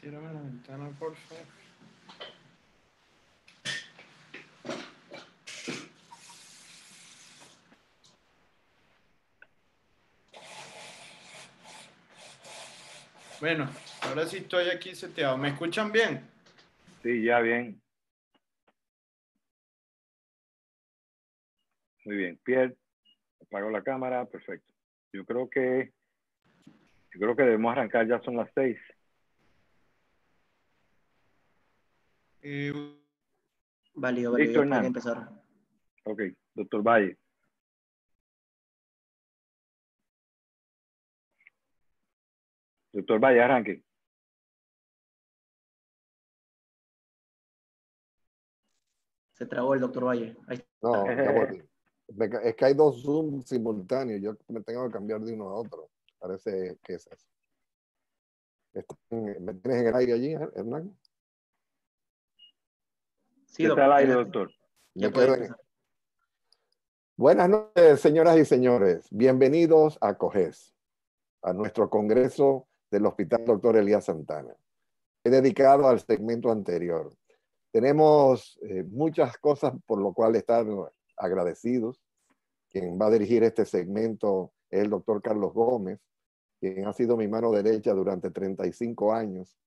Cierrame la ventana, por favor. Bueno, ahora sí estoy aquí seteado. ¿Me escuchan bien? Sí, ya bien. Muy bien. Pierre, apago la cámara, perfecto. Yo creo que yo creo que debemos arrancar, ya son las seis. Eh, Válido, válido. Listo, empezar. Ok, doctor Valle. Doctor Valle, arranque. Se trabó el doctor Valle. Ahí está. No, Es que hay dos Zoom simultáneos. Yo me tengo que cambiar de uno a otro. Parece que es eso. Está en- ¿Me tienes en el aire allí, Hernán? Sí, está al aire, adelante. doctor. Ya puede. Buenas noches, señoras y señores. Bienvenidos a COGES, a nuestro congreso del Hospital Doctor Elías Santana. He dedicado al segmento anterior. Tenemos eh, muchas cosas por lo cual estar agradecidos. Quien va a dirigir este segmento es el doctor Carlos Gómez, quien ha sido mi mano derecha durante 35 años.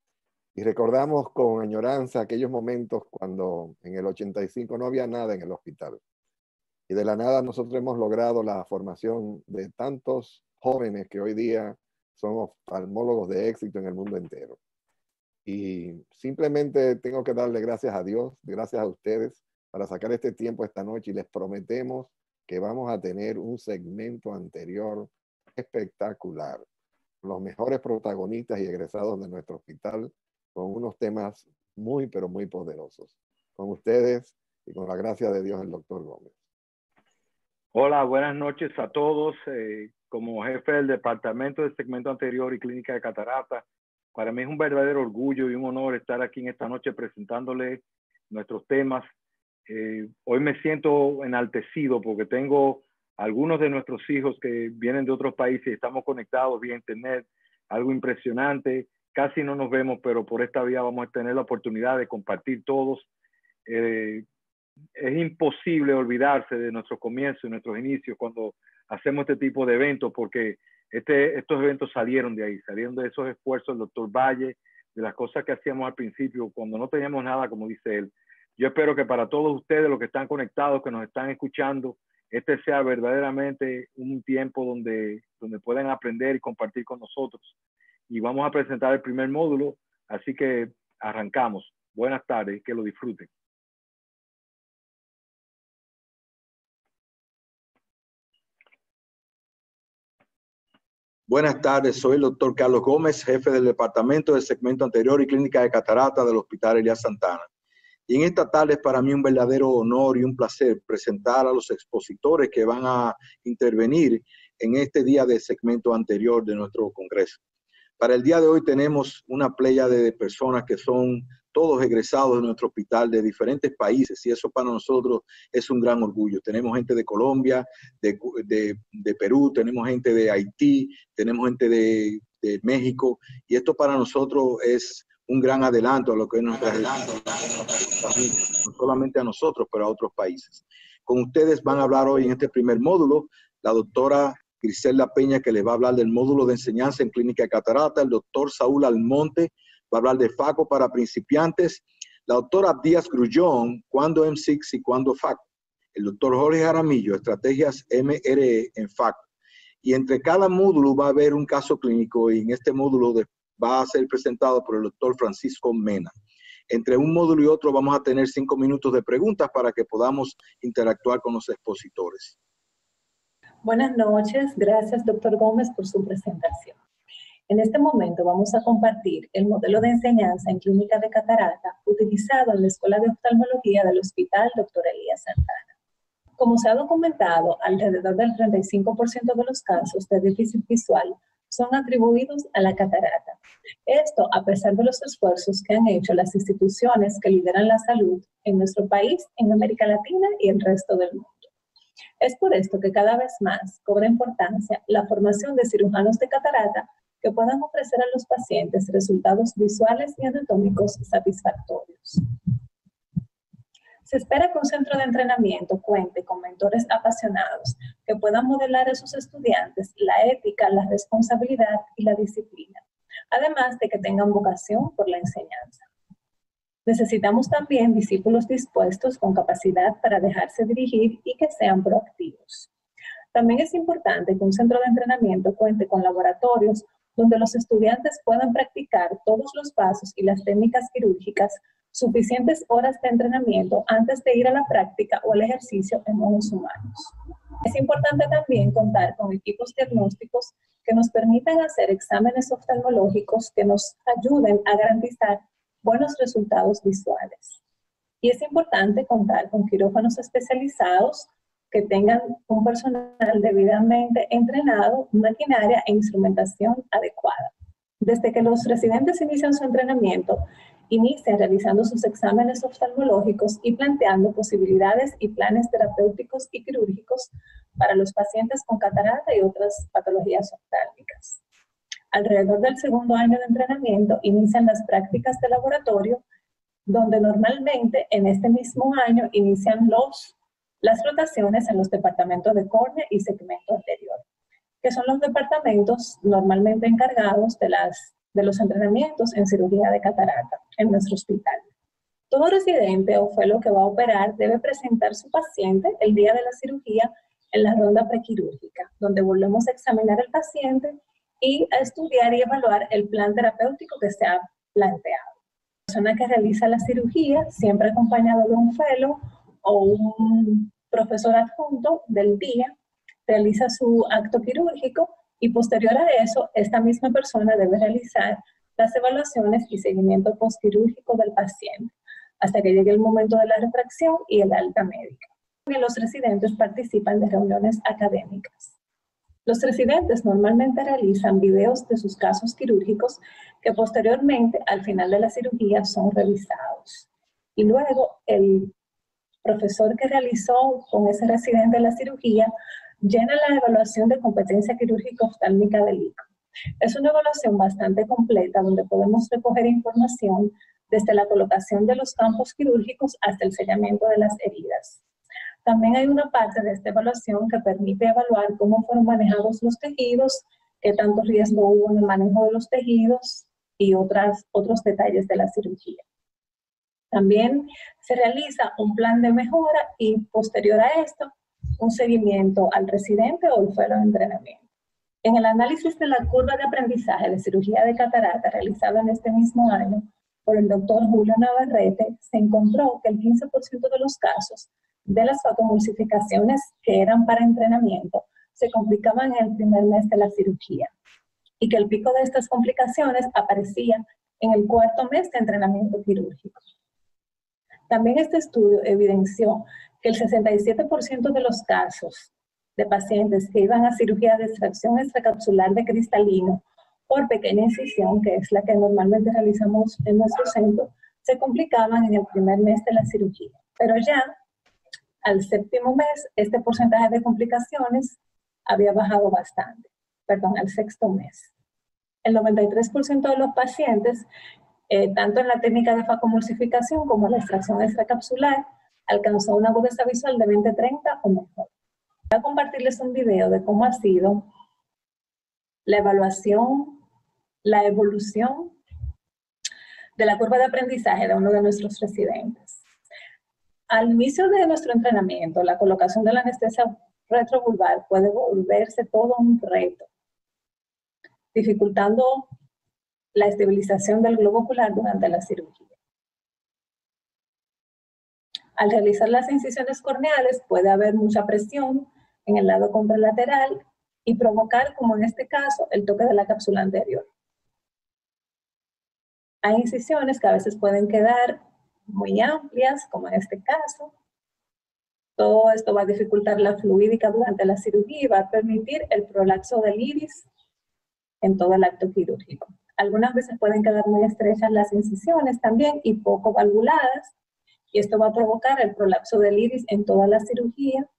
Y recordamos con añoranza aquellos momentos cuando en el 85 no había nada en el hospital. Y de la nada nosotros hemos logrado la formación de tantos jóvenes que hoy día son oftalmólogos de éxito en el mundo entero. Y simplemente tengo que darle gracias a Dios, gracias a ustedes, para sacar este tiempo esta noche y les prometemos que vamos a tener un segmento anterior espectacular. Los mejores protagonistas y egresados de nuestro hospital con unos temas muy, pero muy poderosos. Con ustedes y con la gracia de Dios, el doctor Gómez. Hola, buenas noches a todos. Eh, como jefe del departamento del segmento anterior y clínica de catarata, para mí es un verdadero orgullo y un honor estar aquí en esta noche presentándole nuestros temas. Eh, hoy me siento enaltecido porque tengo algunos de nuestros hijos que vienen de otros países y estamos conectados vía internet, algo impresionante. Casi no nos vemos, pero por esta vía vamos a tener la oportunidad de compartir todos. Eh, es imposible olvidarse de nuestros comienzos y nuestros inicios cuando hacemos este tipo de eventos, porque este, estos eventos salieron de ahí, salieron de esos esfuerzos del doctor Valle, de las cosas que hacíamos al principio, cuando no teníamos nada, como dice él. Yo espero que para todos ustedes, los que están conectados, que nos están escuchando, este sea verdaderamente un tiempo donde, donde puedan aprender y compartir con nosotros. Y vamos a presentar el primer módulo, así que arrancamos. Buenas tardes, que lo disfruten. Buenas tardes, soy el doctor Carlos Gómez, jefe del departamento del segmento anterior y clínica de catarata del Hospital Elías Santana. Y en esta tarde es para mí un verdadero honor y un placer presentar a los expositores que van a intervenir en este día de segmento anterior de nuestro congreso. Para el día de hoy tenemos una playa de personas que son todos egresados de nuestro hospital de diferentes países y eso para nosotros es un gran orgullo. Tenemos gente de Colombia, de, de, de Perú, tenemos gente de Haití, tenemos gente de, de, México y esto para nosotros es un gran adelanto a lo que es nuestra gestión, no solamente a nosotros, pero a otros países. Con ustedes van a hablar hoy en este primer módulo la doctora Griselda Peña, que les va a hablar del módulo de enseñanza en clínica de catarata, el doctor Saúl Almonte, va a hablar de FACO para principiantes, la doctora Díaz Grullón, cuándo M6 y cuándo FACO, el doctor Jorge Jaramillo, estrategias MRE en FACO. Y entre cada módulo va a haber un caso clínico y en este módulo va a ser presentado por el doctor Francisco Mena. Entre un módulo y otro vamos a tener cinco minutos de preguntas para que podamos interactuar con los expositores. Buenas noches, gracias doctor Gómez por su presentación. En este momento vamos a compartir el modelo de enseñanza en clínica de catarata utilizado en la Escuela de Oftalmología del Hospital Dr. Elías Santana. Como se ha documentado, alrededor del 35% de los casos de déficit visual son atribuidos a la catarata. Esto a pesar de los esfuerzos que han hecho las instituciones que lideran la salud en nuestro país, en América Latina y el resto del mundo. Es por esto que cada vez más cobra importancia la formación de cirujanos de catarata que puedan ofrecer a los pacientes resultados visuales y anatómicos satisfactorios. Se espera que un centro de entrenamiento cuente con mentores apasionados que puedan modelar a sus estudiantes la ética, la responsabilidad y la disciplina, además de que tengan vocación por la enseñanza. Necesitamos también discípulos dispuestos con capacidad para dejarse dirigir y que sean proactivos. También es importante que un centro de entrenamiento cuente con laboratorios donde los estudiantes puedan practicar todos los pasos y las técnicas quirúrgicas suficientes horas de entrenamiento antes de ir a la práctica o al ejercicio en monos humanos. Es importante también contar con equipos diagnósticos que nos permitan hacer exámenes oftalmológicos que nos ayuden a garantizar buenos resultados visuales. Y es importante contar con quirófanos especializados que tengan un personal debidamente entrenado, maquinaria e instrumentación adecuada. Desde que los residentes inician su entrenamiento, inician realizando sus exámenes oftalmológicos y planteando posibilidades y planes terapéuticos y quirúrgicos para los pacientes con catarata y otras patologías oftálmicas. Alrededor del segundo año de entrenamiento inician las prácticas de laboratorio, donde normalmente en este mismo año inician los, las rotaciones en los departamentos de córnea y segmento anterior, que son los departamentos normalmente encargados de, las, de los entrenamientos en cirugía de catarata en nuestro hospital. Todo residente o fellow que va a operar debe presentar su paciente el día de la cirugía en la ronda prequirúrgica, donde volvemos a examinar al paciente y a estudiar y evaluar el plan terapéutico que se ha planteado. La persona que realiza la cirugía, siempre acompañado de un fellow o un profesor adjunto del día, realiza su acto quirúrgico y posterior a eso, esta misma persona debe realizar las evaluaciones y seguimiento postquirúrgico del paciente hasta que llegue el momento de la refracción y el alta médica. Los residentes participan de reuniones académicas. Los residentes normalmente realizan videos de sus casos quirúrgicos que posteriormente, al final de la cirugía, son revisados. Y luego el profesor que realizó con ese residente la cirugía llena la evaluación de competencia quirúrgica oftálmica del ICO. Es una evaluación bastante completa donde podemos recoger información desde la colocación de los campos quirúrgicos hasta el sellamiento de las heridas. También hay una parte de esta evaluación que permite evaluar cómo fueron manejados los tejidos, qué tanto riesgo hubo en el manejo de los tejidos y otras, otros detalles de la cirugía. También se realiza un plan de mejora y posterior a esto, un seguimiento al residente o el fuero de entrenamiento. En el análisis de la curva de aprendizaje de cirugía de catarata realizado en este mismo año por el doctor Julio Navarrete, se encontró que el 15% de los casos de las fotomulsificaciones que eran para entrenamiento se complicaban en el primer mes de la cirugía y que el pico de estas complicaciones aparecía en el cuarto mes de entrenamiento quirúrgico. También este estudio evidenció que el 67% de los casos de pacientes que iban a cirugía de extracción extracapsular de cristalino por pequeña incisión, que es la que normalmente realizamos en nuestro centro, se complicaban en el primer mes de la cirugía. Pero ya al séptimo mes, este porcentaje de complicaciones había bajado bastante, perdón, al sexto mes. El 93% de los pacientes, eh, tanto en la técnica de facomulsificación como en la extracción extracapsular, alcanzó una agudeza visual de 20-30 o mejor. Voy a compartirles un video de cómo ha sido la evaluación, la evolución de la curva de aprendizaje de uno de nuestros residentes. Al inicio de nuestro entrenamiento, la colocación de la anestesia retrovulvar puede volverse todo un reto, dificultando la estabilización del globo ocular durante la cirugía. Al realizar las incisiones corneales puede haber mucha presión en el lado contralateral y provocar, como en este caso, el toque de la cápsula anterior. Hay incisiones que a veces pueden quedar muy amplias, como en este caso. Todo esto va a dificultar la fluídica durante la cirugía y va a permitir el prolapso del iris en todo el acto quirúrgico. Algunas veces pueden quedar muy estrechas las incisiones también y poco valvuladas, y esto va a provocar el prolapso del iris en toda la cirugía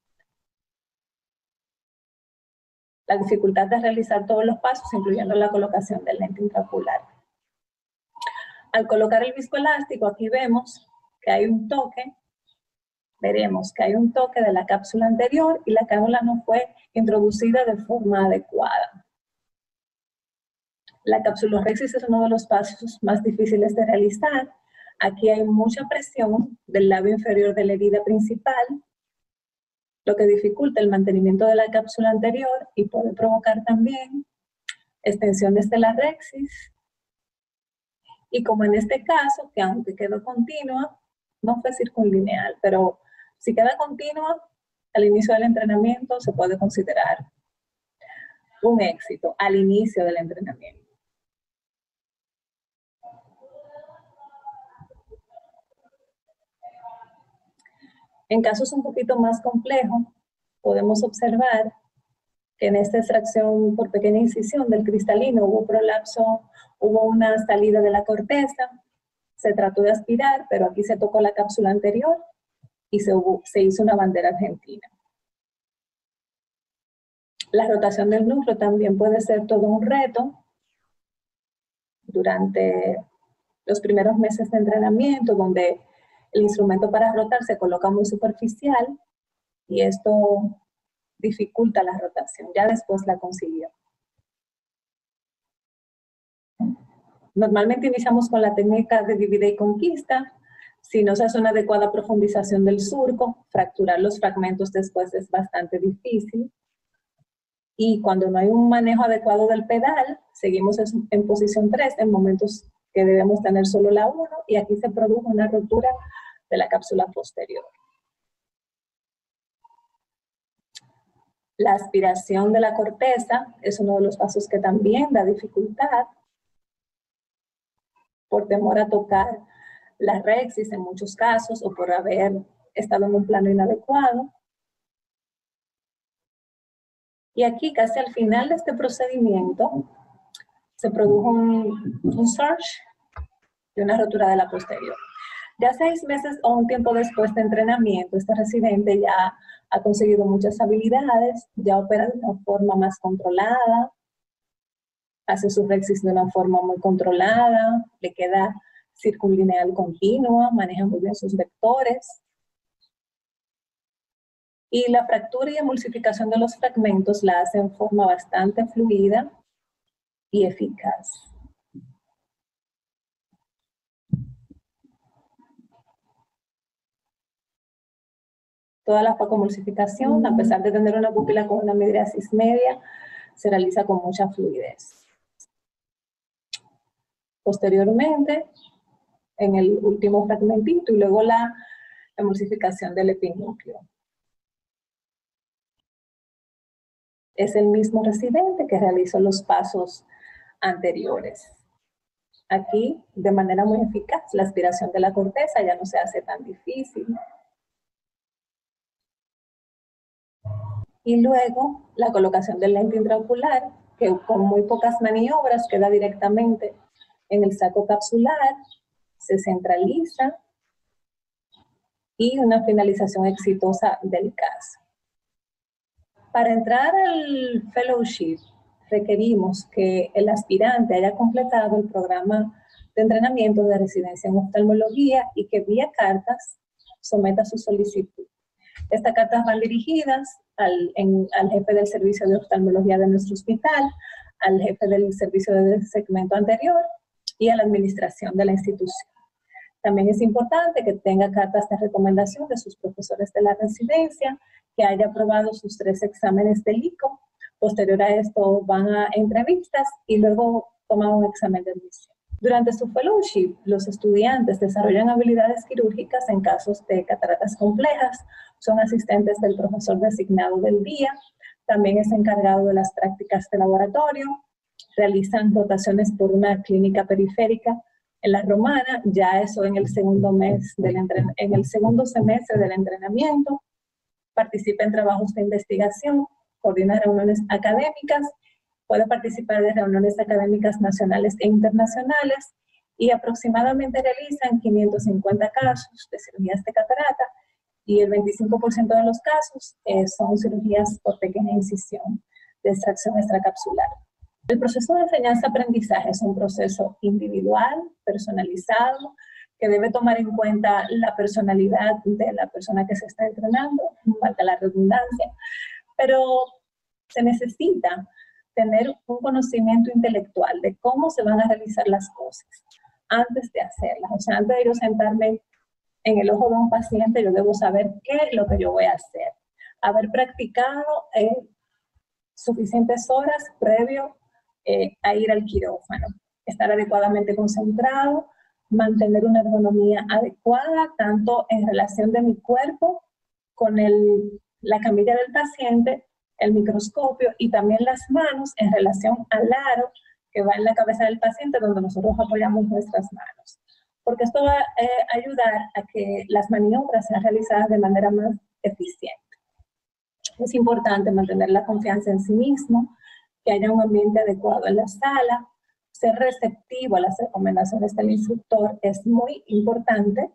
la dificultad de realizar todos los pasos, incluyendo la colocación del lente intraocular. Al colocar el viscoelástico, aquí vemos que hay un toque, veremos que hay un toque de la cápsula anterior y la cánula no fue introducida de forma adecuada. La capsulorexis es uno de los pasos más difíciles de realizar. Aquí hay mucha presión del labio inferior de la herida principal, lo que dificulta el mantenimiento de la cápsula anterior y puede provocar también extensiones de la rexis. Y como en este caso, que aunque quedó continua, no fue circunlineal, pero si queda continua, al inicio del entrenamiento se puede considerar un éxito al inicio del entrenamiento. En casos un poquito más complejos, podemos observar que en esta extracción por pequeña incisión del cristalino hubo prolapso, hubo una salida de la corteza, se trató de aspirar, pero aquí se tocó la cápsula anterior y se, se hizo una bandera argentina. La rotación del núcleo también puede ser todo un reto durante los primeros meses de entrenamiento, donde el instrumento para rotar se coloca muy superficial y esto dificulta la rotación. Ya después la consiguió. Normalmente iniciamos con la técnica de divide y conquista. Si no se hace una adecuada profundización del surco, fracturar los fragmentos después es bastante difícil. Y cuando no hay un manejo adecuado del pedal, seguimos en posición 3 en momentos que debemos tener solo la 1 y aquí se produjo una rotura de la cápsula posterior. La aspiración de la corteza es uno de los pasos que también da dificultad por temor a tocar la rexis en muchos casos o por haber estado en un plano inadecuado. Y aquí, casi al final de este procedimiento, se produjo un, un surge y una rotura de la posterior. Ya seis meses o un tiempo después de entrenamiento, este residente ya ha conseguido muchas habilidades, ya opera de una forma más controlada, hace su rexis de una forma muy controlada, le queda circunlineal continua, maneja muy bien sus vectores. Y la fractura y emulsificación de los fragmentos la hace en forma bastante fluida y eficaz. Toda la facomulsificación, a pesar de tener una pupila con una midriasis media, se realiza con mucha fluidez. Posteriormente, en el último fragmentito y luego la emulsificación del epinúcleo. Es el mismo residente que realizó los pasos anteriores. Aquí, de manera muy eficaz, la aspiración de la corteza ya no se hace tan difícil. Y luego la colocación del lente intraocular, que con muy pocas maniobras queda directamente en el saco capsular, se centraliza y una finalización exitosa del caso. Para entrar al fellowship requerimos que el aspirante haya completado el programa de entrenamiento de residencia en oftalmología y que vía cartas someta su solicitud. Estas cartas van dirigidas al, al, jefe del servicio de oftalmología de nuestro hospital, al jefe del servicio de segmento anterior y a la administración de la institución. También es importante que tenga cartas de recomendación de sus profesores de la residencia, que haya aprobado sus tres exámenes del ICO. Posterior a esto van a entrevistas y luego toman un examen de admisión. Durante su fellowship, los estudiantes desarrollan habilidades quirúrgicas en casos de cataratas complejas, son asistentes del profesor designado del día, también es encargado de las prácticas de laboratorio, realizan rotaciones por una clínica periférica en la romana, ya eso en el segundo mes del en el segundo semestre del entrenamiento, participa en trabajos de investigación, coordina reuniones académicas puede participar de reuniones académicas nacionales e internacionales y aproximadamente realizan 550 casos de cirugías de catarata y el 25% de los casos eh, son cirugías por pequeña incisión. de extracción extracapsular. El proceso de enseñanza-aprendizaje es un proceso individual, personalizado, que debe tomar en cuenta la personalidad de la persona que se está entrenando, falta la redundancia, pero se necesita tener un conocimiento intelectual de cómo se van a realizar las cosas antes de hacerlas. O sea, antes de yo sentarme en el ojo de un paciente, yo debo saber qué es lo que yo voy a hacer. Haber practicado eh, suficientes horas previo eh, a ir al quirófano. Estar adecuadamente concentrado, mantener una ergonomía adecuada, tanto en relación de mi cuerpo con la camilla del paciente, el microscopio y también las manos en relación al aro que va en la cabeza del paciente donde nosotros apoyamos nuestras manos. Porque esto va a eh, ayudar a que las maniobras sean realizadas de manera más eficiente. Es importante mantener la confianza en sí mismo, que haya un ambiente adecuado en la sala, ser receptivo a las recomendaciones del instructor es muy importante,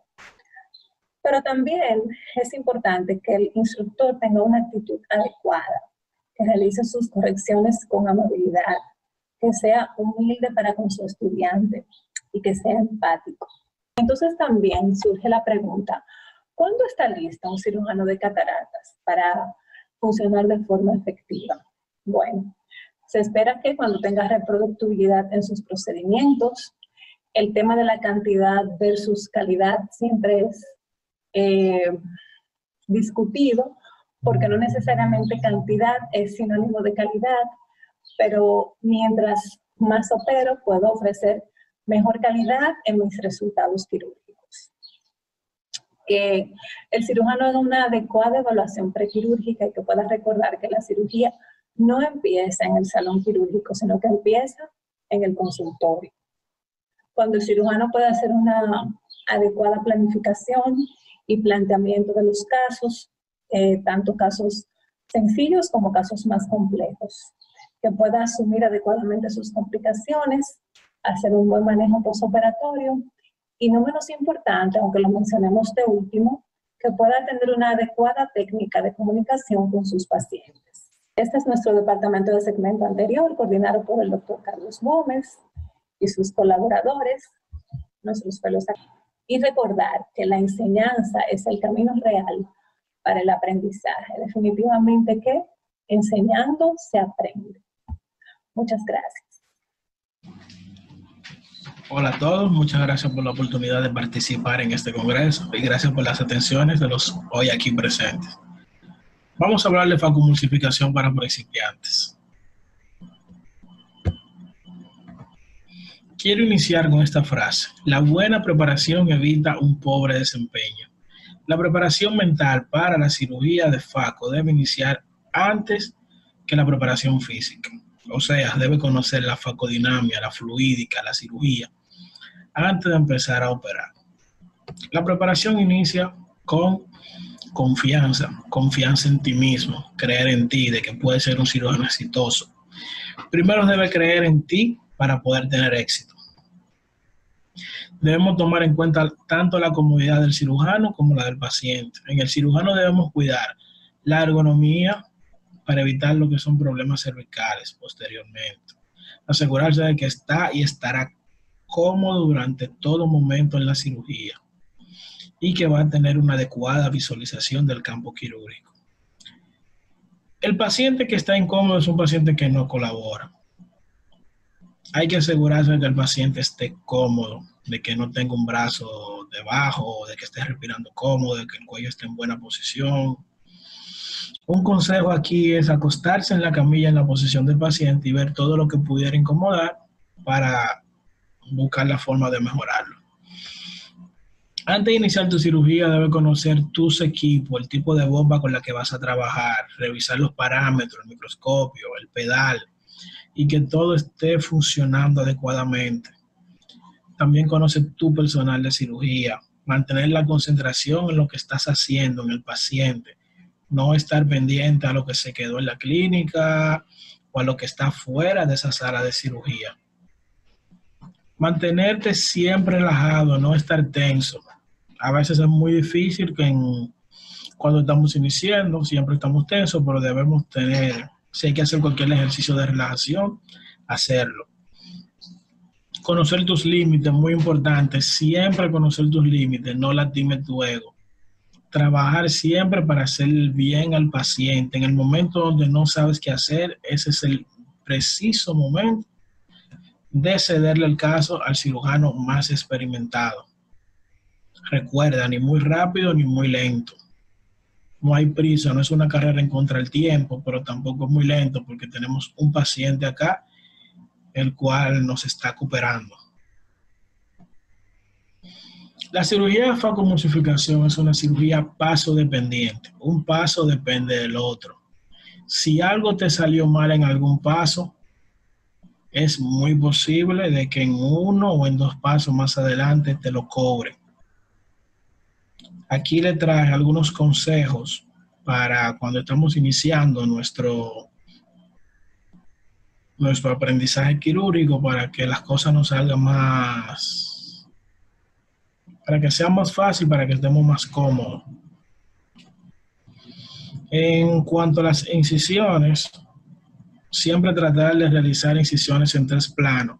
pero también es importante que el instructor tenga una actitud adecuada, que realice sus correcciones con amabilidad, que sea humilde para con su estudiante y que sea empático. Entonces también surge la pregunta, ¿cuándo está listo un cirujano de cataratas para funcionar de forma efectiva? Bueno, se espera que cuando tenga reproductibilidad en sus procedimientos, el tema de la cantidad versus calidad siempre es eh, discutido, porque no necesariamente cantidad es sinónimo de calidad, pero mientras más opero, puedo ofrecer mejor calidad en mis resultados quirúrgicos. Que el cirujano haga una adecuada evaluación prequirúrgica y que pueda recordar que la cirugía no empieza en el salón quirúrgico, sino que empieza en el consultorio. Cuando el cirujano puede hacer una adecuada planificación y planteamiento de los casos, eh, tanto casos sencillos como casos más complejos, que pueda asumir adecuadamente sus complicaciones, hacer un buen manejo postoperatorio y no menos importante, aunque lo mencionemos de último, que pueda tener una adecuada técnica de comunicación con sus pacientes. Este es nuestro departamento de segmento anterior, coordinado por el doctor Carlos Gómez y sus colaboradores, nuestros fellows. Y recordar que la enseñanza es el camino real para el aprendizaje. Definitivamente que enseñando se aprende. Muchas gracias. Hola a todos, muchas gracias por la oportunidad de participar en este congreso y gracias por las atenciones de los hoy aquí presentes. Vamos a hablar de facomulsificación para principiantes. Quiero iniciar con esta frase. La buena preparación evita un pobre desempeño. La preparación mental para la cirugía de FACO debe iniciar antes que la preparación física. O sea, debe conocer la facodinamia, la fluídica, la cirugía, antes de empezar a operar. La preparación inicia con confianza, confianza en ti mismo, creer en ti, de que puedes ser un cirujano exitoso. Primero debe creer en ti para poder tener éxito. Debemos tomar en cuenta tanto la comodidad del cirujano como la del paciente. En el cirujano debemos cuidar la ergonomía para evitar lo que son problemas cervicales posteriormente. Asegurarse de que está y estará cómodo durante todo momento en la cirugía y que va a tener una adecuada visualización del campo quirúrgico. El paciente que está incómodo es un paciente que no colabora. Hay que asegurarse de que el paciente esté cómodo, de que no tenga un brazo debajo, de que esté respirando cómodo, de que el cuello esté en buena posición. Un consejo aquí es acostarse en la camilla en la posición del paciente y ver todo lo que pudiera incomodar para buscar la forma de mejorarlo. Antes de iniciar tu cirugía, debes conocer tus equipos, el tipo de bomba con la que vas a trabajar, revisar los parámetros, el microscopio, el pedal y que todo esté funcionando adecuadamente. También conoce tu personal de cirugía, mantener la concentración en lo que estás haciendo en el paciente, no estar pendiente a lo que se quedó en la clínica o a lo que está fuera de esa sala de cirugía. Mantenerte siempre relajado, no estar tenso a veces es muy difícil que cuando estamos iniciando, siempre estamos tensos, pero debemos tener Si hay que hacer cualquier ejercicio de relajación, hacerlo. Conocer tus límites, muy importante. Siempre conocer tus límites, no lastimes tu ego. Trabajar siempre para hacer bien al paciente. En el momento donde no sabes qué hacer, ese es el preciso momento de cederle el caso al cirujano más experimentado. Recuerda, ni muy rápido ni muy lento. No hay prisa, no es una carrera en contra del tiempo, pero tampoco es muy lento porque tenemos un paciente acá el cual nos está cooperando. La cirugía de facomulsificación es una cirugía paso dependiente. Un paso depende del otro. Si algo te salió mal en algún paso, es muy posible de que en uno o en dos pasos más adelante te lo cobren. Aquí le traje algunos consejos para cuando estamos iniciando nuestro, nuestro aprendizaje quirúrgico para que las cosas nos salgan más, para que sea más fácil, para que estemos más cómodos. En cuanto a las incisiones, siempre tratar de realizar incisiones en tres planos.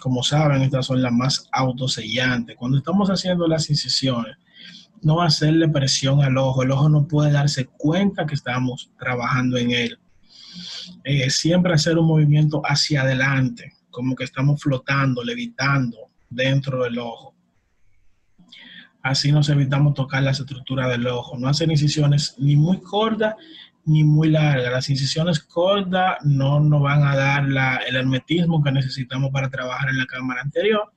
Como saben, estas son las más autosellantes. Cuando estamos haciendo las incisiones, no hacerle presión al ojo. El ojo no puede darse cuenta que estamos trabajando en él. Eh, siempre hacer un movimiento hacia adelante, como que estamos flotando, levitando dentro del ojo. Así nos evitamos tocar las estructuras del ojo. No hacer incisiones ni muy cortas ni muy largas. Las incisiones cortas no nos van a dar el hermetismo que necesitamos para trabajar en la cámara anterior.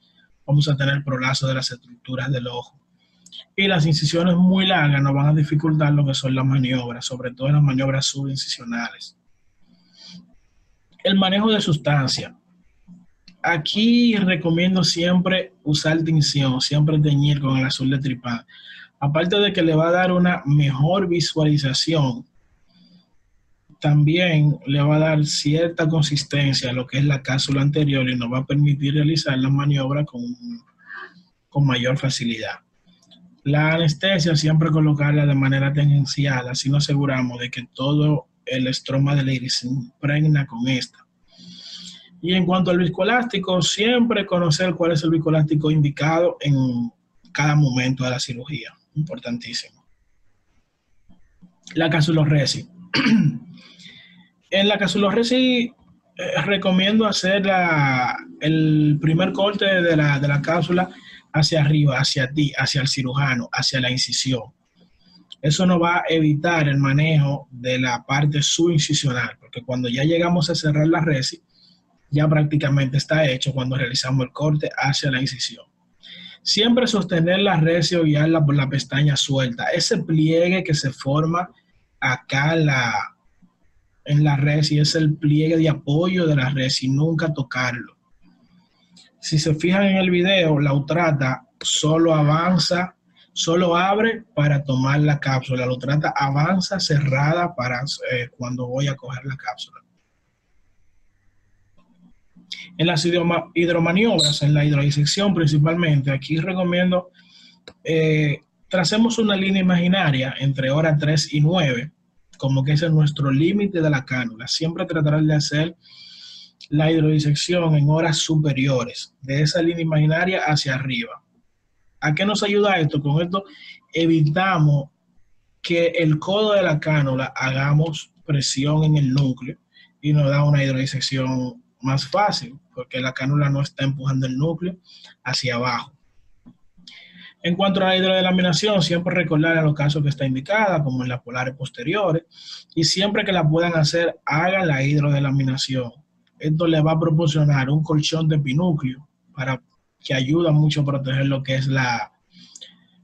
Vamos a tener prolazo de las estructuras del ojo y las incisiones muy largas nos van a dificultar lo que son las maniobras, sobre todo las maniobras subincisionales. El manejo de sustancia. Aquí recomiendo siempre usar tinción, siempre teñir con el azul de tripán. Aparte de que le va a dar una mejor visualización, también le va a dar cierta consistencia a lo que es la cápsula anterior y nos va a permitir realizar la maniobra con, con mayor facilidad. La anestesia siempre colocarla de manera tangencial, así nos aseguramos de que todo el estroma del iris se impregna con esta. Y en cuanto al viscoelástico, siempre conocer cuál es el viscoelástico indicado en cada momento de la cirugía. Importantísimo. La casulorresi. en la casulorresi eh, recomiendo hacer el primer corte de la, de la cápsula hacia arriba, hacia ti, hacia el cirujano, hacia la incisión. Eso nos va a evitar el manejo de la parte subincisional, porque cuando ya llegamos a cerrar la resi, ya prácticamente está hecho cuando realizamos el corte hacia la incisión. Siempre sostener la resi o guiarla por la pestaña suelta. Ese pliegue que se forma acá en la, en la resi es el pliegue de apoyo de la resi, nunca tocarlo. Si se fijan en el video, la utrata solo avanza, solo abre para tomar la cápsula. La utrata avanza cerrada para eh, cuando voy a coger la cápsula. En las hidromaniobras, en la hidrodisección principalmente, aquí recomiendo, eh, tracemos una línea imaginaria entre hora 3 y 9, como que ese es nuestro límite de la cánula. Siempre tratar de hacer la hidrodisección en horas superiores, de esa línea imaginaria hacia arriba. ¿A qué nos ayuda esto? Con esto evitamos que el codo de la cánula hagamos presión en el núcleo y nos da una hidrodisección más fácil, porque la cánula no está empujando el núcleo hacia abajo. En cuanto a la hidrodelaminación, siempre recordar a los casos que está indicada, como en las polares posteriores, y siempre que la puedan hacer, hagan la hidrodelaminación esto le va a proporcionar un colchón de pinúcleo para que ayuda mucho a proteger lo que es la,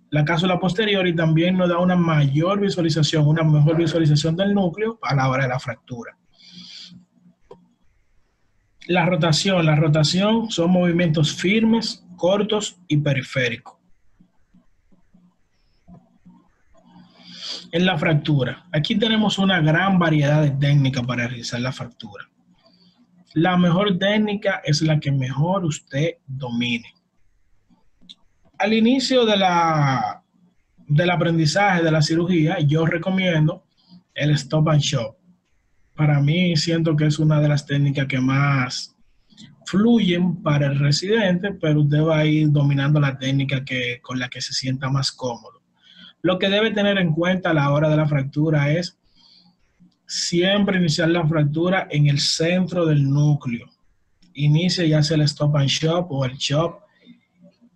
la cápsula posterior y también nos da una mayor visualización, una mejor visualización del núcleo a la hora de la fractura. La rotación, la rotación son movimientos firmes, cortos y periféricos. En la fractura, aquí tenemos una gran variedad de técnicas para realizar la fractura. La mejor técnica es la que mejor usted domine. Al inicio de la, del aprendizaje de la cirugía, yo recomiendo el stop and shop para mí siento que es una de las técnicas que más fluyen para el residente, pero usted va a ir dominando la técnica que, con la que se sienta más cómodo. Lo que debe tener en cuenta a la hora de la fractura es siempre iniciar la fractura en el centro del núcleo. Inicia ya sea el stop and shop o el chop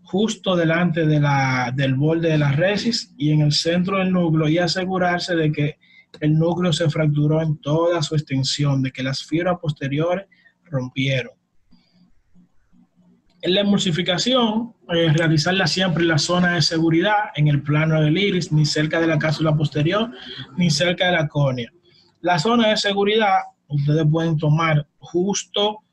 justo delante de la, del borde de la resis y en el centro del núcleo y asegurarse de que el núcleo se fracturó en toda su extensión, de que las fibras posteriores rompieron. La emulsificación, eh, realizarla siempre en la zona de seguridad, en el plano del iris, ni cerca de la cápsula posterior, ni cerca de la córnea. La zona de seguridad, ustedes pueden tomar justo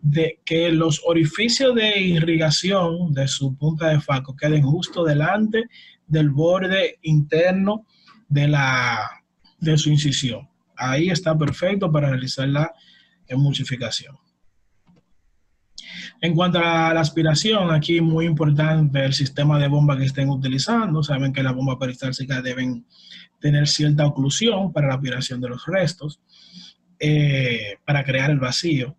de que los orificios de irrigación de su punta de faco queden justo delante del borde interno de, la, de su incisión. Ahí está perfecto para realizar la emulsificación. En cuanto a la aspiración, aquí muy importante el sistema de bomba que estén utilizando. Saben que las bombas peristálticas deben tener cierta oclusión para la aspiración de los restos, eh, para crear el vacío.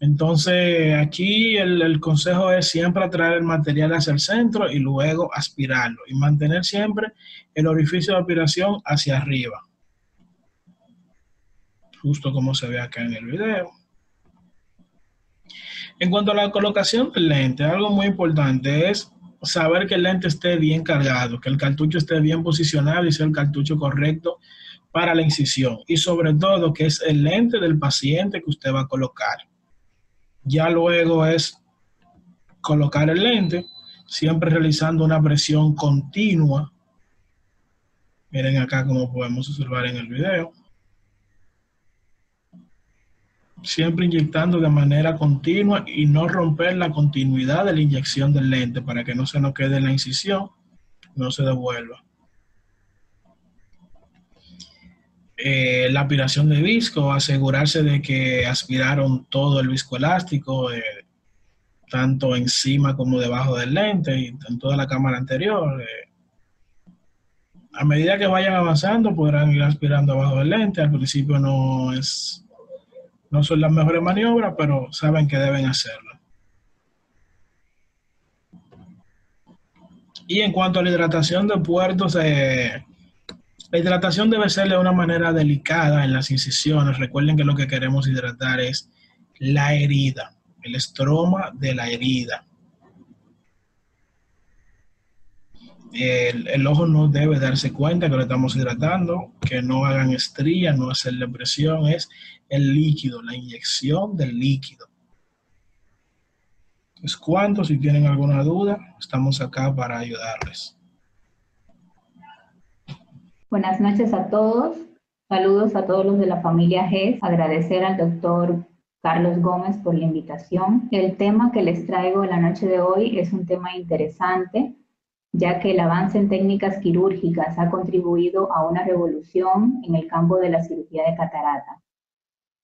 Entonces, aquí el, consejo es siempre traer el material hacia el centro y luego aspirarlo y mantener siempre el orificio de aspiración hacia arriba. Justo como se ve acá en el video. En cuanto a la colocación del lente, algo muy importante es saber que el lente esté bien cargado, que el cartucho esté bien posicionado y sea el cartucho correcto para la incisión. Y sobre todo que es el lente del paciente que usted va a colocar. Ya luego es colocar el lente, siempre realizando una presión continua. Miren acá como podemos observar en el video. Siempre inyectando de manera continua y no romper la continuidad de la inyección del lente para que no se nos quede la incisión, no se devuelva. Eh, la aspiración de visco, asegurarse de que aspiraron todo el viscoelástico, eh, tanto encima como debajo del lente y en toda la cámara anterior. Eh. A medida que vayan avanzando podrán ir aspirando abajo del lente. Al principio no es no son las mejores maniobras, pero saben que deben hacerlo. Y en cuanto a la hidratación de puertos, eh, la hidratación debe ser de una manera delicada en las incisiones. Recuerden que lo que queremos hidratar es la herida, el estroma de la herida. El, ojo no debe darse cuenta que lo estamos hidratando, que no hagan estrías, no hacerle presión, es el líquido, la inyección del líquido. Es cuanto, si tienen alguna duda, estamos acá para ayudarles. Buenas noches a todos. Saludos a todos los de la familia GES. Agradecer al doctor Carlos Gómez por la invitación. El tema que les traigo la noche de hoy es un tema interesante, ya que el avance en técnicas quirúrgicas ha contribuido a una revolución en el campo de la cirugía de catarata.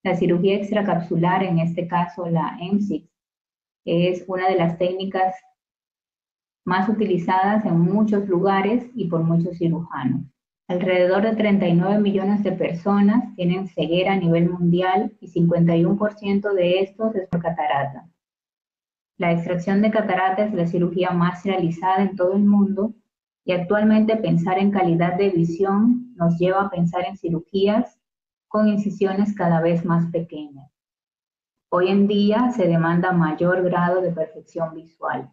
La cirugía extracapsular, en este caso la MSIX, es una de las técnicas más utilizadas en muchos lugares y por muchos cirujanos. Alrededor de 39 millones de personas tienen ceguera a nivel mundial y 51% de estos es por catarata. La extracción de cataratas es la cirugía más realizada en todo el mundo y actualmente pensar en calidad de visión nos lleva a pensar en cirugías con incisiones cada vez más pequeñas. Hoy en día se demanda mayor grado de perfección visual.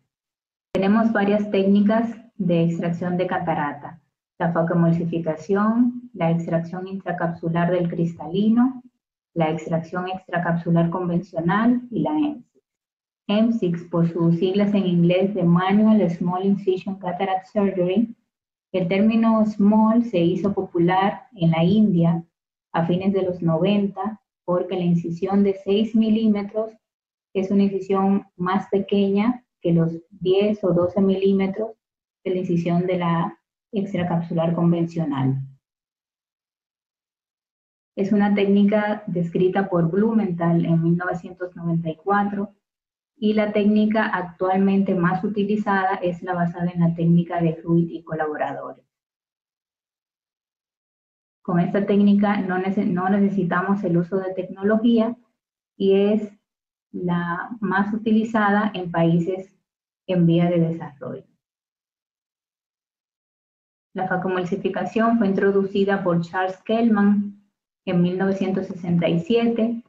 Tenemos varias técnicas de extracción de catarata, la focoemulsificación, la extracción intracapsular del cristalino, la extracción extracapsular convencional y la ENS. M6 por sus siglas en inglés de Manual Small Incision Cataract Surgery, el término small se hizo popular en la India a fines de los 90 porque la incisión de 6 milímetros es una incisión más pequeña que los 10 o 12 milímetros de la incisión de la extracapsular convencional. Es una técnica descrita por Blumenthal en 1994 y la técnica actualmente más utilizada es la basada en la técnica de Fruit y colaboradores. Con esta técnica no, no necesitamos el uso de tecnología y es la más utilizada en países en vía de desarrollo. La facomulsificación fue introducida por Charles Kellman en 1967.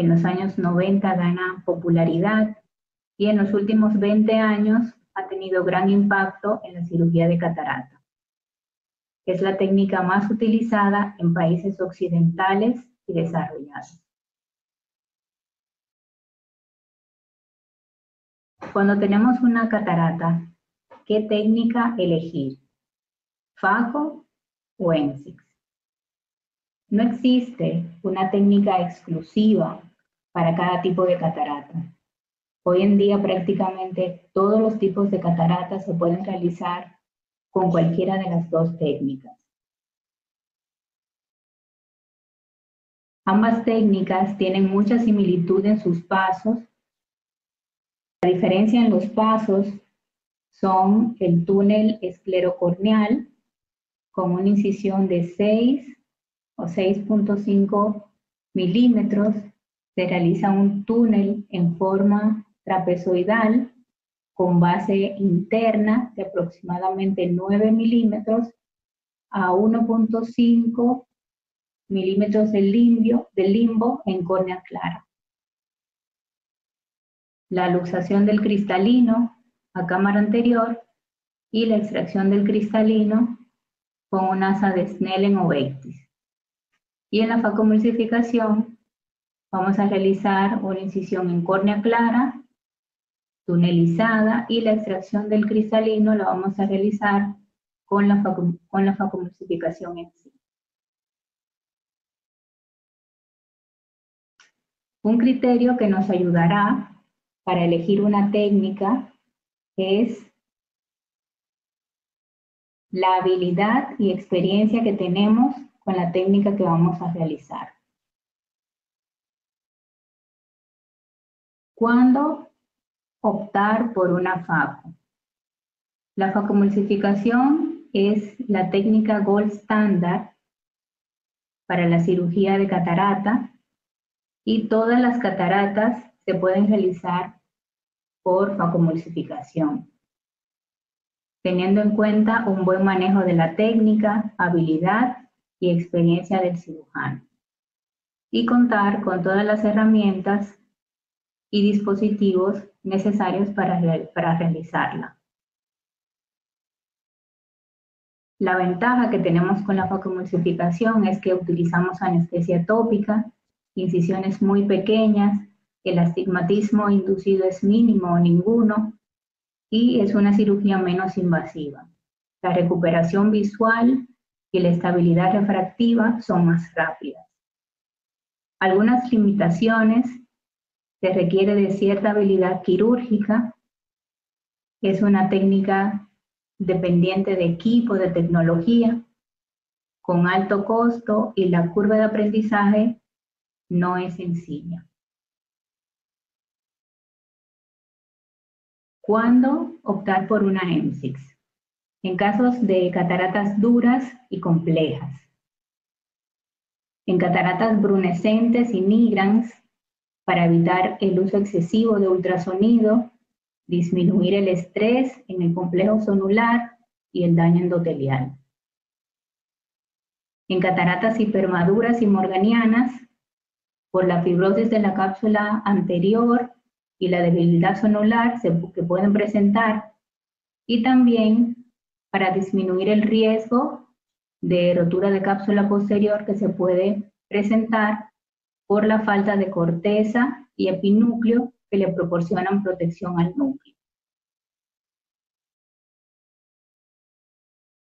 En los años 90 gana popularidad y en los últimos 20 años ha tenido gran impacto en la cirugía de catarata. Es la técnica más utilizada en países occidentales y desarrollados. Cuando tenemos una catarata, ¿qué técnica elegir? ¿Fajo o ENSIX? No existe una técnica exclusiva para cada tipo de catarata. Hoy en día prácticamente todos los tipos de cataratas se pueden realizar con cualquiera de las dos técnicas. Ambas técnicas tienen mucha similitud en sus pasos. La diferencia en los pasos son el túnel esclerocorneal con una incisión de 6 o 6.5 milímetros. Se realiza un túnel en forma trapezoidal con base interna de aproximadamente 9 milímetros a 1.5 milímetros de, limbio, de limbo en córnea clara. La luxación del cristalino a cámara anterior y la extracción del cristalino con un asa de Snellen o Bates. Y en la facomulsificación vamos a realizar una incisión en córnea clara tunelizada y la extracción del cristalino la vamos a realizar con la, con la en sí. Un criterio que nos ayudará para elegir una técnica es la habilidad y experiencia que tenemos con la técnica que vamos a realizar. ¿Cuándo optar por una FACO. La facomulsificación es la técnica gold standard para la cirugía de catarata y todas las cataratas se pueden realizar por facomulsificación, teniendo en cuenta un buen manejo de la técnica, habilidad y experiencia del cirujano, y contar con todas las herramientas y dispositivos necesarios para, para realizarla. La ventaja que tenemos con la facomulsificación es que utilizamos anestesia tópica, incisiones muy pequeñas, el astigmatismo inducido es mínimo o ninguno y es una cirugía menos invasiva. La recuperación visual y la estabilidad refractiva son más rápidas. Algunas limitaciones se requiere de cierta habilidad quirúrgica, es una técnica dependiente de equipo, de tecnología, con alto costo y la curva de aprendizaje no es sencilla. ¿Cuándo optar por una EMSIX? En casos de cataratas duras y complejas. En cataratas brunescentes y nigrans para evitar el uso excesivo de ultrasonido, disminuir el estrés en el complejo sonular y el daño endotelial. En cataratas hipermaduras y morganianas, por la fibrosis de la cápsula anterior y la debilidad sonular que pueden presentar, y también para disminuir el riesgo de rotura de cápsula posterior que se puede presentar por la falta de corteza y epinúcleo que le proporcionan protección al núcleo.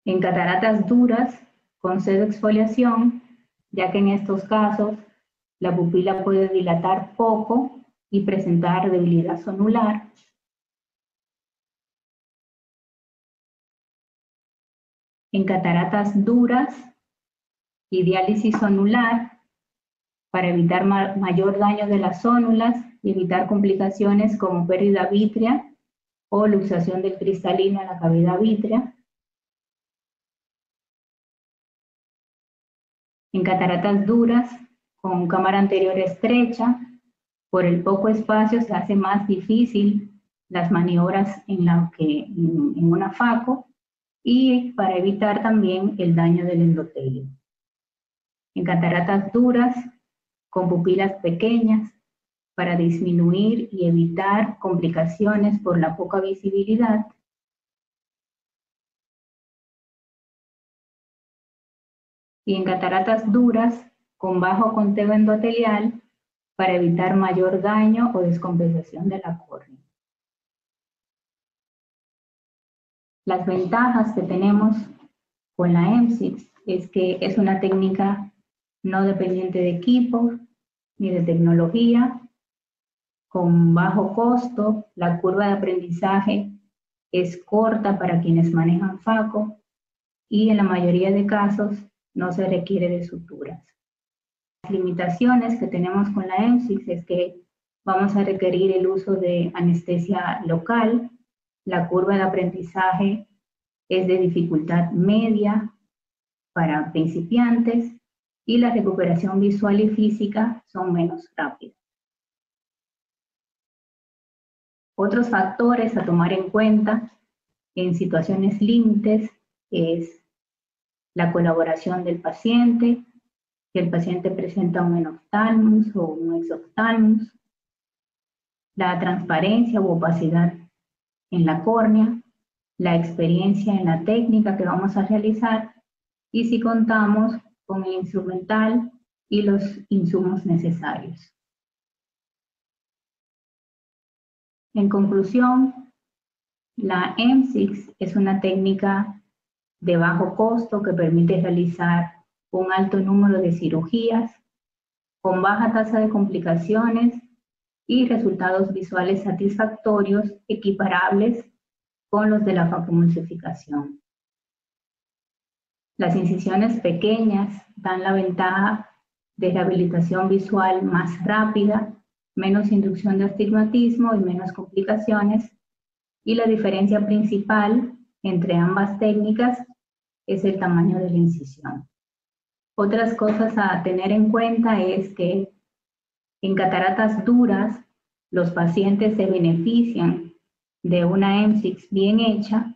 En cataratas duras, con exfoliación, ya que en estos casos la pupila puede dilatar poco y presentar debilidad sonular. En cataratas duras y diálisis sonular, para evitar mayor daño de las zónulas y evitar complicaciones como pérdida vítrea o luxación del cristalino en la cavidad vítrea. En cataratas duras, con cámara anterior estrecha, por el poco espacio se hace más difícil las maniobras en, la que, en, una FACO y para evitar también el daño del endotelio. En cataratas duras, con pupilas pequeñas, para disminuir y evitar complicaciones por la poca visibilidad. Y en cataratas duras, con bajo conteo endotelial, para evitar mayor daño o descompensación de la córnea. Las ventajas que tenemos con la MSIX es que es una técnica no dependiente de equipo ni de tecnología, con bajo costo, la curva de aprendizaje es corta para quienes manejan FACO y en la mayoría de casos no se requiere de suturas. Las limitaciones que tenemos con la MSIX es que vamos a requerir el uso de anestesia local. La curva de aprendizaje es de dificultad media para principiantes y la recuperación visual y física son menos rápidas. Otros factores a tomar en cuenta en situaciones límites es la colaboración del paciente, que el paciente presenta un enoftalmus o un exoftalmus, la transparencia u opacidad en la córnea, la experiencia en la técnica que vamos a realizar y si contamos con el instrumental y los insumos necesarios. En conclusión, la MSIX es una técnica de bajo costo que permite realizar un alto número de cirugías con baja tasa de complicaciones y resultados visuales satisfactorios equiparables con los de la facomulsificación. Las incisiones pequeñas dan la ventaja de rehabilitación visual más rápida, menos inducción de astigmatismo y menos complicaciones, y la diferencia principal entre ambas técnicas es el tamaño de la incisión. Otras cosas a tener en cuenta es que en cataratas duras, los pacientes se benefician de una MSIX bien hecha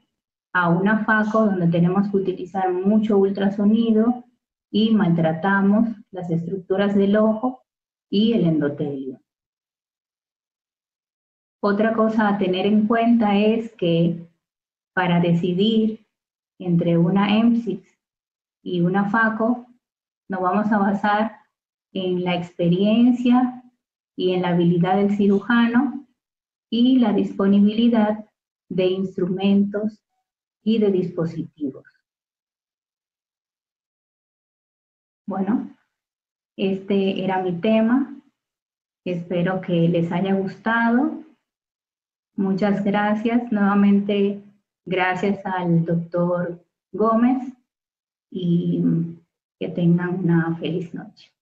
a una FACO donde tenemos que utilizar mucho ultrasonido y maltratamos las estructuras del ojo y el endotelio. Otra cosa a tener en cuenta es que para decidir entre una MSIX y una FACO, nos vamos a basar en la experiencia y en la habilidad del cirujano y la disponibilidad de instrumentos y de dispositivos. Bueno, este era mi tema. Espero que les haya gustado. Muchas gracias. Nuevamente, gracias al doctor Gómez y que tengan una feliz noche.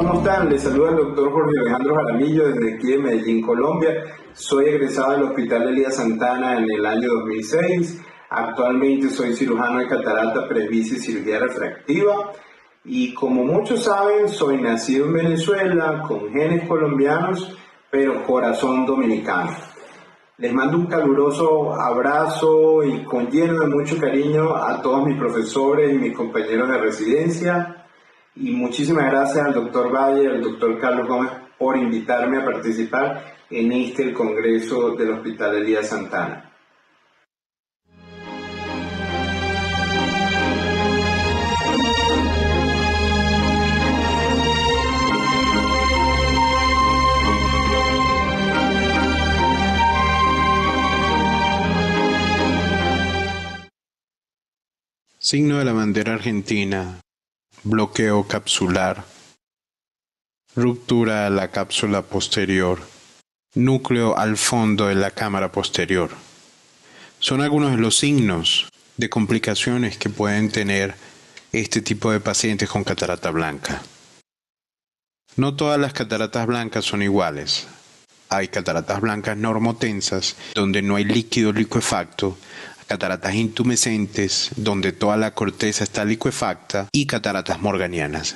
¿Cómo están? Les saluda el doctor Jorge Alejandro Jaramillo desde aquí de Medellín, Colombia. Soy egresado del Hospital Elías Santana en el año 2006. Actualmente soy cirujano de catarata, presbicia y cirugía refractiva. Y como muchos saben, soy nacido en Venezuela, con genes colombianos, pero corazón dominicano. Les mando un caluroso abrazo y con lleno de mucho cariño a todos mis profesores y mis compañeros de residencia y muchísimas gracias al doctor Valle al doctor Carlos Gómez por invitarme a participar en este Congreso del Hospital Elías Santana. Signo de la bandera argentina bloqueo capsular, ruptura a la cápsula posterior, núcleo al fondo de la cámara posterior. Son algunos de los signos de complicaciones que pueden tener este tipo de pacientes con catarata blanca. No todas las cataratas blancas son iguales. Hay cataratas blancas normotensas, donde no hay líquido liquefacto, cataratas intumescentes, donde toda la corteza está liquefacta, y cataratas morganianas.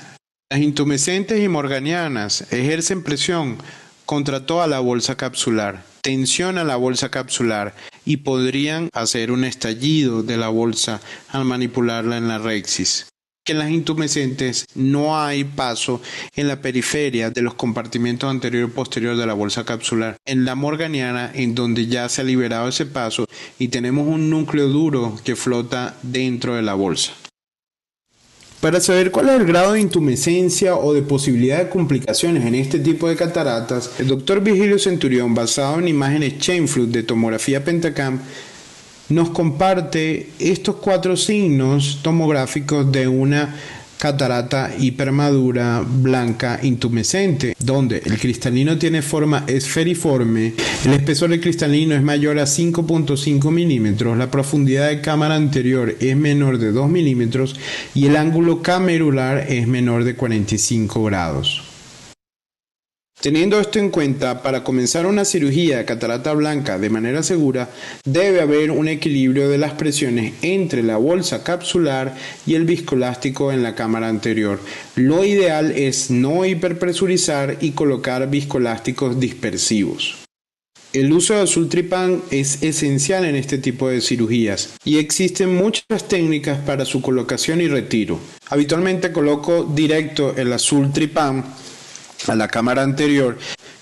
Las intumescentes y morganianas ejercen presión contra toda la bolsa capsular, tensionan la bolsa capsular y podrían hacer un estallido de la bolsa al manipularla en la rexis que en las intumescentes no hay paso en la periferia de los compartimentos anterior y posterior de la bolsa capsular. En la morganiana, en donde ya se ha liberado ese paso y tenemos un núcleo duro que flota dentro de la bolsa. Para saber cuál es el grado de intumescencia o de posibilidad de complicaciones en este tipo de cataratas, el doctor Vigilio Centurión, basado en imágenes Chainflood de tomografía Pentacam, nos comparte estos cuatro signos tomográficos de una catarata hipermadura blanca intumescente, donde el cristalino tiene forma esferiforme, el espesor del cristalino es mayor a 5.5 milímetros, la profundidad de cámara anterior es menor de 2 milímetros y el ángulo camerular es menor de 45 grados. Teniendo esto en cuenta, para comenzar una cirugía de catarata blanca de manera segura, debe haber un equilibrio de las presiones entre la bolsa capsular y el viscoelástico en la cámara anterior. Lo ideal es no hiperpresurizar y colocar viscoelásticos dispersivos. El uso de azul tripán es esencial en este tipo de cirugías y existen muchas técnicas para su colocación y retiro. Habitualmente coloco directo el azul tripán a la cámara anterior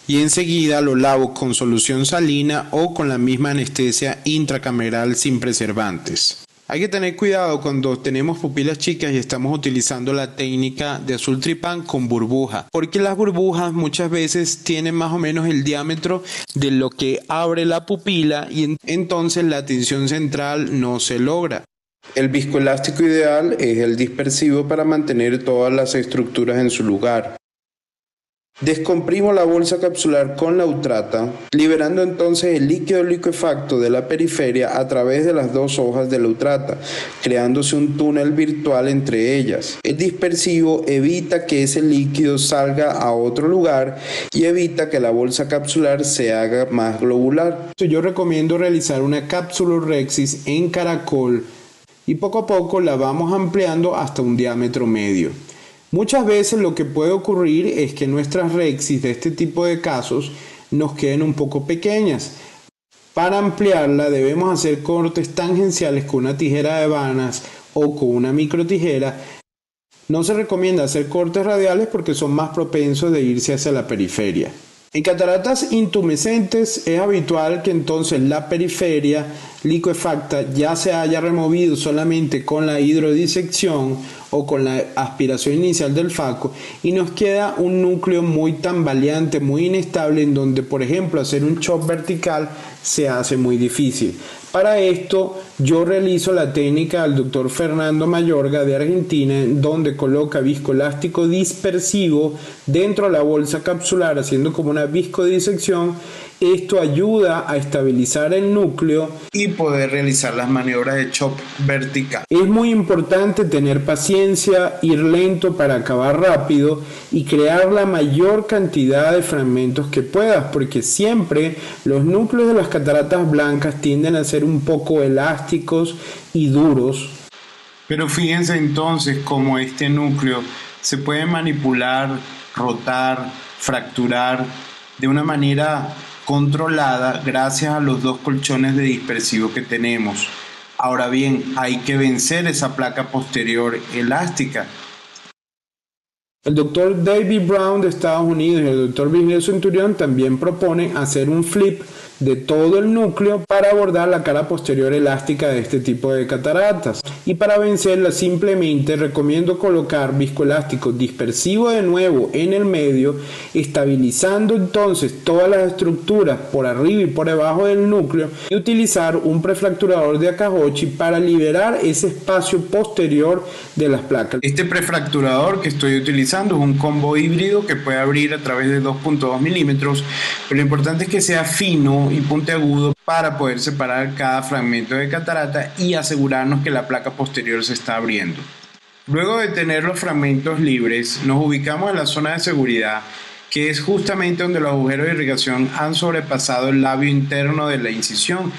y enseguida lo lavo con solución salina o con la misma anestesia intracameral sin preservantes. Hay que tener cuidado cuando tenemos pupilas chicas y estamos utilizando la técnica de azul tripán con burbuja, porque las burbujas muchas veces tienen más o menos el diámetro de lo que abre la pupila y entonces la tensión central no se logra. El viscoelástico ideal es el dispersivo para mantener todas las estructuras en su lugar. Descomprimo la bolsa capsular con la utrata, liberando entonces el líquido liquefacto de la periferia a través de las dos hojas de la utrata, creándose un túnel virtual entre ellas. El dispersivo evita que ese líquido salga a otro lugar y evita que la bolsa capsular se haga más globular. Yo recomiendo realizar una cápsula rexis en caracol y poco a poco la vamos ampliando hasta un diámetro medio. Muchas veces lo que puede ocurrir es que nuestras rexis de este tipo de casos nos queden un poco pequeñas. Para ampliarla debemos hacer cortes tangenciales con una tijera de vanas o con una micro tijera. No se recomienda hacer cortes radiales porque son más propensos de irse hacia la periferia. En cataratas intumescentes es habitual que entonces la periferia liquefacta ya se haya removido solamente con la hidrodisección o con la aspiración inicial del faco y nos queda un núcleo muy tambaleante, muy inestable en donde por ejemplo hacer un chop vertical se hace muy difícil. Para esto yo realizo la técnica del doctor Fernando Mayorga de Argentina, donde coloca viscoelástico dispersivo dentro de la bolsa capsular, haciendo como una viscodisección esto ayuda a estabilizar el núcleo y poder realizar las maniobras de chop vertical. Es muy importante tener paciencia, ir lento para acabar rápido y crear la mayor cantidad de fragmentos que puedas, porque siempre los núcleos de las cataratas blancas tienden a ser un poco elásticos y duros. Pero fíjense entonces cómo este núcleo se puede manipular, rotar, fracturar de una manera controlada gracias a los dos colchones de dispersivo que tenemos. Ahora bien, hay que vencer esa placa posterior elástica. El doctor David Brown de Estados Unidos y el doctor Virgilio Centurión también proponen hacer un flip de todo el núcleo para abordar la cara posterior elástica de este tipo de cataratas. Y para vencerla simplemente recomiendo colocar viscoelástico dispersivo de nuevo en el medio, estabilizando entonces todas las estructuras por arriba y por debajo del núcleo y utilizar un prefracturador de Akahochi para liberar ese espacio posterior de las placas. Este prefracturador que estoy utilizando es un combo híbrido que puede abrir a través de 2.2 milímetros, pero lo importante es que sea fino y puntiagudo para poder separar cada fragmento de catarata y asegurarnos que la placa posterior se está abriendo. Luego de tener los fragmentos libres, nos ubicamos en la zona de seguridad, que es justamente donde los agujeros de irrigación han sobrepasado el labio interno de la incisión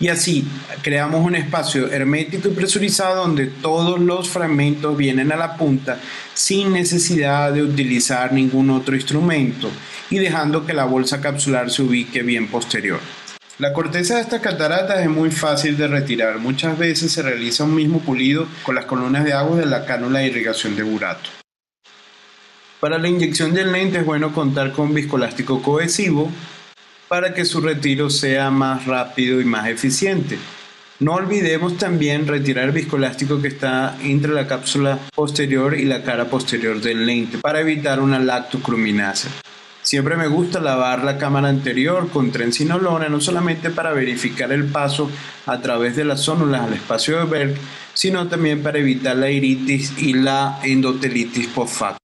y así creamos un espacio hermético y presurizado donde todos los fragmentos vienen a la punta sin necesidad de utilizar ningún otro instrumento y dejando que la bolsa capsular se ubique bien posterior. La corteza de estas cataratas es muy fácil de retirar. Muchas veces se realiza un mismo pulido con las columnas de agua de la cánula de irrigación de burato. Para la inyección del lente es bueno contar con viscoelástico cohesivo para que su retiro sea más rápido y más eficiente. No olvidemos también retirar el viscoelástico que está entre la cápsula posterior y la cara posterior del lente para evitar una lactocruminasa. Siempre me gusta lavar la cámara anterior con trencinolona, no solamente para verificar el paso a través de las zónulas al espacio de Berg, sino también para evitar la iritis y la endotelitis postfacto.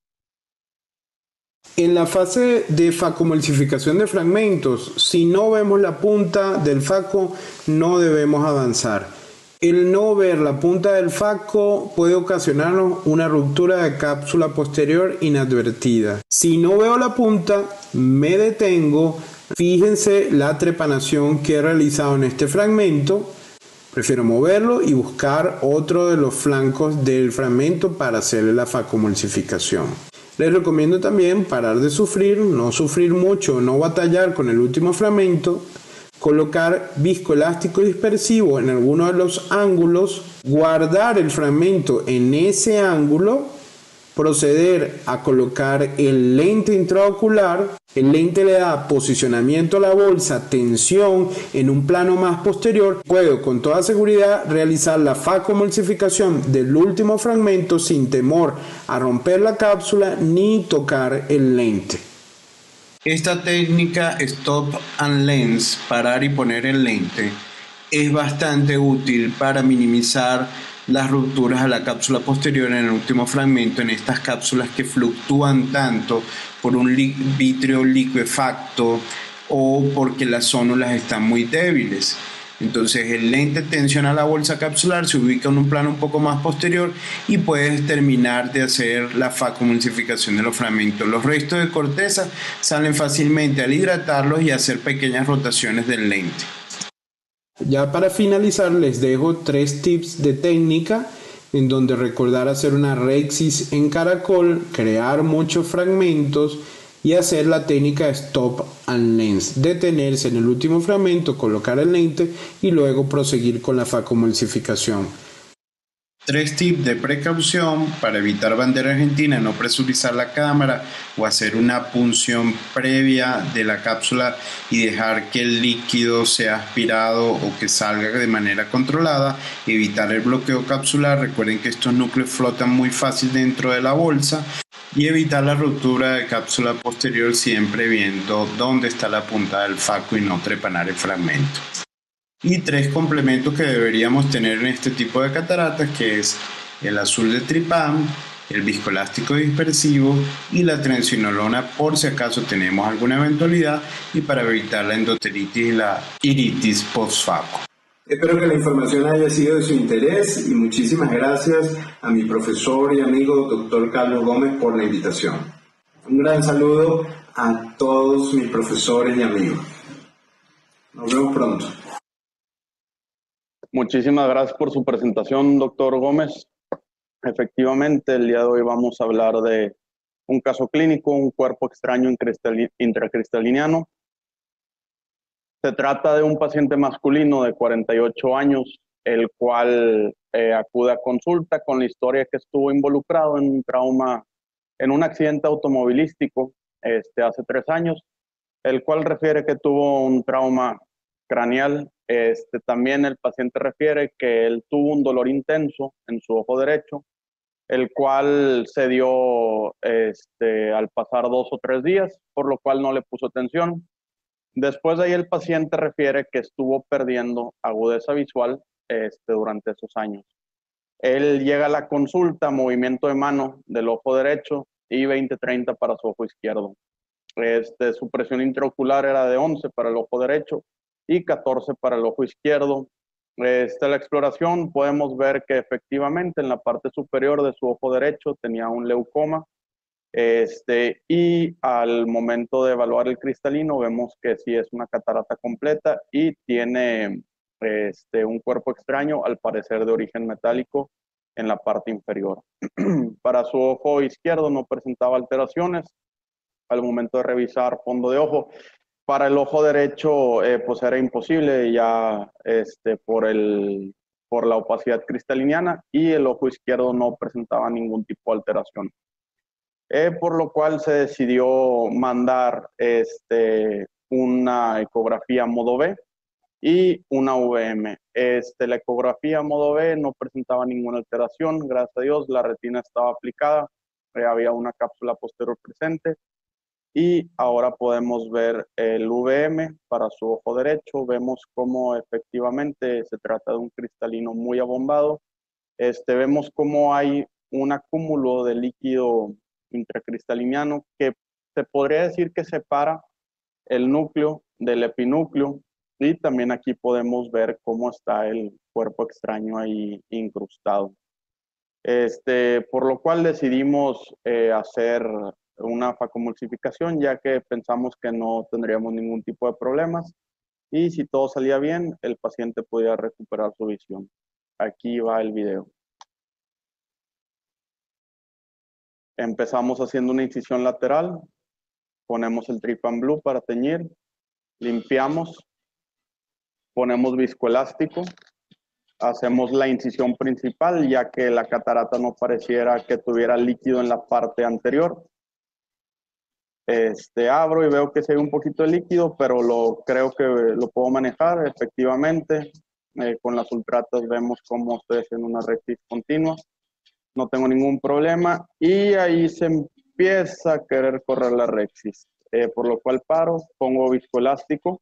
En la fase de facomulsificación de fragmentos, si no vemos la punta del faco, no debemos avanzar. El no ver la punta del faco puede ocasionarnos una ruptura de cápsula posterior inadvertida. Si no veo la punta, me detengo. Fíjense la trepanación que he realizado en este fragmento. Prefiero moverlo y buscar otro de los flancos del fragmento para hacerle la facomulsificación. Les recomiendo también parar de sufrir, no sufrir mucho, no batallar con el último fragmento, colocar viscoelástico dispersivo en alguno de los ángulos, guardar el fragmento en ese ángulo proceder a colocar el lente intraocular. El lente le da posicionamiento a la bolsa, tensión en un plano más posterior. Puedo con toda seguridad realizar la facomulsificación del último fragmento sin temor a romper la cápsula ni tocar el lente. Esta técnica Stop and Lens, parar y poner el lente, es bastante útil para minimizar las rupturas a la cápsula posterior en el último fragmento, en estas cápsulas que fluctúan tanto por un vitrio liquefacto o porque las zónulas están muy débiles. Entonces el lente tensiona la bolsa capsular, se ubica en un plano un poco más posterior y puedes terminar de hacer la facomulsificación de los fragmentos. Los restos de corteza salen fácilmente al hidratarlos y hacer pequeñas rotaciones del lente. Ya para finalizar les dejo tres tips de técnica en donde recordar hacer una rexis en caracol, crear muchos fragmentos y hacer la técnica stop and lens, detenerse en el último fragmento, colocar el lente y luego proseguir con la facomulsificación. Tres tips de precaución para evitar bandera argentina, no presurizar la cámara o hacer una punción previa de la cápsula y dejar que el líquido sea aspirado o que salga de manera controlada. Evitar el bloqueo capsular. Recuerden que estos núcleos flotan muy fácil dentro de la bolsa. Y evitar la ruptura de cápsula posterior siempre viendo dónde está la punta del faco y no trepanar el fragmento y tres complementos que deberíamos tener en este tipo de cataratas, que es el azul de tripán, el viscoelástico dispersivo y la trencinolona por si acaso tenemos alguna eventualidad y para evitar la endotelitis y la iritis postfaco. Espero que la información haya sido de su interés y muchísimas gracias a mi profesor y amigo doctor Carlos Gómez por la invitación. Un gran saludo a todos mis profesores y amigos. Nos vemos pronto. Muchísimas gracias por su presentación, doctor Gómez. Efectivamente, el día de hoy vamos a hablar de un caso clínico, un cuerpo extraño intracristaliniano. Se trata de un paciente masculino de 48 años, el cual eh, acude a consulta con la historia que estuvo involucrado en un trauma, en un accidente automovilístico este, hace tres años, el cual refiere que tuvo un trauma craneal este, también el paciente refiere que él tuvo un dolor intenso en su ojo derecho, el cual se dio este, al pasar dos o tres días, por lo cual no le puso atención. Después de ahí el paciente refiere que estuvo perdiendo agudeza visual este, durante esos años. Él llega a la consulta, movimiento de mano del ojo derecho y 20-30 para su ojo izquierdo. Este, su presión intraocular era de 11 para el ojo derecho y 14 para el ojo izquierdo. Esta la exploración podemos ver que efectivamente en la parte superior de su ojo derecho tenía un leucoma este, y al momento de evaluar el cristalino vemos que sí es una catarata completa y tiene este, un cuerpo extraño, al parecer de origen metálico, en la parte inferior. Para su ojo izquierdo no presentaba alteraciones al momento de revisar fondo de ojo. Para el ojo derecho, eh, pues era imposible ya este, por, el, por la opacidad cristaliniana y el ojo izquierdo no presentaba ningún tipo de alteración. Eh, por lo cual se decidió mandar este, una ecografía modo B y una VM. Este, la ecografía modo B no presentaba ninguna alteración, gracias a Dios, la retina estaba aplicada, eh, había una cápsula posterior presente y ahora podemos ver el VM para su ojo derecho, vemos cómo efectivamente se trata de un cristalino muy abombado, este, vemos cómo hay un acúmulo de líquido intracristaliniano que se podría decir que separa el núcleo del epinúcleo. Y también aquí podemos ver cómo está el cuerpo extraño ahí incrustado. Este, por lo cual decidimos eh, hacer una facomulsificación ya que pensamos que no tendríamos ningún tipo de problemas y si todo salía bien, el paciente podía recuperar su visión. Aquí va el video. Empezamos haciendo una incisión lateral, ponemos el tripan blue para teñir, limpiamos, ponemos viscoelástico, hacemos la incisión principal ya que la catarata no pareciera que tuviera líquido en la parte anterior. Este, abro y veo que se hay un poquito de líquido, pero lo, creo que lo puedo manejar efectivamente. Eh, con las ultratas vemos cómo estoy haciendo una rectis continua no tengo ningún problema y ahí se empieza a querer correr la rexis, eh, por lo cual paro, pongo viscoelástico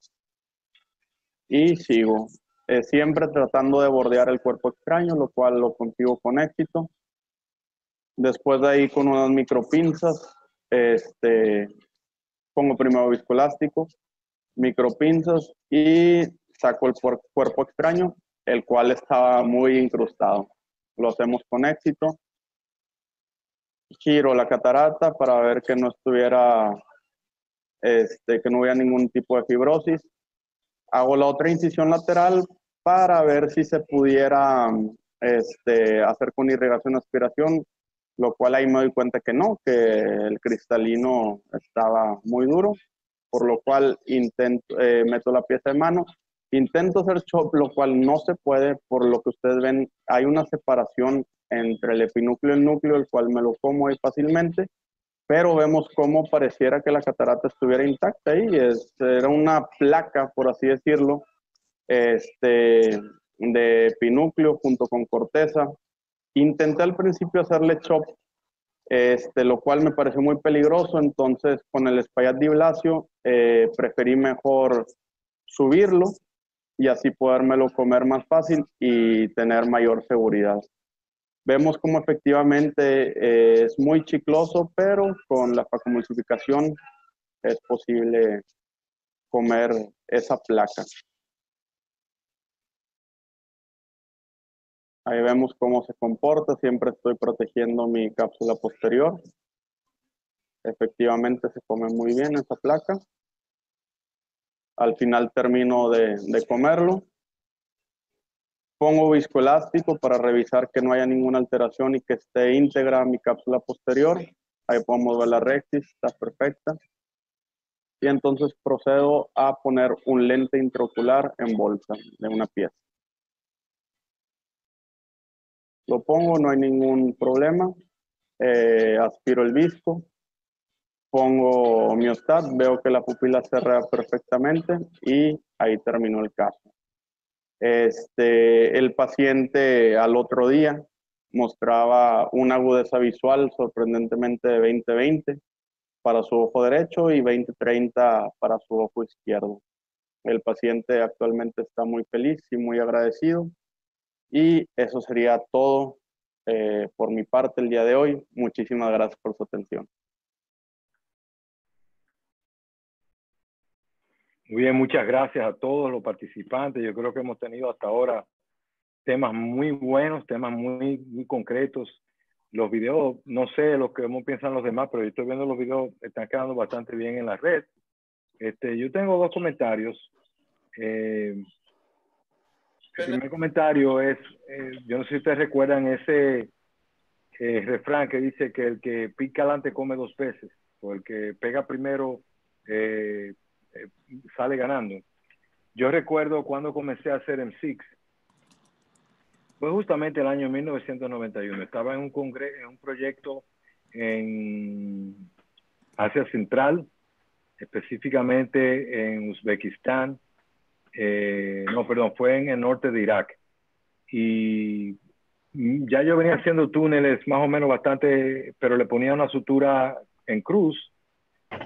y sigo, eh, siempre tratando de bordear el cuerpo extraño, lo cual lo consigo con éxito. Después de ahí con unas micropinzas, este, pongo primero viscoelástico, micropinzas y saco el cuerpo extraño, el cual estaba muy incrustado lo hacemos con éxito. Giro la catarata para ver que no estuviera, este, que no hubiera ningún tipo de fibrosis. Hago la otra incisión lateral para ver si se pudiera este, hacer con irrigación aspiración, lo cual ahí me doy cuenta que no, que el cristalino estaba muy duro, por lo cual intento, eh, meto la pieza de mano Intento hacer chop, lo cual no se puede, por lo que ustedes ven, hay una separación entre el epinúcleo y el núcleo, el cual me lo como ahí fácilmente, pero vemos cómo pareciera que la catarata estuviera intacta ahí, es, era una placa, por así decirlo, este, de epinúcleo junto con corteza. Intenté al principio hacerle chop, este, lo cual me pareció muy peligroso, entonces con el Spayat di Blasio eh, preferí mejor subirlo y así podérmelo comer más fácil y tener mayor seguridad. Vemos como efectivamente eh, es muy chicloso, pero con la facomulsificación es posible comer esa placa. Ahí vemos cómo se comporta, siempre estoy protegiendo mi cápsula posterior. Efectivamente se come muy bien esa placa. Al final termino de, comerlo. Pongo viscoelástico para revisar que no haya ninguna alteración y que esté íntegra mi cápsula posterior. Ahí podemos ver la rectis, está perfecta. Y entonces procedo a poner un lente intraocular en bolsa de una pieza. Lo pongo, no hay ningún problema. Eh, aspiro el visco, pongo homeostat, veo que la pupila cerra perfectamente y ahí terminó el caso. Este, el paciente al otro día mostraba una agudeza visual sorprendentemente de 20-20 para su ojo derecho y 20-30 para su ojo izquierdo. El paciente actualmente está muy feliz y muy agradecido. Y eso sería todo eh, por mi parte el día de hoy. Muchísimas gracias por su atención. Muy bien, muchas gracias a todos los participantes. Yo creo que hemos tenido hasta ahora temas muy buenos, temas muy, muy concretos. Los videos, no sé lo que piensan los demás, pero yo estoy viendo los videos, están quedando bastante bien en la red. Este, yo tengo dos comentarios. Eh, el primer comentario es, eh, yo no sé si ustedes recuerdan ese eh, refrán que dice que el que pica adelante come dos veces, o el que pega primero eh, sale ganando. Yo recuerdo cuando comencé a hacer M6, fue justamente el año 1991. Estaba en un, congreso, en un proyecto en Asia Central, específicamente en Uzbekistán, eh, no, perdón, fue en el norte de Irak. Y ya yo venía haciendo túneles más o menos bastante, pero le ponía una sutura en cruz.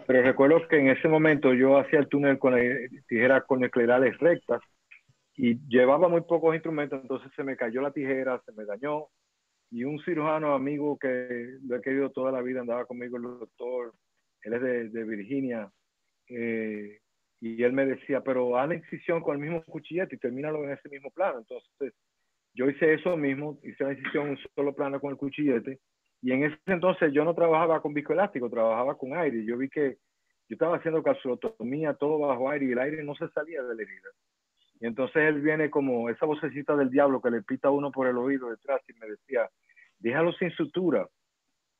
Pero recuerdo que en ese momento yo hacía el túnel con tijeras con esclerales rectas y llevaba muy pocos instrumentos, entonces se me cayó la tijera, se me dañó. Y un cirujano amigo que lo he querido toda la vida, andaba conmigo el doctor, él es de, de Virginia, eh, y él me decía, pero haz la incisión con el mismo cuchillete y termínalo en ese mismo plano. Entonces, yo hice eso mismo, hice la incisión un solo plano con el cuchillete. Y en ese entonces yo no trabajaba con viscoelástico, trabajaba con aire. Yo vi que yo estaba haciendo calculotomía, todo bajo aire, y el aire no se salía de la herida. Y entonces él viene como esa vocecita del diablo que le pita a uno por el oído detrás y me decía, déjalo sin sutura.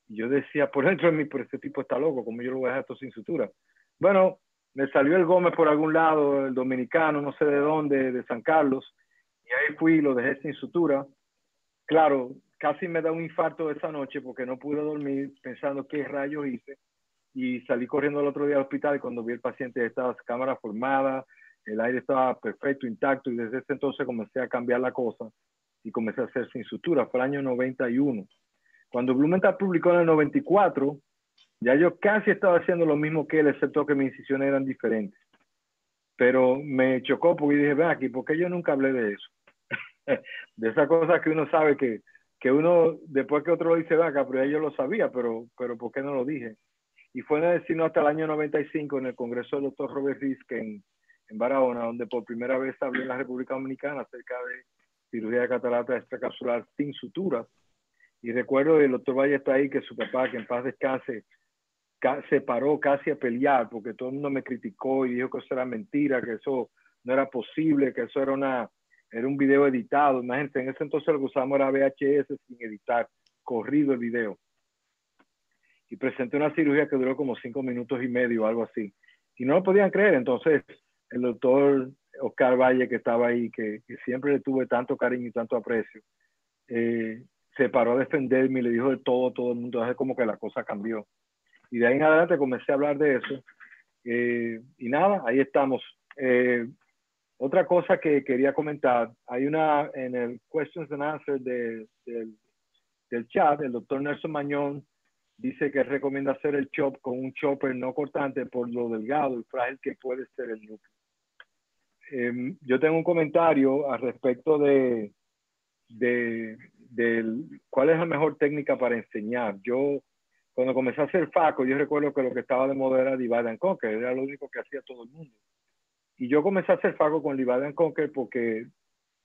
Y yo decía, por dentro de mí, pero este tipo está loco, ¿cómo yo lo voy a dejar esto sin sutura? Bueno, me salió el Gómez por algún lado, el dominicano, no sé de dónde, de San Carlos, y ahí fui, lo dejé sin sutura. Claro, casi me da un infarto esa noche porque no pude dormir pensando qué rayos hice y salí corriendo el otro día al hospital y cuando vi el paciente estaba cámara formada, el aire estaba perfecto, intacto y desde ese entonces comencé a cambiar la cosa y comencé a hacer sin sutura. Fue el año 91. Cuando Blumenthal publicó en el 94, ya yo casi estaba haciendo lo mismo que él, excepto que mis incisiones eran diferentes. Pero me chocó porque dije, ven aquí, ¿por qué yo nunca hablé de eso? de esa cosa que uno sabe que, que uno, después que otro lo dice, ven acá, pero yo lo sabía, pero, pero ¿por qué no lo dije? Y fue en el destino hasta el año 95 en el Congreso del doctor Robert Riske en, en Barahona, donde por primera vez hablé en la República Dominicana acerca de cirugía de catarata extracapsular sin suturas. Y recuerdo el doctor Valle está ahí, que su papá, que en paz descanse, se paró casi a pelear porque todo el mundo me criticó y dijo que eso era mentira, que eso no era posible, que eso era una era un video editado. Imagínate, en ese entonces lo que usábamos era VHS sin editar, corrido el video. Y presenté una cirugía que duró como cinco minutos y medio, algo así. Y no lo podían creer. Entonces, el doctor Oscar Valle, que estaba ahí, que, siempre le tuve tanto cariño y tanto aprecio, eh, se paró a defenderme y le dijo de todo, todo el mundo, hace como que la cosa cambió. Y de ahí en adelante comencé a hablar de eso. Eh, y nada, ahí estamos. Eh, otra cosa que quería comentar, hay una en el questions and answers del, del chat, el doctor Nelson Mañón dice que recomienda hacer el chop con un chopper no cortante por lo delgado y frágil que puede ser el núcleo. Em, yo tengo un comentario al respecto de, de, de, cuál es la mejor técnica para enseñar. Yo cuando comencé a hacer FACO, yo recuerdo que lo que estaba de moda era Divide and Conquer, era lo único que hacía todo el mundo. Y yo comencé a hacer FACO con Divide and Conquer porque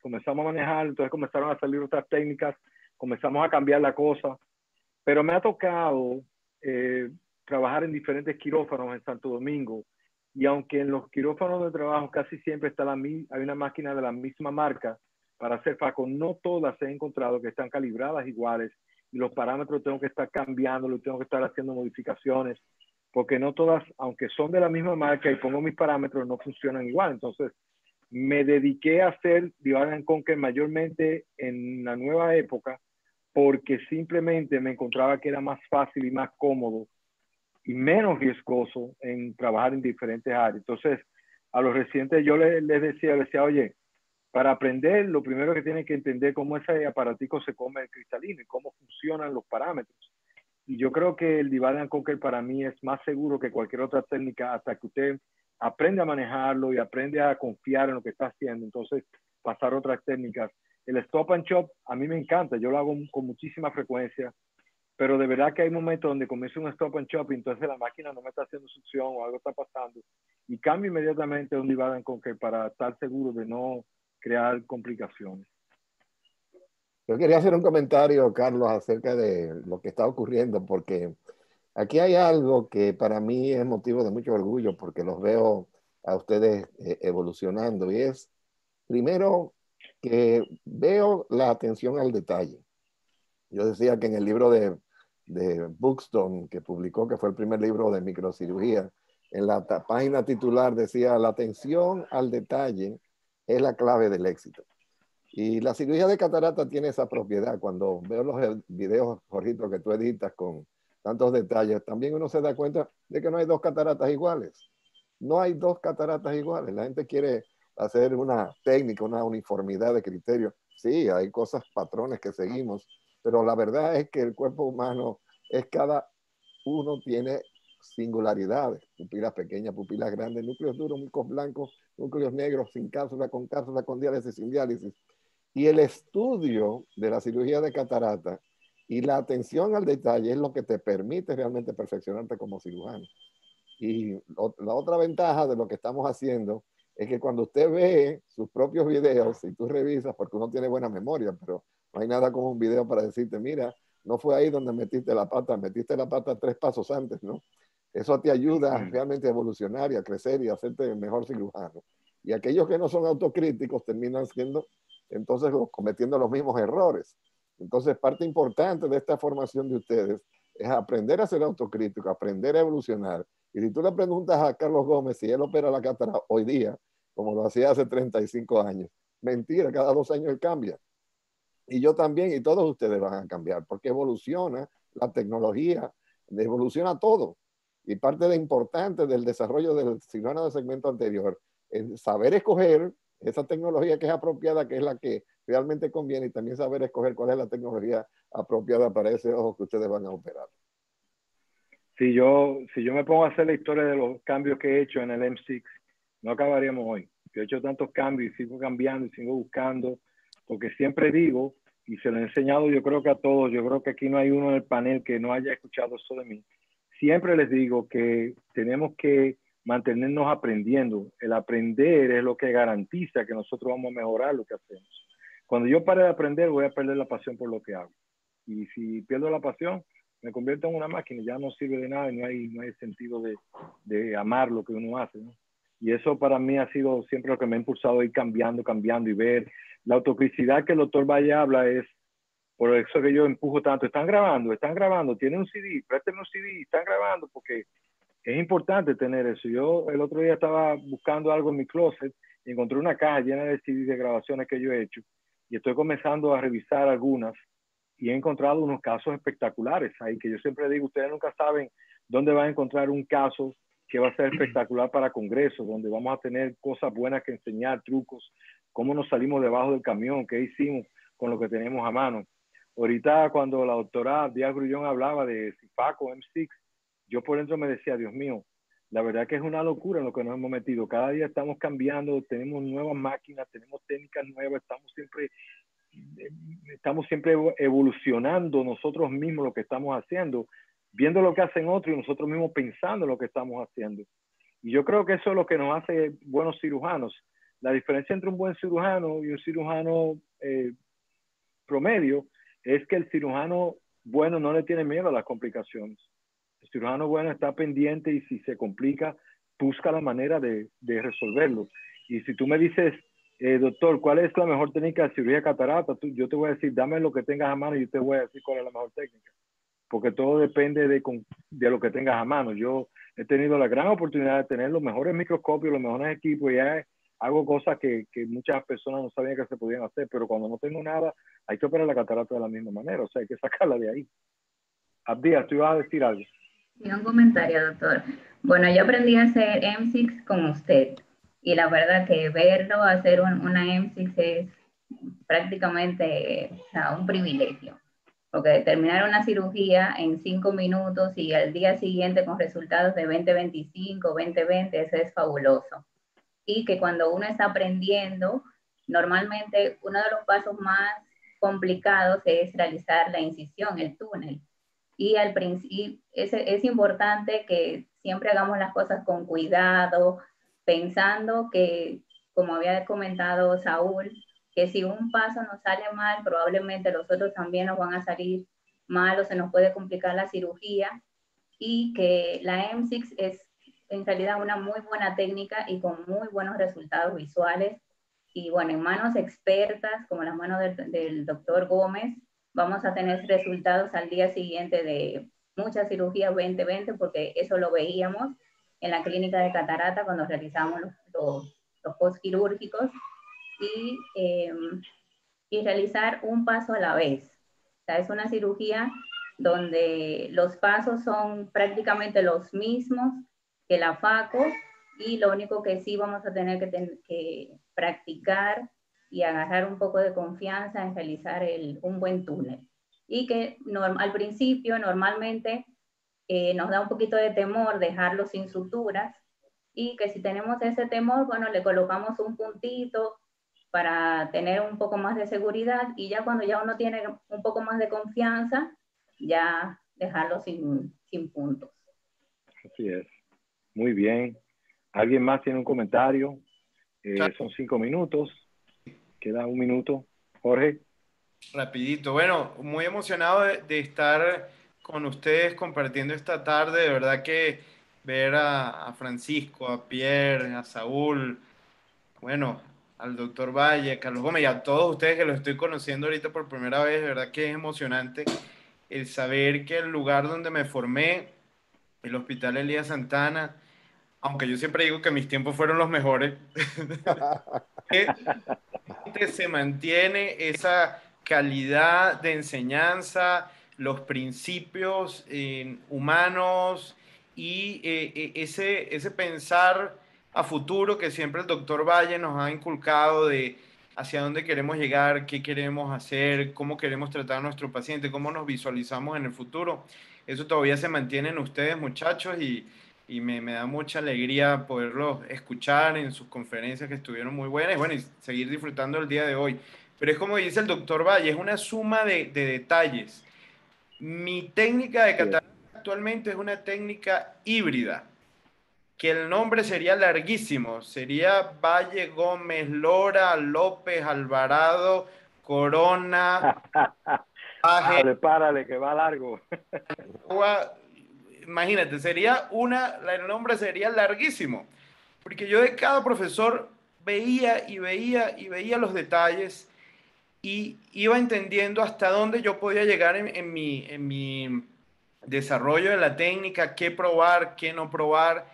comenzamos a manejar, entonces comenzaron a salir otras técnicas, comenzamos a cambiar la cosa. Pero me ha tocado eh, trabajar en diferentes quirófanos en Santo Domingo. Y aunque en los quirófanos de trabajo casi siempre está la, hay una máquina de la misma marca para hacer FACO, no todas he encontrado que están calibradas iguales y los parámetros tengo que estar cambiando, tengo que estar haciendo modificaciones, porque no todas, aunque son de la misma marca y pongo mis parámetros, no funcionan igual. Entonces, me dediqué a hacer Divide Conquer mayormente en la nueva época, porque simplemente me encontraba que era más fácil y más cómodo y menos riesgoso en trabajar en diferentes áreas. Entonces, a los residentes yo les, les decía, les decía, oye, para aprender, lo primero que tienen que entender cómo ese aparatico se come el cristalino y cómo funcionan los parámetros. Y yo creo que el Divide and Conquer para mí es más seguro que cualquier otra técnica hasta que usted aprende a manejarlo y aprende a confiar en lo que está haciendo. Entonces, pasar otras técnicas. El stop and chop a mí me encanta, yo lo hago con muchísima frecuencia, pero de verdad que hay momentos donde comienzo un stop and chop y entonces la máquina no me está haciendo succión o algo está pasando y cambio inmediatamente un Divide and Conquer para estar seguro de no crear complicaciones. Yo quería hacer un comentario, Carlos, acerca de lo que está ocurriendo, porque aquí hay algo que para mí es motivo de mucho orgullo, porque los veo a ustedes eh, evolucionando, y es, primero, que veo la atención al detalle. Yo decía que en el libro de, de Buxton, que publicó, que fue el primer libro de microcirugía, en la página titular decía, la atención al detalle es la clave del éxito. Y la cirugía de catarata tiene esa propiedad. Cuando veo los videos, Jorgito, que tú editas con tantos detalles, también uno se da cuenta de que no hay dos cataratas iguales. No hay dos cataratas iguales. La gente quiere hacer una técnica, una uniformidad de criterio. Sí, hay cosas, patrones que seguimos, pero la verdad es que el cuerpo humano es cada uno tiene singularidades, pupilas pequeñas, pupilas grandes, núcleos duros, núcleos blancos, núcleos negros, sin cápsula, con cápsula, con diálisis, sin diálisis. Y el estudio de la cirugía de catarata y la atención al detalle es lo que te permite realmente perfeccionarte como cirujano. Y la otra ventaja de lo que estamos haciendo es que cuando usted ve sus propios videos, y tú revisas, porque uno tiene buena memoria, pero no hay nada como un video para decirte, mira, no fue ahí donde metiste la pata, metiste la pata tres pasos antes, ¿no? Eso te ayuda realmente a evolucionar y a crecer y a hacerte mejor cirujano. Y aquellos que no son autocríticos terminan siendo entonces cometiendo los mismos errores. Entonces, parte importante de esta formación de ustedes es aprender a ser autocrítico, aprender a evolucionar. Y si tú le preguntas a Carlos Gómez si él opera la catarata hoy día, como lo hacía hace 35 años, mentira, cada dos años él cambia. Y yo también, y todos ustedes van a cambiar, porque evoluciona la tecnología, evoluciona todo. Y parte de importante del desarrollo del cirujano de segmento anterior es saber escoger esa tecnología que es apropiada, que es la que realmente conviene, y también saber escoger cuál es la tecnología apropiada para ese ojo que ustedes van a operar. Si yo, si yo me pongo a hacer la historia de los cambios que he hecho en el M6, no acabaríamos hoy. Yo he hecho tantos cambios y sigo cambiando y sigo buscando, porque siempre digo, y se lo he enseñado yo creo que a todos, yo creo que aquí no hay uno en el panel que no haya escuchado eso de mí. Siempre les digo que tenemos que mantenernos aprendiendo. El aprender es lo que garantiza que nosotros vamos a mejorar lo que hacemos. Cuando yo pare de aprender, voy a perder la pasión por lo que hago. Y si pierdo la pasión, me convierto en una máquina, ya no sirve de nada y no hay, no hay sentido de, de amar lo que uno hace. Y eso para mí ha sido siempre lo que me ha impulsado a ir cambiando, cambiando y ver. La autocricidad que el doctor Valle habla es, por eso que yo empujo tanto, están grabando, están grabando, tienen un CD, présteme un CD, están grabando, porque es importante tener eso. Yo el otro día estaba buscando algo en mi closet y encontré una caja llena de CDs de grabaciones que yo he hecho y estoy comenzando a revisar algunas y he encontrado unos casos espectaculares ahí que yo siempre digo, ustedes nunca saben dónde van a encontrar un caso que va a ser espectacular para congresos, donde vamos a tener cosas buenas que enseñar, trucos, cómo nos salimos debajo del camión, qué hicimos con lo que tenemos a mano. Ahorita cuando la doctora Díaz Grullón hablaba de CIFACO M6, yo por dentro me decía, Dios mío, la verdad que es una locura en lo que nos hemos metido. Cada día estamos cambiando, tenemos nuevas máquinas, tenemos técnicas nuevas, estamos siempre, estamos siempre evolucionando nosotros mismos lo que estamos haciendo, viendo lo que hacen otros y nosotros mismos pensando lo que estamos haciendo. Y yo creo que eso es lo que nos hace buenos cirujanos. La diferencia entre un buen cirujano y un cirujano eh, promedio es que el cirujano bueno no le tiene miedo a las complicaciones el cirujano bueno está pendiente y si se complica, busca la manera de, resolverlo. Y si tú me dices, eh, doctor, ¿cuál es la mejor técnica de cirugía catarata? Tú, yo te voy a decir, dame lo que tengas a mano y yo te voy a decir cuál es la mejor técnica. Porque todo depende de, de lo que tengas a mano. Yo he tenido la gran oportunidad de tener los mejores microscopios, los mejores equipos, ya hago cosas que, que, muchas personas no sabían que se podían hacer, pero cuando no tengo nada, hay que operar la catarata de la misma manera, o sea, hay que sacarla de ahí. Abdías, tú ibas a decir algo. Sí, un comentario, doctor. Bueno, yo aprendí a hacer M6 con usted y la verdad que verlo hacer una M6 es prácticamente un privilegio, porque terminar una cirugía en cinco minutos y al día siguiente con resultados de 2025, 2020, eso es fabuloso. Y que cuando uno está aprendiendo, normalmente uno de los pasos más complicados es realizar la incisión, el túnel. Y al principio es, es importante que siempre hagamos las cosas con cuidado, pensando que, como había comentado Saúl, que si un paso nos sale mal, probablemente los otros también nos van a salir mal o se nos puede complicar la cirugía y que la M6 es en realidad una muy buena técnica y con muy buenos resultados visuales. Y bueno, en manos expertas, como las manos del, doctor Gómez, vamos a tener resultados al día siguiente de muchas cirugías 2020, porque eso lo veíamos en la clínica de catarata cuando realizamos los, los, postquirúrgicos y, eh, y realizar un paso a la vez. O es una cirugía donde los pasos son prácticamente los mismos que la FACO y lo único que sí vamos a tener que, que practicar y agarrar un poco de confianza en realizar el, un buen túnel. Y que al principio normalmente eh, nos da un poquito de temor dejarlo sin suturas y que si tenemos ese temor, bueno, le colocamos un puntito para tener un poco más de seguridad y ya cuando ya uno tiene un poco más de confianza, ya dejarlo sin, sin puntos. Así es. Muy bien. ¿Alguien más tiene un comentario? Eh, son cinco minutos. Queda un minuto. Jorge. Rapidito. Bueno, muy emocionado de, de, estar con ustedes compartiendo esta tarde. De verdad que ver a, a, Francisco, a Pierre, a Saúl, bueno, al doctor Valle, a Carlos Gómez y a todos ustedes que los estoy conociendo ahorita por primera vez. De verdad que es emocionante el saber que el lugar donde me formé, el Hospital Elías Santana, aunque yo siempre digo que mis tiempos fueron los mejores, se mantiene esa calidad de enseñanza, los principios eh, humanos y eh, ese, ese pensar a futuro que siempre el doctor Valle nos ha inculcado de hacia dónde queremos llegar, qué queremos hacer, cómo queremos tratar a nuestro paciente, cómo nos visualizamos en el futuro. Eso todavía se mantiene en ustedes, muchachos, y, y me, me, da mucha alegría poderlos escuchar en sus conferencias que estuvieron muy buenas y bueno, y seguir disfrutando el día de hoy. Pero es como dice el doctor Valle, es una suma de, de detalles. Mi técnica de catarata actualmente es una técnica híbrida, que el nombre sería larguísimo, sería Valle Gómez Lora, López Alvarado, Corona. Párale, párale, que va largo. Imagínate, sería una, el nombre sería larguísimo, porque yo de cada profesor veía y veía y veía los detalles y iba entendiendo hasta dónde yo podía llegar en, en mi, en mi desarrollo de la técnica, qué probar, qué no probar,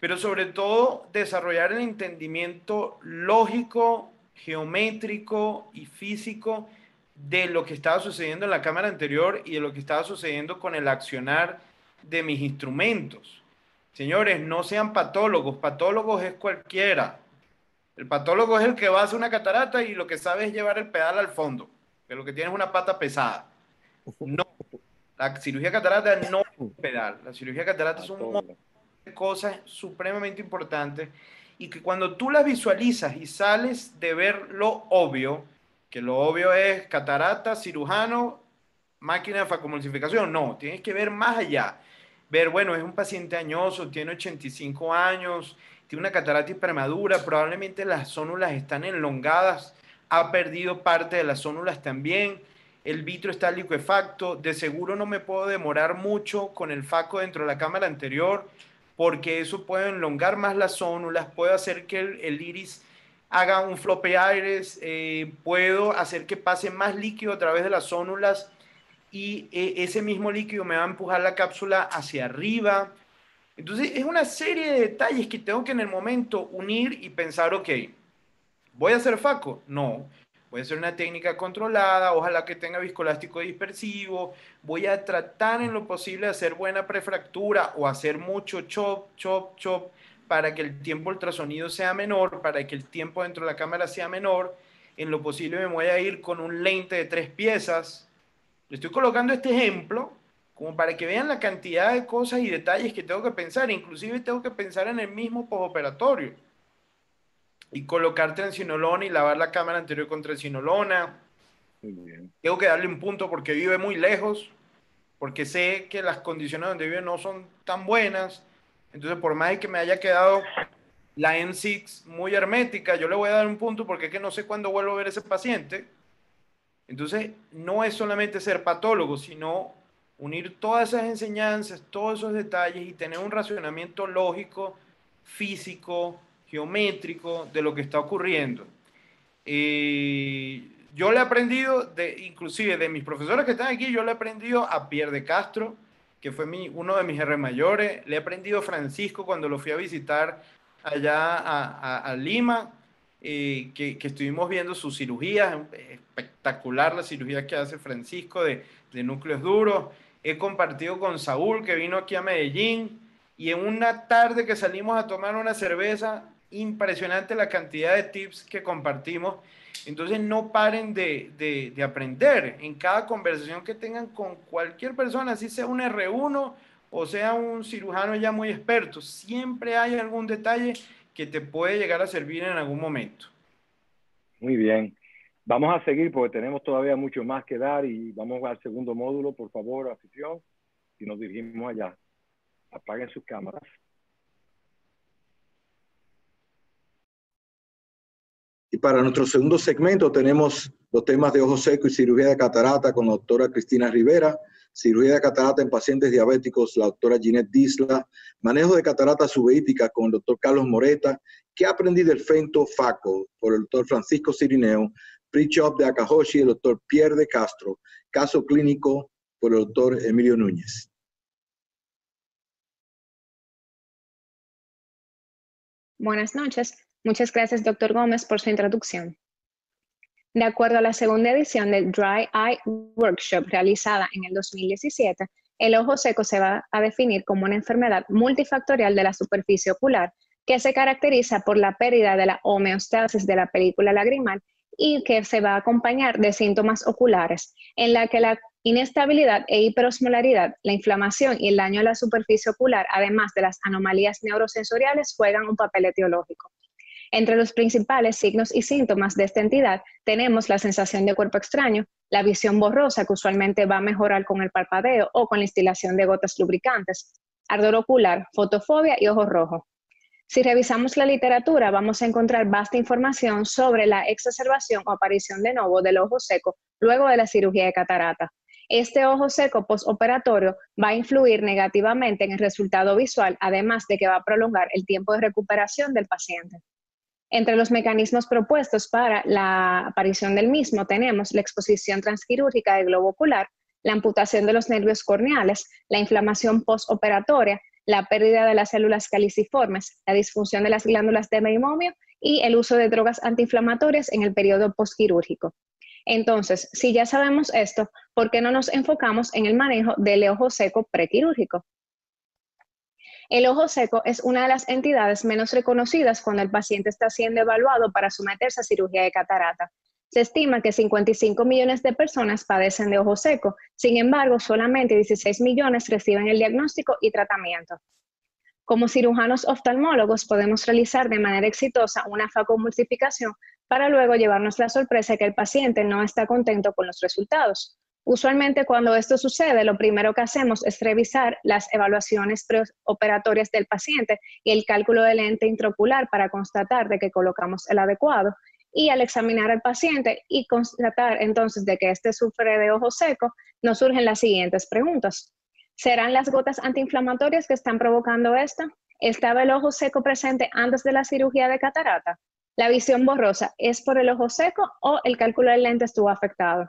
pero sobre todo desarrollar el entendimiento lógico, geométrico y físico de lo que estaba sucediendo en la cámara anterior y de lo que estaba sucediendo con el accionar de mis instrumentos. Señores, no sean patólogos, patólogos es cualquiera. El patólogo es el que va a hacer una catarata y lo que sabe es llevar el pedal al fondo, que lo que tiene es una pata pesada. No, la cirugía catarata no es un pedal, la cirugía catarata es un montón de cosas supremamente importantes y que cuando tú las visualizas y sales de ver lo obvio, que lo obvio es catarata, cirujano, máquina de facomulsificación, no, tienes que ver más allá. Ver, bueno, es un paciente añoso, tiene 85 años, tiene una catarata hipermadura, probablemente las zónulas están enlongadas, ha perdido parte de las zónulas también, el vitro está liquefacto, de seguro no me puedo demorar mucho con el faco dentro de la cámara anterior, porque eso puede enlongar más las zónulas, puede hacer que el, iris haga un flope aires, eh, puedo hacer que pase más líquido a través de las zónulas y eh, ese mismo líquido me va a empujar la cápsula hacia arriba. Entonces es una serie de detalles que tengo que en el momento unir y pensar, ok, ¿voy a hacer FACO? No. Voy a hacer una técnica controlada, ojalá que tenga viscoelástico dispersivo, voy a tratar en lo posible de hacer buena prefractura o hacer mucho chop, chop, chop para que el tiempo ultrasonido sea menor, para que el tiempo dentro de la cámara sea menor. En lo posible me voy a ir con un lente de tres piezas. Le estoy colocando este ejemplo como para que vean la cantidad de cosas y detalles que tengo que pensar. Inclusive tengo que pensar en el mismo postoperatorio. Y colocar trencinolona y lavar la cámara anterior con trencinolona. Tengo que darle un punto porque vive muy lejos, porque sé que las condiciones donde vive no son tan buenas entonces, por más que me haya quedado la N6 muy hermética, yo le voy a dar un punto porque es que no sé cuándo vuelvo a ver ese paciente. Entonces, no es solamente ser patólogo, sino unir todas esas enseñanzas, todos esos detalles y tener un racionamiento lógico, físico, geométrico de lo que está ocurriendo. Eh, yo le he aprendido, de, inclusive de mis profesores que están aquí, yo le he aprendido a Pierre de Castro, que fue uno de mis R mayores, le he aprendido a Francisco cuando lo fui a visitar allá a, Lima, eh, que, estuvimos viendo sus cirugías, espectacular la cirugía que hace Francisco de, de núcleos duros. He compartido con Saúl, que vino aquí a Medellín, y en una tarde que salimos a tomar una cerveza, impresionante la cantidad de tips que compartimos. Entonces no paren de, de, aprender en cada conversación que tengan con cualquier persona, así sea un R1 o sea un cirujano ya muy experto, siempre hay algún detalle que te puede llegar a servir en algún momento. Muy bien. Vamos a seguir porque tenemos todavía mucho más que dar y vamos al segundo módulo, por favor, afición, y nos dirigimos allá. Apaguen sus cámaras. Y para nuestro segundo segmento tenemos los temas de ojo seco y cirugía de catarata con la doctora Cristina Rivera, cirugía de catarata en pacientes diabéticos, la doctora Ginette Disla, manejo de catarata subeítica con el doctor Carlos Moreta, que aprendí del Fento Faco por el doctor Francisco Cirineo, pre-chop de Akahoshi, el doctor Pierre de Castro, caso clínico por el doctor Emilio Núñez. Buenas noches. Muchas gracias, doctor Gómez, por su introducción. De acuerdo a la segunda edición del Dry Eye Workshop realizada en el 2017, el ojo seco se va a definir como una enfermedad multifactorial de la superficie ocular que se caracteriza por la pérdida de la homeostasis de la película lagrimal y que se va a acompañar de síntomas oculares, en la que la inestabilidad e hiperosmolaridad, la inflamación y el daño a la superficie ocular, además de las anomalías neurosensoriales, juegan un papel etiológico. Entre los principales signos y síntomas de esta entidad tenemos la sensación de cuerpo extraño, la visión borrosa que usualmente va a mejorar con el parpadeo o con la instilación de gotas lubricantes, ardor ocular, fotofobia y ojo rojo. Si revisamos la literatura, vamos a encontrar vasta información sobre la exacerbación o aparición de nuevo del ojo seco luego de la cirugía de catarata. Este ojo seco postoperatorio va a influir negativamente en el resultado visual, además de que va a prolongar el tiempo de recuperación del paciente. Entre los mecanismos propuestos para la aparición del mismo tenemos la exposición transquirúrgica del globo ocular, la amputación de los nervios corneales, la inflamación postoperatoria, la pérdida de las células caliciformes, la disfunción de las glándulas de meimomio y el uso de drogas antiinflamatorias en el periodo postquirúrgico. Entonces, si ya sabemos esto, ¿por qué no nos enfocamos en el manejo del ojo seco prequirúrgico? El ojo seco es una de las entidades menos reconocidas cuando el paciente está siendo evaluado para someterse a cirugía de catarata. Se estima que 55 millones de personas padecen de ojo seco, sin embargo, solamente 16 millones reciben el diagnóstico y tratamiento. Como cirujanos oftalmólogos podemos realizar de manera exitosa una facomultiplicación para luego llevarnos la sorpresa que el paciente no está contento con los resultados. Usualmente cuando esto sucede, lo primero que hacemos es revisar las evaluaciones preoperatorias del paciente y el cálculo del lente intraocular para constatar de que colocamos el adecuado. Y al examinar al paciente y constatar entonces de que éste sufre de ojo seco, nos surgen las siguientes preguntas. ¿Serán las gotas antiinflamatorias que están provocando esto? ¿Estaba el ojo seco presente antes de la cirugía de catarata? ¿La visión borrosa es por el ojo seco o el cálculo del lente estuvo afectado?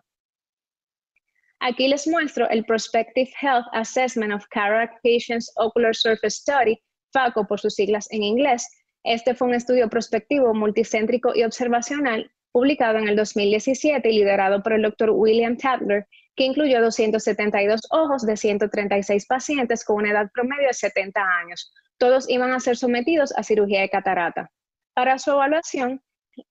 Aquí les muestro el Prospective Health Assessment of Cataract Patients Ocular Surface Study, FACO por sus siglas en inglés. Este fue un estudio prospectivo, multicéntrico y observacional publicado en el 2017 y liderado por el doctor William Tadler, que incluyó 272 ojos de 136 pacientes con una edad promedio de 70 años. Todos iban a ser sometidos a cirugía de catarata. Para su evaluación,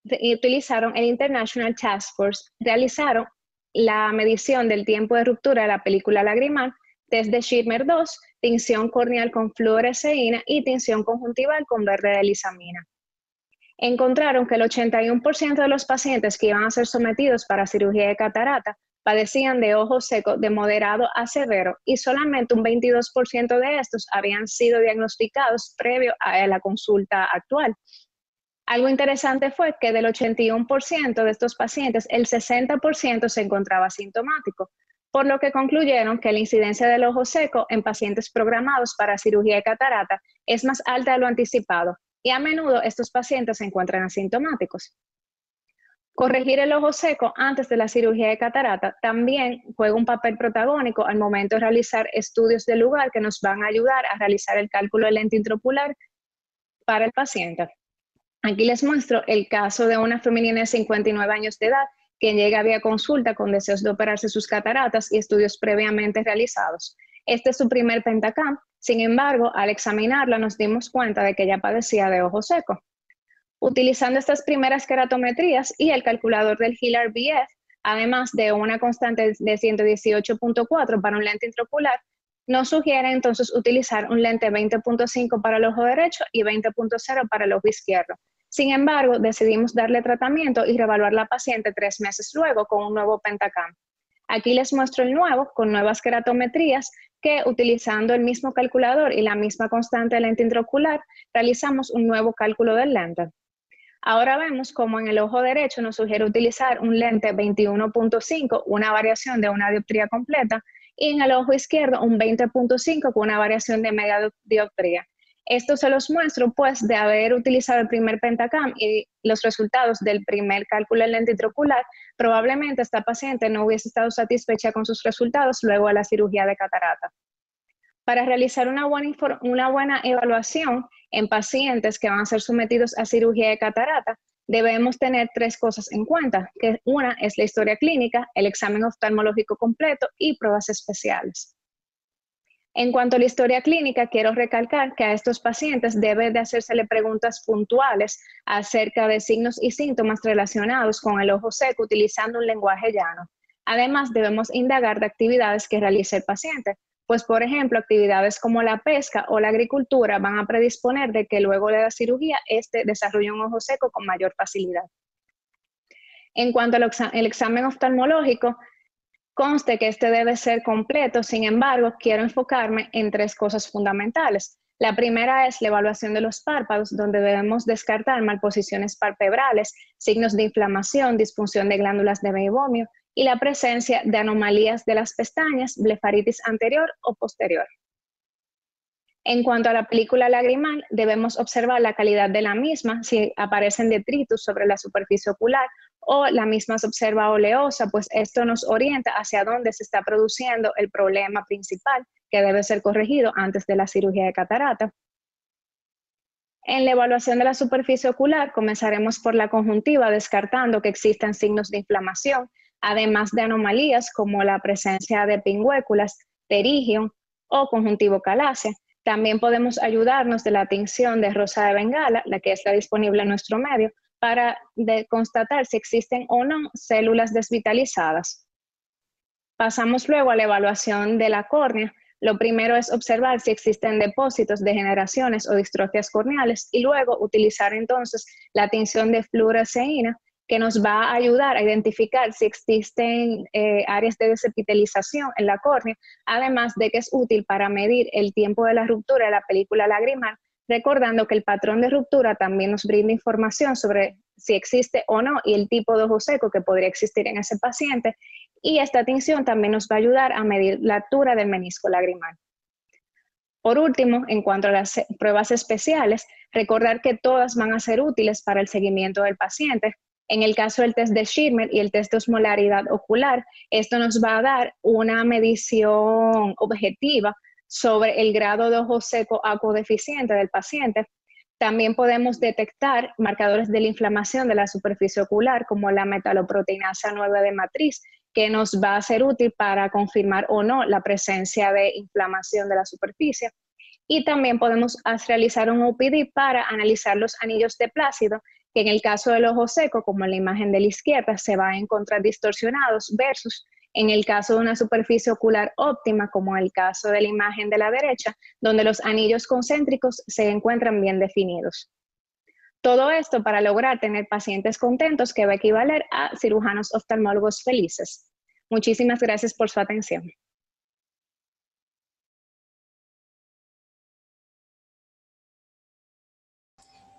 utilizaron el International Task Force, realizaron la medición del tiempo de ruptura de la película lagrimal, test de Schirmer 2, tinción corneal con fluoresceína y tinción conjuntival con verde de lisamina. Encontraron que el 81% de los pacientes que iban a ser sometidos para cirugía de catarata padecían de ojo seco de moderado a severo y solamente un 22% de estos habían sido diagnosticados previo a la consulta actual. Algo interesante fue que del 81% de estos pacientes, el 60% se encontraba sintomático, por lo que concluyeron que la incidencia del ojo seco en pacientes programados para cirugía de catarata es más alta de lo anticipado y a menudo estos pacientes se encuentran asintomáticos. Corregir el ojo seco antes de la cirugía de catarata también juega un papel protagónico al momento de realizar estudios de lugar que nos van a ayudar a realizar el cálculo de lente intraocular para el paciente. Aquí les muestro el caso de una femenina de 59 años de edad que llega vía consulta con deseos de operarse sus cataratas y estudios previamente realizados. Este es su primer pentacam, sin embargo, al examinarla nos dimos cuenta de que ella padecía de ojo seco. Utilizando estas primeras keratometrías y el calculador del HILAR BF, además de una constante de 118.4 para un lente intraocular, nos sugiere entonces utilizar un lente 20.5 para el ojo derecho y 20.0 para el ojo izquierdo, sin embargo, decidimos darle tratamiento y reevaluar la paciente tres meses luego con un nuevo Pentacam. Aquí les muestro el nuevo con nuevas keratometrías que utilizando el mismo calculador y la misma constante de lente intraocular, realizamos un nuevo cálculo del lente. Ahora vemos cómo en el ojo derecho nos sugiere utilizar un lente 21.5, una variación de una dioptría completa, y en el ojo izquierdo un 20.5 con una variación de media dioptría. Esto se los muestro pues de haber utilizado el primer Pentacam y los resultados del primer cálculo de lente intraocular, probablemente esta paciente no hubiese estado satisfecha con sus resultados luego de la cirugía de catarata. Para realizar una buena, una buena evaluación en pacientes que van a ser sometidos a cirugía de catarata, debemos tener tres cosas en cuenta, que una es la historia clínica, el examen oftalmológico completo y pruebas especiales. En cuanto a la historia clínica, quiero recalcar que a estos pacientes debe de hacérsele preguntas puntuales acerca de signos y síntomas relacionados con el ojo seco utilizando un lenguaje llano. Además, debemos indagar de actividades que realice el paciente, pues por ejemplo, actividades como la pesca o la agricultura van a predisponer de que luego de la cirugía este desarrolle un ojo seco con mayor facilidad. En cuanto al examen oftalmológico, Conste que este debe ser completo, sin embargo, quiero enfocarme en tres cosas fundamentales. La primera es la evaluación de los párpados, donde debemos descartar malposiciones palpebrales, signos de inflamación, disfunción de glándulas de meibomio y la presencia de anomalías de las pestañas, blefaritis anterior o posterior. En cuanto a la película lagrimal, debemos observar la calidad de la misma, si aparecen detritus sobre la superficie ocular o la misma se observa oleosa, pues esto nos orienta hacia dónde se está produciendo el problema principal que debe ser corregido antes de la cirugía de catarata. En la evaluación de la superficie ocular comenzaremos por la conjuntiva, descartando que existan signos de inflamación, además de anomalías como la presencia de pingüéculas, pterigium o conjuntivo calácea. También podemos ayudarnos de la tinción de rosa de bengala, la que está disponible en nuestro medio, para constatar si existen o no células desvitalizadas. Pasamos luego a la evaluación de la córnea. Lo primero es observar si existen depósitos, degeneraciones o distrofias corneales y luego utilizar entonces la tinción de fluoresceína que nos va a ayudar a identificar si existen eh, áreas de desepitelización en la córnea, además de que es útil para medir el tiempo de la ruptura de la película lagrimal recordando que el patrón de ruptura también nos brinda información sobre si existe o no y el tipo de ojo seco que podría existir en ese paciente. Y esta tinción también nos va a ayudar a medir la altura del menisco lagrimal. Por último, en cuanto a las pruebas especiales, recordar que todas van a ser útiles para el seguimiento del paciente. En el caso del test de Schirmer y el test de osmolaridad ocular, esto nos va a dar una medición objetiva sobre el grado de ojo seco deficiente del paciente. También podemos detectar marcadores de la inflamación de la superficie ocular, como la metaloproteinasa 9 de matriz, que nos va a ser útil para confirmar o no la presencia de inflamación de la superficie. Y también podemos realizar un OPD para analizar los anillos de plácido, que en el caso del ojo seco, como en la imagen de la izquierda, se van a encontrar distorsionados versus en el caso de una superficie ocular óptima, como el caso de la imagen de la derecha, donde los anillos concéntricos se encuentran bien definidos. Todo esto para lograr tener pacientes contentos que va a equivaler a cirujanos oftalmólogos felices. Muchísimas gracias por su atención.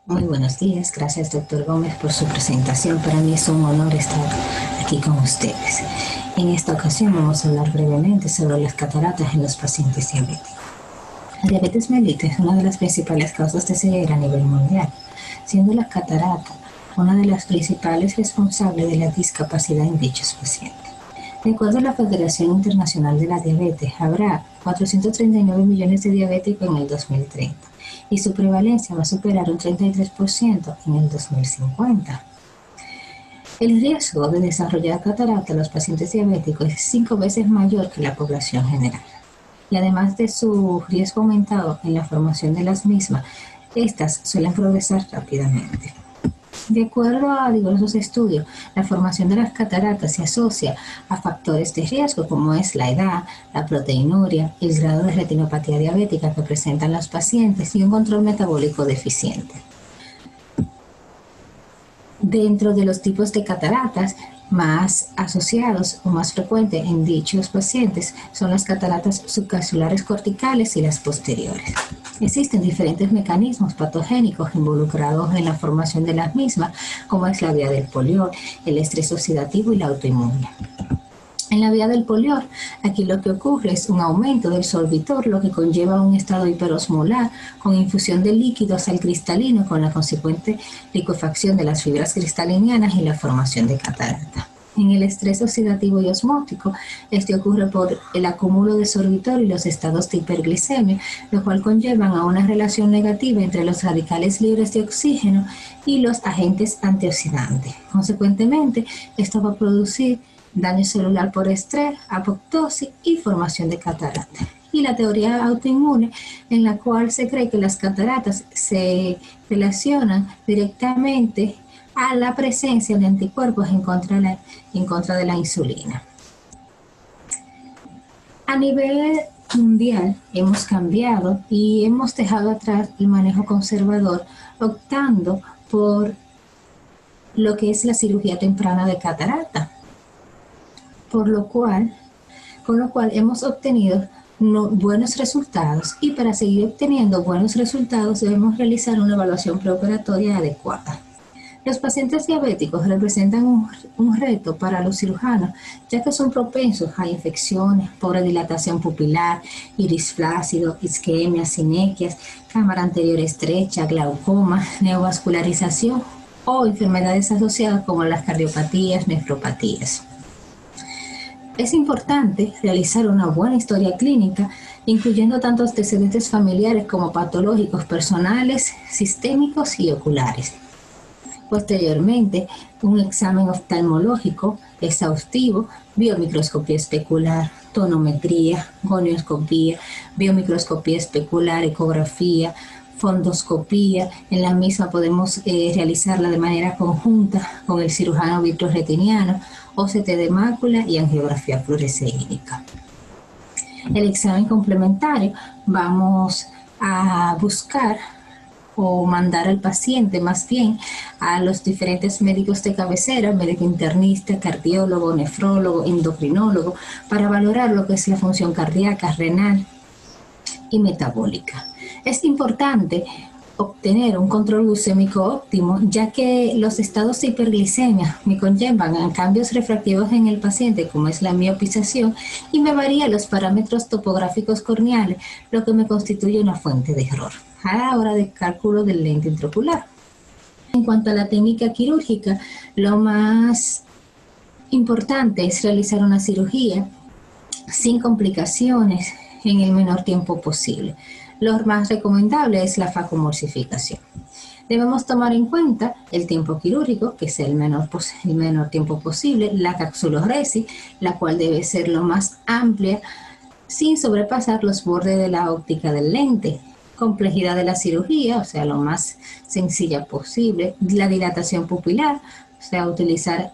Muy buenos días, gracias doctor Gómez por su presentación. Para mí es un honor estar aquí con ustedes. En esta ocasión vamos a hablar brevemente sobre las cataratas en los pacientes diabéticos. La diabetes mellitus es una de las principales causas de ceguera a nivel mundial, siendo la catarata una de las principales responsables de la discapacidad en dichos pacientes. De acuerdo a la Federación Internacional de la Diabetes, habrá 439 millones de diabéticos en el 2030 y su prevalencia va a superar un 33% en el 2050. El riesgo de desarrollar catarata en los pacientes diabéticos es cinco veces mayor que la población general. Y además de su riesgo aumentado en la formación de las mismas, estas suelen progresar rápidamente. De acuerdo a diversos estudios, la formación de las cataratas se asocia a factores de riesgo como es la edad, la proteinuria, el grado de retinopatía diabética que presentan los pacientes y un control metabólico deficiente. Dentro de los tipos de cataratas más asociados o más frecuentes en dichos pacientes son las cataratas subcapsulares corticales y las posteriores. Existen diferentes mecanismos patogénicos involucrados en la formación de las mismas, como es la vía del polior, el estrés oxidativo y la autoinmunidad. En la vía del polior, aquí lo que ocurre es un aumento del solvitor, lo que conlleva un estado hiperosmolar con infusión de líquidos al cristalino con la consecuente liquefacción de las fibras cristalinianas y la formación de catarata. En el estrés oxidativo y osmótico, este ocurre por el acúmulo de sorbitor y los estados de hiperglicemia, lo cual conllevan a una relación negativa entre los radicales libres de oxígeno y los agentes antioxidantes. Consecuentemente, esto va a producir daño celular por estrés, apoptosis y formación de catarata. Y la teoría autoinmune, en la cual se cree que las cataratas se relacionan directamente a la presencia de anticuerpos en contra en contra de la insulina. A nivel mundial hemos cambiado y hemos dejado atrás el manejo conservador, optando por lo que es la cirugía temprana de catarata, por lo cual, con lo cual hemos obtenido buenos resultados y para seguir obteniendo buenos resultados debemos realizar una evaluación preoperatoria adecuada. Los pacientes diabéticos representan un, reto para los cirujanos, ya que son propensos a infecciones, pobre dilatación pupilar, iris flácido, isquemia, sinequias, cámara anterior estrecha, glaucoma, neovascularización o enfermedades asociadas como las cardiopatías, nefropatías. Es importante realizar una buena historia clínica, incluyendo tanto antecedentes familiares como patológicos personales, sistémicos y oculares. Posteriormente, un examen oftalmológico exhaustivo, biomicroscopía especular, tonometría, gonioscopía, biomicroscopía especular, ecografía, fondoscopía. En la misma podemos eh, realizarla de manera conjunta con el cirujano vitroretiniano, OCT de mácula y angiografía fluorescénica. El examen complementario vamos a buscar o mandar al paciente más bien a los diferentes médicos de cabecera, médico internista, cardiólogo, nefrólogo, endocrinólogo, para valorar lo que es la función cardíaca, renal y metabólica. Es importante obtener un control glucémico óptimo, ya que los estados de hiperglicemia me conllevan a cambios refractivos en el paciente, como es la miopización, y me varían los parámetros topográficos corneales, lo que me constituye una fuente de error a la hora de cálculo del lente intraocular. En cuanto a la técnica quirúrgica, lo más importante es realizar una cirugía sin complicaciones en el menor tiempo posible. Lo más recomendable es la facomorsificación. Debemos tomar en cuenta el tiempo quirúrgico, que es el menor, tiempo posible, la capsuloresis, la cual debe ser lo más amplia sin sobrepasar los bordes de la óptica del lente, complejidad de la cirugía, o sea, lo más sencilla posible, la dilatación pupilar, o sea, utilizar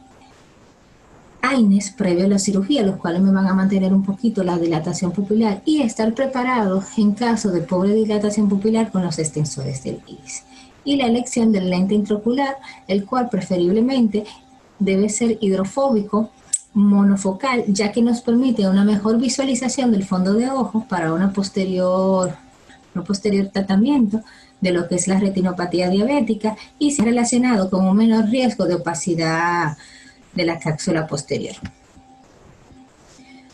AINES previo a la cirugía, los cuales me van a mantener un poquito la dilatación pupilar y estar preparado en caso de pobre dilatación pupilar con los extensores del iris. Y la elección del lente intraocular, el cual preferiblemente debe ser hidrofóbico monofocal, ya que nos permite una mejor visualización del fondo de ojo para una posterior, un posterior tratamiento de lo que es la retinopatía diabética y se ha relacionado con un menor riesgo de opacidad de la cápsula posterior.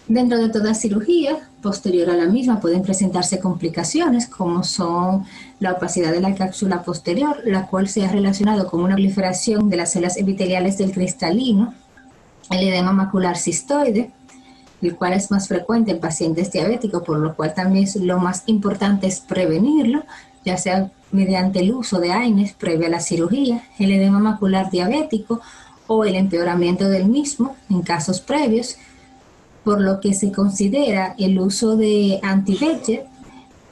Dentro de toda cirugía posterior a la misma pueden presentarse complicaciones como son la opacidad de la cápsula posterior, la cual se ha relacionado con una proliferación de las células epiteliales del cristalino, el edema macular cistoide, el cual es más frecuente en pacientes diabéticos, por lo cual también lo más importante es prevenirlo, ya sea mediante el uso de AINES previo a la cirugía, el edema macular diabético o el empeoramiento del mismo en casos previos, por lo que se considera el uso de anti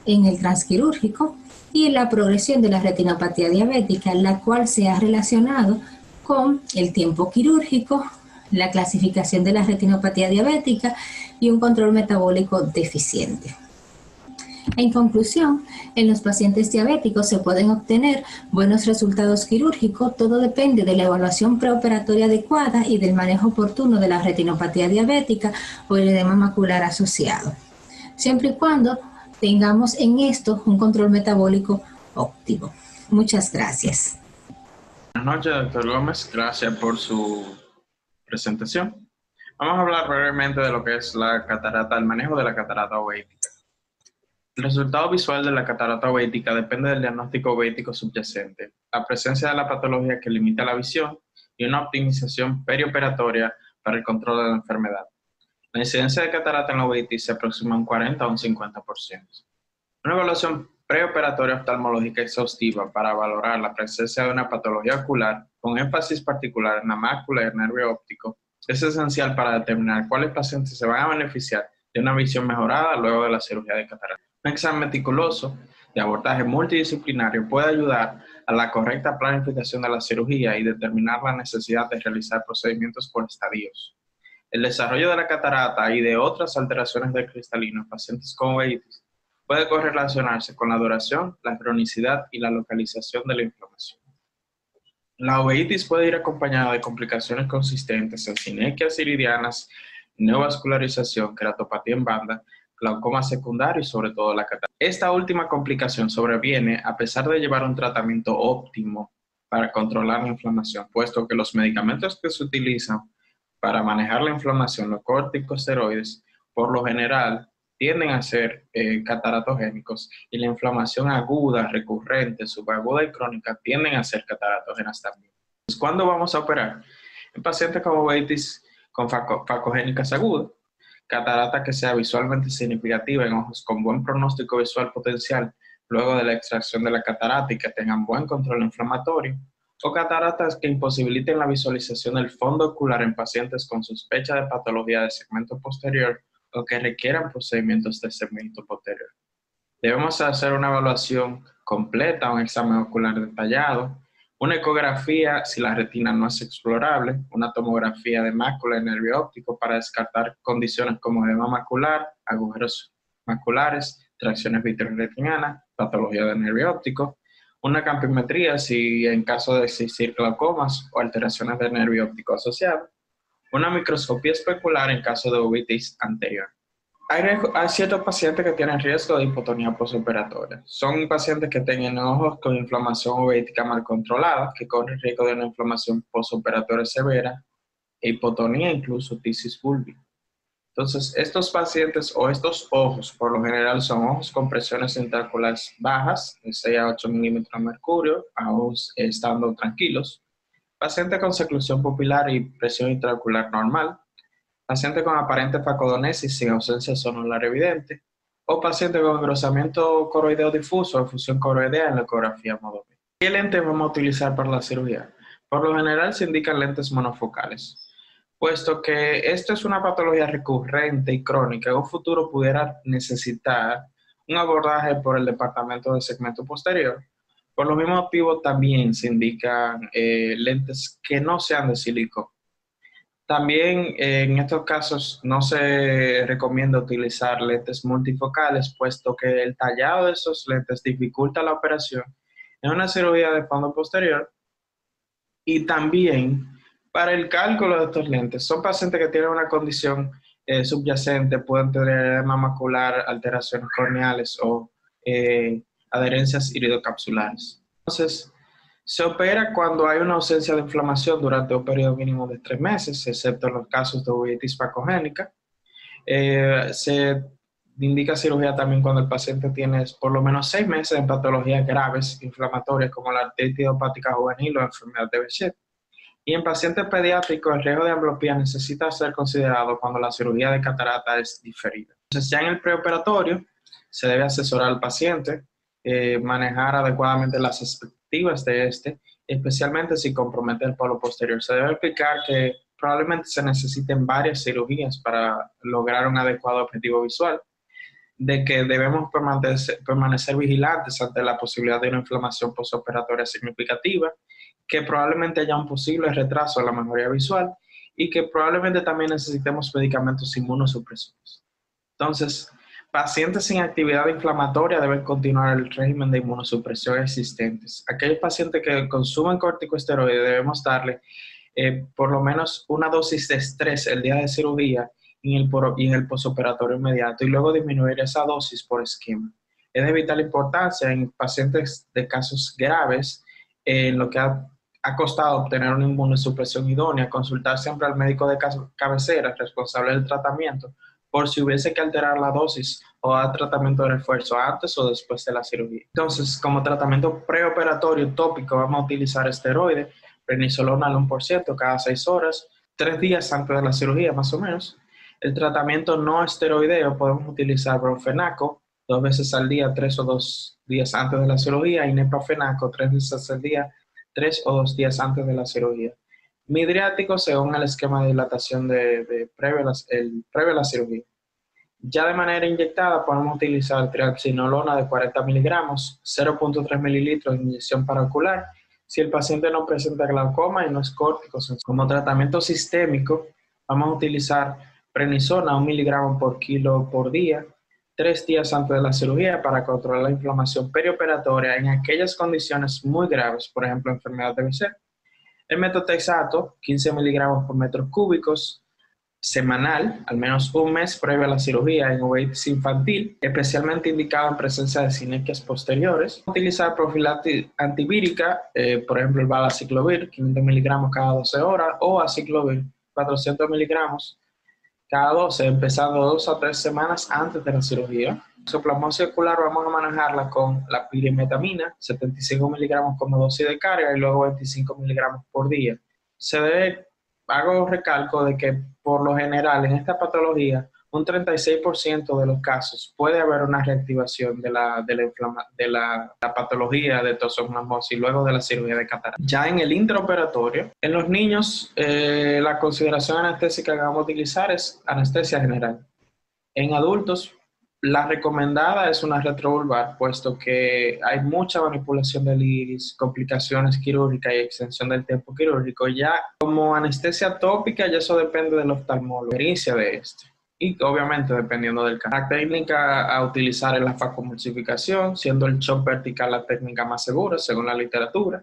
en el transquirúrgico y la progresión de la retinopatía diabética, la cual se ha relacionado con el tiempo quirúrgico, la clasificación de la retinopatía diabética y un control metabólico deficiente. En conclusión, en los pacientes diabéticos se pueden obtener buenos resultados quirúrgicos, todo depende de la evaluación preoperatoria adecuada y del manejo oportuno de la retinopatía diabética o el edema macular asociado, siempre y cuando tengamos en esto un control metabólico óptimo. Muchas gracias. Buenas noches, doctor Gómez. Gracias por su presentación. Vamos a hablar brevemente de lo que es la catarata, el manejo de la catarata oética. El resultado visual de la catarata ovética depende del diagnóstico ovético subyacente, la presencia de la patología que limita la visión y una optimización perioperatoria para el control de la enfermedad. La incidencia de catarata en la ovitis se aproxima a un 40 a un 50%. Una evaluación preoperatoria oftalmológica exhaustiva para valorar la presencia de una patología ocular con énfasis particular en la mácula y el nervio óptico es esencial para determinar cuáles pacientes se van a beneficiar de una visión mejorada luego de la cirugía de catarata. Un examen meticuloso de abordaje multidisciplinario puede ayudar a la correcta planificación de la cirugía y determinar la necesidad de realizar procedimientos por estadios. El desarrollo de la catarata y de otras alteraciones del cristalino en pacientes con uveitis puede correlacionarse con la duración, la cronicidad y la localización de la inflamación. La uveitis puede ir acompañada de complicaciones consistentes en sinequias iridianas, neovascularización, queratopatía en banda, glaucoma secundario y sobre todo la catarata. Esta última complicación sobreviene a pesar de llevar un tratamiento óptimo para controlar la inflamación, puesto que los medicamentos que se utilizan para manejar la inflamación, los corticosteroides, por lo general tienden a ser eh, cataratogénicos y la inflamación aguda, recurrente, subaguda y crónica tienden a ser cataratogénicas también. ¿Cuándo vamos a operar? En pacientes con uveitis con facogénicas agudas, catarata que sea visualmente significativa en ojos con buen pronóstico visual potencial luego de la extracción de la catarata y que tengan buen control inflamatorio, o cataratas que imposibiliten la visualización del fondo ocular en pacientes con sospecha de patología de segmento posterior o que requieran procedimientos de segmento posterior. Debemos hacer una evaluación completa, un examen ocular detallado, una ecografía si la retina no es explorable, una tomografía de mácula y nervio óptico para descartar condiciones como edema macular, agujeros maculares, tracciones vitreoretinianas, patología de nervio óptico, una campimetría si en caso de existir glaucomas o alteraciones de nervio óptico asociado, una microscopía especular en caso de uvitis anterior. Hay, ciertos pacientes que tienen riesgo de hipotonía postoperatoria. Son pacientes que tienen ojos con inflamación uveitica mal controlada, que corren riesgo de una inflamación postoperatoria severa, e hipotonía, incluso tisis bulbi. Entonces, estos pacientes o estos ojos, por lo general, son ojos con presiones intraoculares bajas, de 6 a 8 milímetros de mercurio, aún estando tranquilos. Paciente con seclusión pupilar y presión intraocular normal, paciente con aparente facodonesis sin ausencia sonolar evidente, o paciente con engrosamiento coroideo difuso o fusión coroidea en la ecografía B. ¿Qué lentes vamos a utilizar para la cirugía? Por lo general se indican lentes monofocales, puesto que esto es una patología recurrente y crónica, en un futuro pudiera necesitar un abordaje por el departamento de segmento posterior. Por lo mismo motivo también se indican eh, lentes que no sean de silicón también eh, en estos casos no se recomienda utilizar lentes multifocales, puesto que el tallado de esos lentes dificulta la operación en una cirugía de fondo posterior y también Para el cálculo de estos lentes, son pacientes que tienen una condición eh, subyacente, pueden tener edema macular, alteraciones corneales o eh, adherencias iridocapsulares. Entonces, se opera cuando hay una ausencia de inflamación durante un periodo mínimo de tres meses, excepto en los casos de uveitis pacogénica. Eh, se indica cirugía también cuando el paciente tiene por lo menos seis meses de patologías graves inflamatorias como la artritis idiopática juvenil o enfermedad de Behçet. Y en pacientes pediátricos, el riesgo de ambliopía necesita ser considerado cuando la cirugía de catarata es diferida. Entonces, ya en el preoperatorio, se debe asesorar al paciente, eh, manejar adecuadamente las expectativas de este, especialmente si compromete el polo posterior. Se debe explicar que probablemente se necesiten varias cirugías para lograr un adecuado objetivo visual, de que debemos permanecer, permanecer vigilantes ante la posibilidad de una inflamación postoperatoria significativa, que probablemente haya un posible retraso en la mejoría visual y que probablemente también necesitemos medicamentos inmunosupresores. Entonces, pacientes sin actividad inflamatoria deben continuar el régimen de inmunosupresión existentes. Aquellos pacientes que consumen corticosteroides debemos darle eh, por lo menos una dosis de estrés el día de cirugía y en el, posoperatorio inmediato y luego disminuir esa dosis por esquema. Es de vital importancia en pacientes de casos graves en lo que ha costado obtener una inmunosupresión idónea, consultar siempre al médico de cabecera responsable del tratamiento por si hubiese que alterar la dosis o dar tratamiento de refuerzo antes o después de la cirugía. Entonces, como tratamiento preoperatorio tópico, vamos a utilizar esteroide, prednisolona al 1% cada 6 horas, 3 días antes de la cirugía más o menos. El tratamiento no esteroideo podemos utilizar brofenaco dos veces al día, tres o dos días antes de la cirugía, y nepafenaco tres veces al día, tres o dos días antes de la cirugía. Midriático según el esquema de dilatación de, previo, el, previo a la cirugía. Ya de manera inyectada podemos utilizar triaxinolona de 40 miligramos, 0.3 mililitros de inyección paraocular, si el paciente no presenta glaucoma y no es córtico. Como tratamiento sistémico, vamos a utilizar prenisona, un miligramo por kilo por día, tres días antes de la cirugía para controlar la inflamación perioperatoria en aquellas condiciones muy graves, por ejemplo, enfermedad de BC. El metotrexato, 15 miligramos por metros cúbicos, semanal, al menos un mes previo a la cirugía en uveitis infantil, especialmente indicado en presencia de sinequias posteriores. Utilizar profilaxis antivírica, eh, por ejemplo el balaciclovir, 500 miligramos cada 12 horas, o aciclovir, 400 miligramos cada 12, empezando dos a tres semanas antes de la cirugía. Soplasmosis ocular vamos a manejarla con la pirimetamina, 75 miligramos como dosis de carga y luego 25 miligramos por día. Se debe, hago recalco de que por lo general en esta patología un 36% de los casos puede haber una reactivación de la, de la, de la, patología de tosoplasmosis luego de la cirugía de catarata. Ya en el intraoperatorio, en los niños, eh, la consideración anestésica que vamos a utilizar es anestesia general. En adultos, la recomendada es una retrovulvar, puesto que hay mucha manipulación del iris, complicaciones quirúrgicas y extensión del tiempo quirúrgico. Ya como anestesia tópica, ya eso depende del oftalmólogo, experiencia de este y obviamente dependiendo del caso. La técnica a utilizar es la facomulsificación, siendo el shock vertical la técnica más segura según la literatura.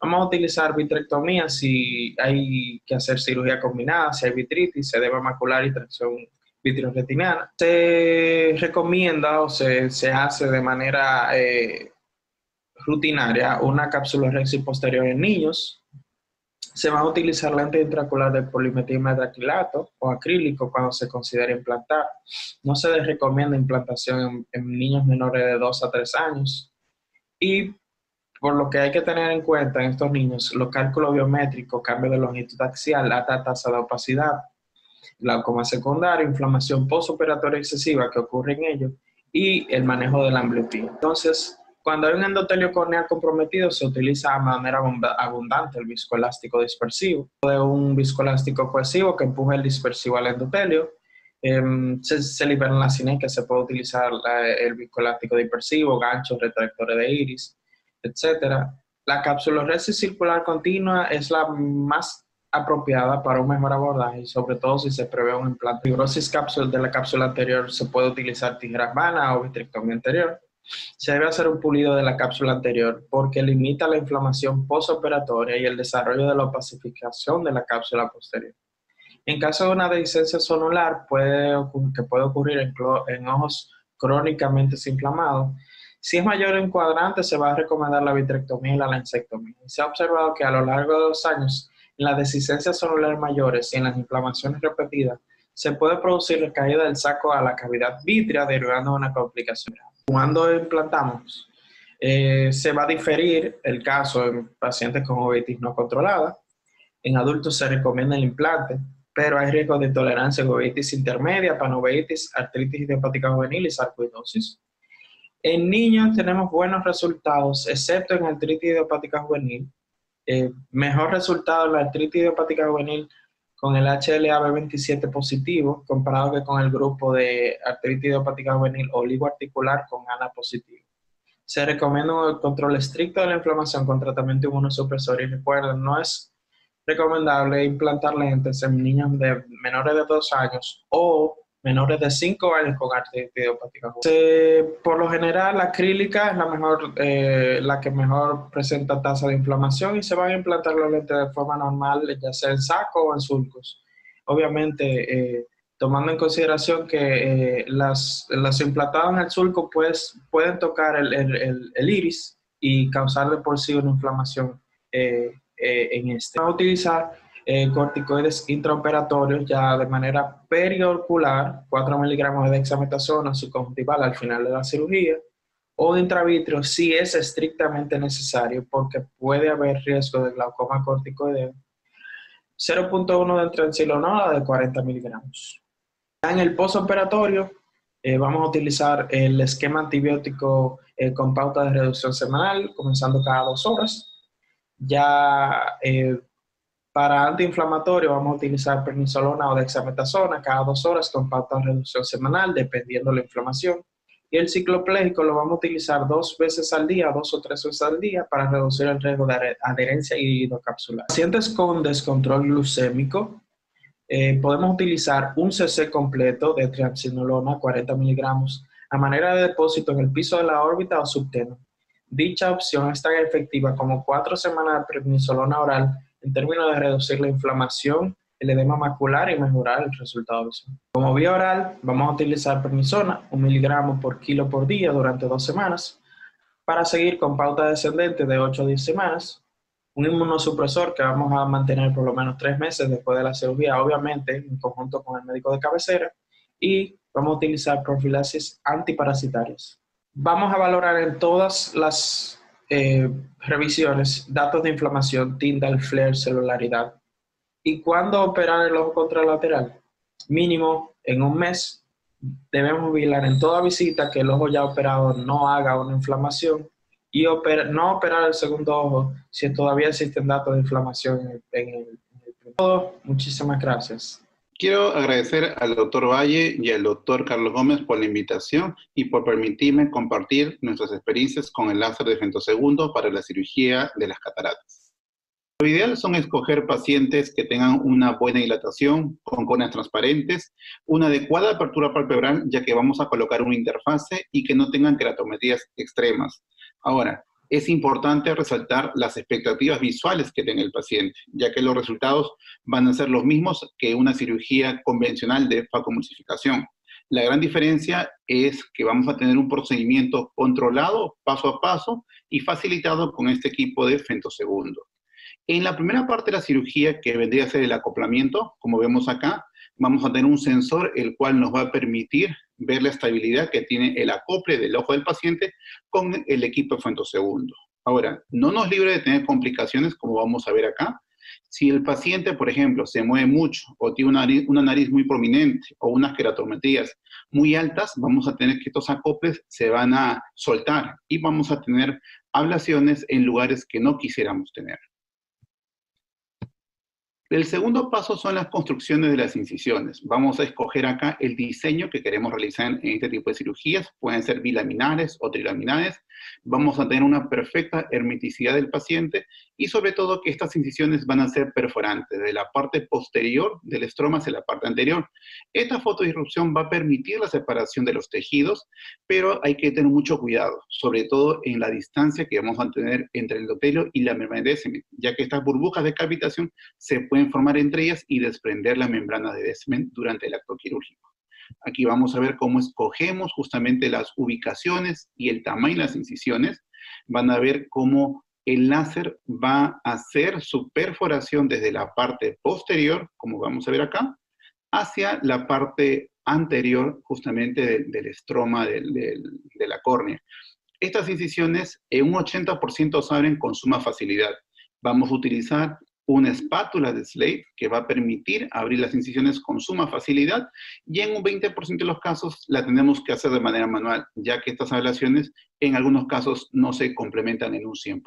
Vamos a utilizar vitrectomía si hay que hacer cirugía combinada, si hay vitritis, edema macular y tracción vitreoretiniana. Se recomienda o se, se hace de manera eh, rutinaria una cápsula rexi posterior en niños, se va a utilizar lente intraocular de polimetilmetacrilato o acrílico cuando se considere implantar. No se les recomienda implantación en, niños menores de 2 a 3 años. Y por lo que hay que tener en cuenta en estos niños, los cálculos biométricos, cambio de longitud axial, alta tasa de opacidad, glaucoma secundario, inflamación postoperatoria excesiva que ocurre en ellos y el manejo de la ambliopía. Entonces, cuando hay un endotelio corneal comprometido, se utiliza de manera abundante el viscoelástico dispersivo. De un viscoelástico cohesivo que empuje el dispersivo al endotelio. Em, se, se, liberan las sinequias, se puede utilizar el viscoelástico dispersivo, ganchos, retractores de iris, etc. La cápsula circular continua es la más apropiada para un mejor abordaje, sobre todo si se prevé un implante. Fibrosis cápsula de la cápsula anterior se puede utilizar tijeras vanas o vitrectomía anterior. se debe hacer un pulido de la cápsula anterior porque limita la inflamación postoperatoria y el desarrollo de la opacificación de la cápsula posterior. En caso de una dehiscencia sonular, que puede ocurrir en, en ojos crónicamente inflamados, si es mayor en cuadrante, se va a recomendar la vitrectomía y la lancectomía. Se ha observado que a lo largo de los años, en las dehiscencias celulares mayores y en las inflamaciones repetidas, se puede producir recaída del saco a la cavidad vítrea derivando de una complicación. Cuando implantamos, eh, se va a diferir el caso en pacientes con uveitis no controlada. En adultos se recomienda el implante, pero hay riesgo de intolerancia a uveitis intermedia, panoveitis, artritis idiopática juvenil y sarcoidosis. En niños tenemos buenos resultados, excepto en artritis idiopática juvenil. Eh, mejor resultado en la artritis idiopática juvenil con el HLA-B27 positivo comparado que con el grupo de artritis idiopática juvenil oligoarticular con ANA positivo. Se recomienda un control estricto de la inflamación con tratamiento inmunosupresor y recuerden, no es recomendable implantar lentes en niños de menores de 2 años o menores de 5 años con artritis idiopática. por lo general, la acrílica es la, mejor, eh, la que mejor presenta tasa de inflamación y se van a implantar los lentes de forma normal, ya sea en saco o en sulcos. Obviamente, eh, tomando en consideración que eh, las, las implantadas en el sulco pues, pueden tocar el, el, el, iris y causar de por sí una inflamación en este. Vamos a utilizar eh, corticoides intraoperatorios ya de manera periocular, 4 miligramos de dexametasona subconjuntival al final de la cirugía, o de intravitrio si es estrictamente necesario porque puede haber riesgo de glaucoma corticoideo. 0.1 de trencilonol de 40 miligramos. En el postoperatorio eh, vamos a utilizar el esquema antibiótico eh, con pauta de reducción semanal, comenzando cada dos horas. Ya eh, para antiinflamatorio vamos a utilizar pernisolona o dexametasona cada dos horas con pauta de reducción semanal, dependiendo de la inflamación. Y el cicloplégico lo vamos a utilizar dos veces al día, dos o tres veces al día, para reducir el riesgo de adherencia hidrocapsular. Pacientes con descontrol glucémico, eh, podemos utilizar un cc completo de triamcinolona, 40 miligramos, a manera de depósito en el piso de la órbita o subteno. Dicha opción es tan efectiva como cuatro semanas de prednisolona oral en términos de reducir la inflamación, el edema macular y mejorar el resultado visual. Como vía oral, vamos a utilizar permisona, un miligramo por kilo por día durante dos semanas, para seguir con pauta descendente de 8 a 10 semanas, un inmunosupresor que vamos a mantener por lo menos tres meses después de la cirugía, obviamente en conjunto con el médico de cabecera, y vamos a utilizar profilaxis antiparasitarias. Vamos a valorar en todas las eh, revisiones, datos de inflamación, Tyndall, flare, celularidad. ¿Y cuándo operar el ojo contralateral? Mínimo en un mes. Debemos vigilar en toda visita que el ojo ya operado no haga una inflamación y no operar el segundo ojo si todavía existen datos de inflamación en en el, en el Muchísimas gracias. Quiero agradecer al doctor Valle y al doctor Carlos Gómez por la invitación y por permitirme compartir nuestras experiencias con el láser de femtosegundo para la cirugía de las cataratas. Lo ideal son escoger pacientes que tengan una buena dilatación, con conas transparentes, una adecuada apertura palpebral, ya que vamos a colocar una interfase y que no tengan keratometrías extremas. Ahora, es importante resaltar las expectativas visuales que tiene el paciente, ya que los resultados van a ser los mismos que una cirugía convencional de facomulsificación. La gran diferencia es que vamos a tener un procedimiento controlado paso a paso y facilitado con este equipo de femtosegundo. En la primera parte de la cirugía, que vendría a ser el acoplamiento, como vemos acá, vamos a tener un sensor el cual nos va a permitir ver la estabilidad que tiene el acople del ojo del paciente con el equipo segundo. Ahora, no nos libre de tener complicaciones como vamos a ver acá. Si el paciente, por ejemplo, se mueve mucho o tiene una nariz, una nariz muy prominente o unas queratometrías muy altas, vamos a tener que estos acoples se van a soltar y vamos a tener ablaciones en lugares que no quisiéramos tener. El segundo paso son las construcciones de las incisiones. Vamos a escoger acá el diseño que queremos realizar en este tipo de cirugías. Pueden ser bilaminares o trilaminares. Vamos a tener una perfecta hermeticidad del paciente y sobre todo que estas incisiones van a ser perforantes, de la parte posterior del estroma hacia la parte anterior. Esta fotodisrupción va a permitir la separación de los tejidos, pero hay que tener mucho cuidado, sobre todo en la distancia que vamos a tener entre el endotelio y la membrana de ya que estas burbujas de cavitación se pueden formar entre ellas y desprender la membrana de Descemet durante el acto quirúrgico. Aquí vamos a ver cómo escogemos justamente las ubicaciones y el tamaño de las incisiones. Van a ver cómo el láser va a hacer su perforación desde la parte posterior, como vamos a ver acá, hacia la parte anterior justamente del, estroma de la córnea. Estas incisiones en un 80% se abren con suma facilidad. Vamos a utilizar una espátula de Slate que va a permitir abrir las incisiones con suma facilidad y en un 20% de los casos la tenemos que hacer de manera manual, ya que estas ablaciones en algunos casos no se complementan en un 100%.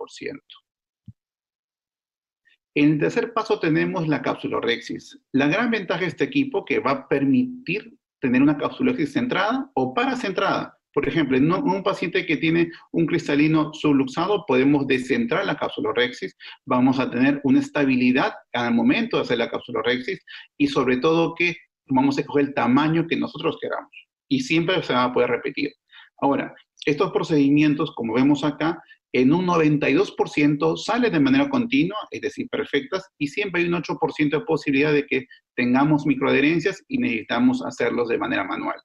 En el tercer paso tenemos la capsulorexis. La gran ventaja de este equipo que va a permitir tener una capsulorexis centrada o paracentrada. Por ejemplo, en un paciente que tiene un cristalino subluxado, podemos descentrar la capsulorexis, vamos a tener una estabilidad al momento de hacer la capsulorexis y sobre todo que vamos a escoger el tamaño que nosotros queramos y siempre se va a poder repetir. Ahora, estos procedimientos, como vemos acá, en un 92% salen de manera continua, es decir, perfectas, y siempre hay un 8% de posibilidad de que tengamos microadherencias y necesitamos hacerlos de manera manual.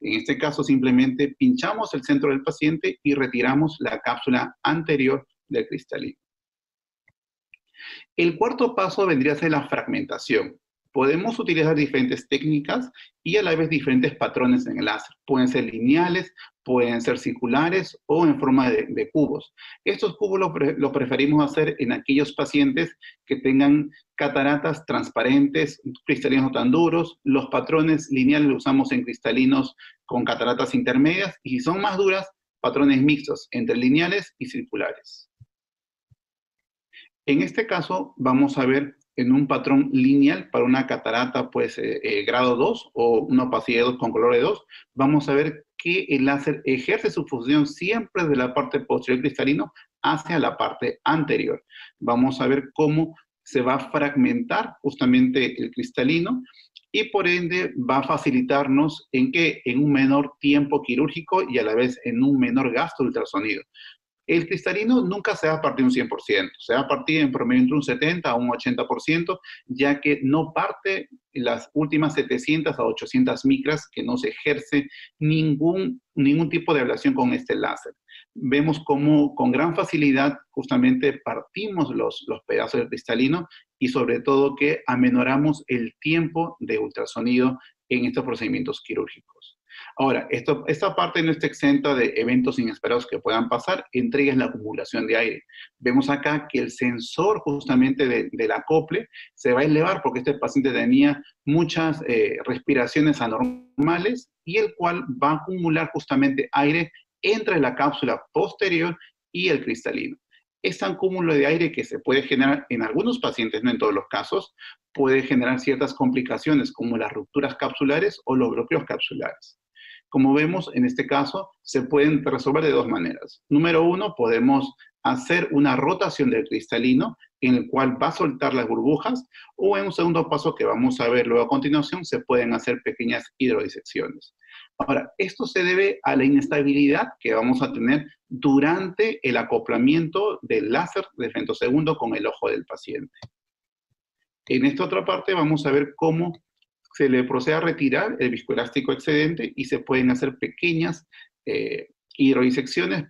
En este caso, simplemente pinchamos el centro del paciente y retiramos la cápsula anterior del cristalino. El cuarto paso vendría a ser la fragmentación. Podemos utilizar diferentes técnicas y a la vez diferentes patrones en el láser. Pueden ser lineales, pueden ser circulares o en forma de, cubos. Estos cubos los preferimos hacer en aquellos pacientes que tengan cataratas transparentes, cristalinos no tan duros. Los patrones lineales los usamos en cristalinos con cataratas intermedias y si son más duras, patrones mixtos entre lineales y circulares. En este caso vamos a ver en un patrón lineal para una catarata pues eh, eh, grado 2 o una opacidad 2 con color de 2, vamos a ver que el láser ejerce su función siempre de la parte posterior cristalino hacia la parte anterior. Vamos a ver cómo se va a fragmentar justamente el cristalino y por ende va a facilitarnos en que en un menor tiempo quirúrgico y a la vez en un menor gasto de ultrasonido. El cristalino nunca se va a partir un 100%, se va a partir en promedio entre un 70 a un 80%, ya que no parte las últimas 700 a 800 micras que no se ejerce ningún, ningún tipo de ablación con este láser. Vemos cómo con gran facilidad justamente partimos los, los pedazos del cristalino y sobre todo que amenoramos el tiempo de ultrasonido en estos procedimientos quirúrgicos. Ahora, esta parte no está exenta de eventos inesperados que puedan pasar, entre ellas la acumulación de aire. Vemos acá que el sensor justamente de, del acople se va a elevar porque este paciente tenía muchas eh, respiraciones anormales y el cual va a acumular justamente aire entre la cápsula posterior y el cristalino. Este acúmulo de aire que se puede generar en algunos pacientes, no en todos los casos, puede generar ciertas complicaciones como las rupturas capsulares o los bloqueos capsulares. Como vemos, en este caso, se pueden resolver de dos maneras. Número uno, podemos hacer una rotación del cristalino en el cual va a soltar las burbujas, o en un segundo paso que vamos a ver luego a continuación, se pueden hacer pequeñas hidrodisecciones. Ahora, esto se debe a la inestabilidad que vamos a tener durante el acoplamiento del láser de femtosegundo con el ojo del paciente. En esta otra parte vamos a ver cómo se le procede a retirar el viscoelástico excedente y se pueden hacer pequeñas eh,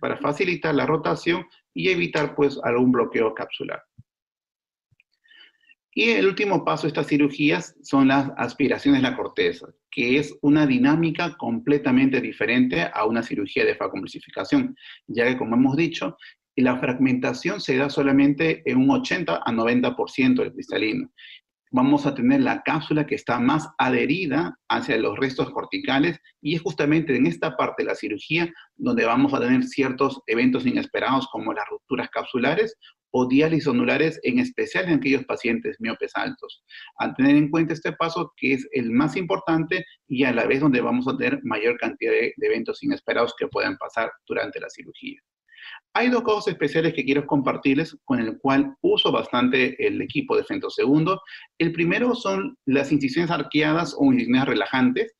para facilitar la rotación y evitar pues algún bloqueo capsular. Y el último paso de estas cirugías son las aspiraciones de la corteza, que es una dinámica completamente diferente a una cirugía de facomulsificación, ya que como hemos dicho, la fragmentación se da solamente en un 80 a 90% del cristalino vamos a tener la cápsula que está más adherida hacia los restos corticales y es justamente en esta parte de la cirugía donde vamos a tener ciertos eventos inesperados como las rupturas capsulares o diálisis zonulares, en especial en aquellos pacientes miopes altos. A tener en cuenta este paso que es el más importante y a la vez donde vamos a tener mayor cantidad de eventos inesperados que puedan pasar durante la cirugía. Hay dos casos especiales que quiero compartirles con el cual uso bastante el equipo de femtosegundo. El primero son las incisiones arqueadas o incisiones relajantes.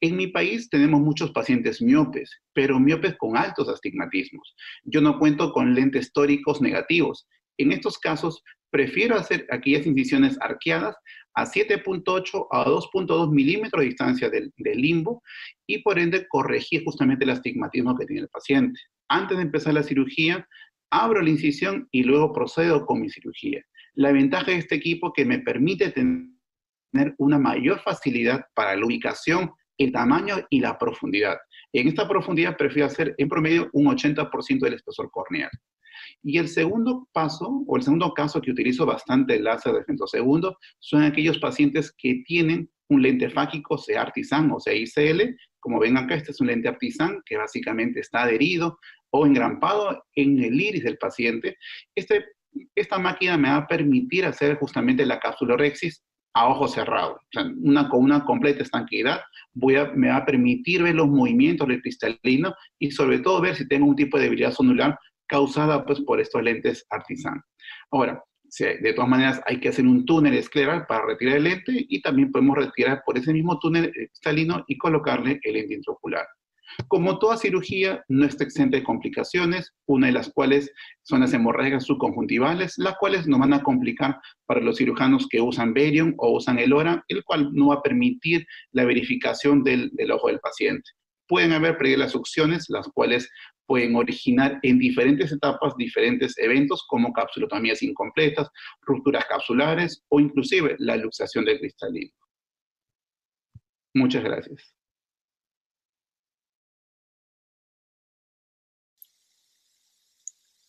En mi país tenemos muchos pacientes miopes, pero miopes con altos astigmatismos. Yo no cuento con lentes tóricos negativos. En estos casos, prefiero hacer aquellas incisiones arqueadas a 7.8 a 2.2 milímetros de distancia del, limbo y por ende corregir justamente el astigmatismo que tiene el paciente. Antes de empezar la cirugía, abro la incisión y luego procedo con mi cirugía. La ventaja de este equipo que me permite tener una mayor facilidad para la ubicación, el tamaño y la profundidad. En esta profundidad prefiero hacer en promedio un 80% del espesor corneal. Y el segundo paso, o el segundo caso que utilizo bastante el láser de femtosegundo, son aquellos pacientes que tienen un lente fáquico, sea artisán o sea ICL. Como ven acá, este es un lente artisán que básicamente está adherido o engrampado en el iris del paciente. Este, esta máquina me va a permitir hacer justamente la capsulorexis a ojo cerrado, una, con una completa estanquidad, voy a, me va a permitir ver los movimientos del cristalino y sobre todo ver si tengo un tipo de debilidad sonular causada pues por estos lentes artisan. Ahora, de todas maneras hay que hacer un túnel escleral para retirar el lente y también podemos retirar por ese mismo túnel cristalino y colocarle el lente intraocular. Como toda cirugía, no está exenta de complicaciones, una de las cuales son las hemorragias subconjuntivales, las cuales nos van a complicar para los cirujanos que usan Berium o usan el ORA, el cual no va a permitir la verificación del, del ojo del paciente. Pueden haber las succiones, las cuales pueden originar en diferentes etapas diferentes eventos como capsulotomías incompletas, rupturas capsulares o inclusive la luxación del cristalino. Muchas gracias.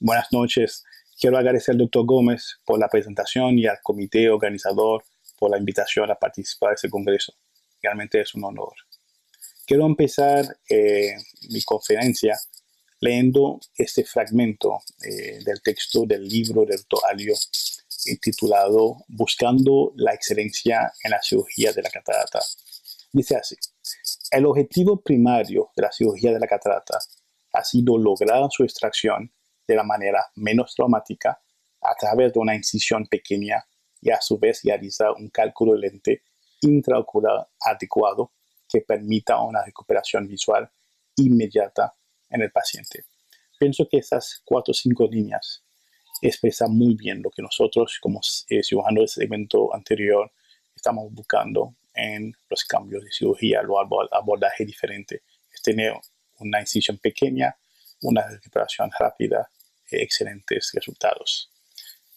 Buenas noches. Quiero agradecer al doctor Gómez por la presentación y al comité organizador por la invitación a participar de este congreso. Realmente es un honor. Quiero empezar eh, mi conferencia leyendo este fragmento eh, del texto del libro doctor Alio titulado Buscando la excelencia en la cirugía de la catarata. Dice así, el objetivo primario de la cirugía de la catarata ha sido lograr su extracción de la manera menos traumática a través de una incisión pequeña y a su vez realizar un cálculo lente intraocular adecuado que permita una recuperación visual inmediata en el paciente. Pienso que esas cuatro o cinco líneas expresan muy bien lo que nosotros como eh, cirujanos del segmento anterior estamos buscando en los cambios de cirugía, lo abordaje diferente. Es tener una incisión pequeña, una recuperación rápida, eh, excelentes resultados.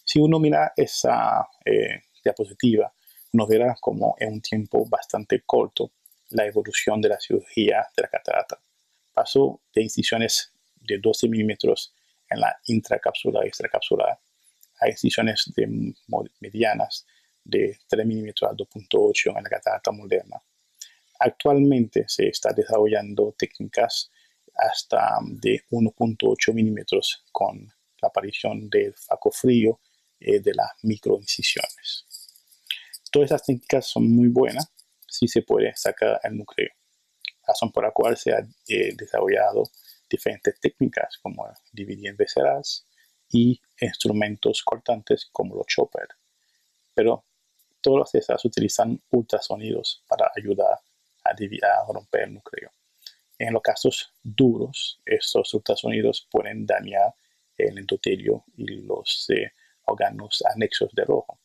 Si uno mira esa eh, diapositiva, nos verá como en un tiempo bastante corto la evolución de la cirugía de la catarata pasó de incisiones de 12 milímetros en la intracapsular y extracapsular a incisiones de medianas de 3 milímetros a 2.8 en la catarata moderna. Actualmente se está desarrollando técnicas hasta de 1.8 milímetros con la aparición del faco frío eh, de las microincisiones. Todas esas técnicas son muy buenas si se puede sacar el núcleo razón por la cual se han eh, desarrollado diferentes técnicas como dividir en beceras y instrumentos cortantes como los chopper. Pero todas estas utilizan ultrasonidos para ayudar a, a romper el núcleo. En los casos duros, estos ultrasonidos pueden dañar el endotelio y los eh, órganos anexos del ojo.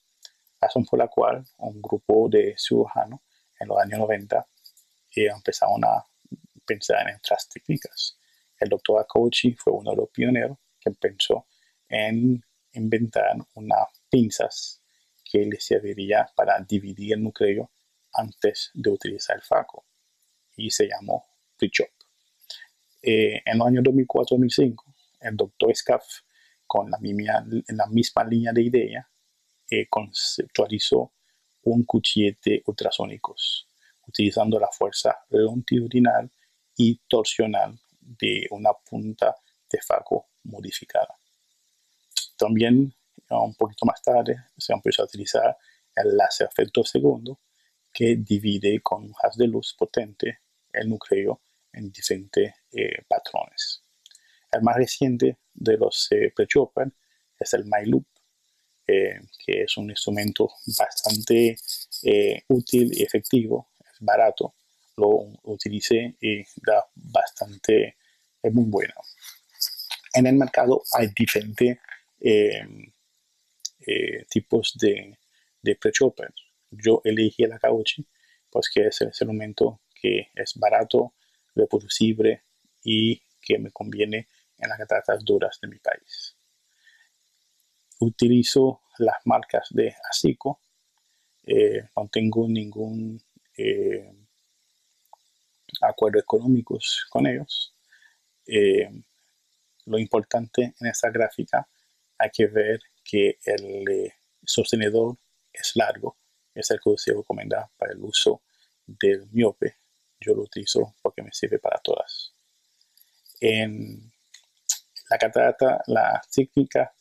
Razón por la cual un grupo de cirujanos en los años 90 y empezaron a pensar en otras técnicas. El doctor Akouchi fue uno de los pioneros que pensó en inventar unas pinzas que le serviría para dividir el núcleo antes de utilizar el faco y se llamó pre-chop. Eh, en los años 2004-2005, el doctor Scaff, con la misma, la misma línea de idea, eh, conceptualizó un cuchillete ultrasónicos utilizando la fuerza longitudinal y torsional de una punta de faco modificada. También un poquito más tarde se empezó a utilizar el láser segundo que divide con un haz de luz potente el núcleo en diferentes eh, patrones. El más reciente de los eh, pre-chopper es el MyLoop, eh, que es un instrumento bastante eh, útil y efectivo, es barato, lo utilicé y da bastante, es muy bueno. En el mercado hay diferentes tipos de, de pre-chopper. Yo elegí el Akauchi, pues que es el instrumento que es barato, reproducible y que me conviene en las cataratas duras de mi país. Utilizo las marcas de ASICO, eh, no tengo ningún eh, acuerdo económico con ellos. Eh, lo importante en esta gráfica hay que ver que el sostenedor es largo, es el que se recomienda para el uso del miope. Yo lo utilizo porque me sirve para todas. En la catarata, la técnica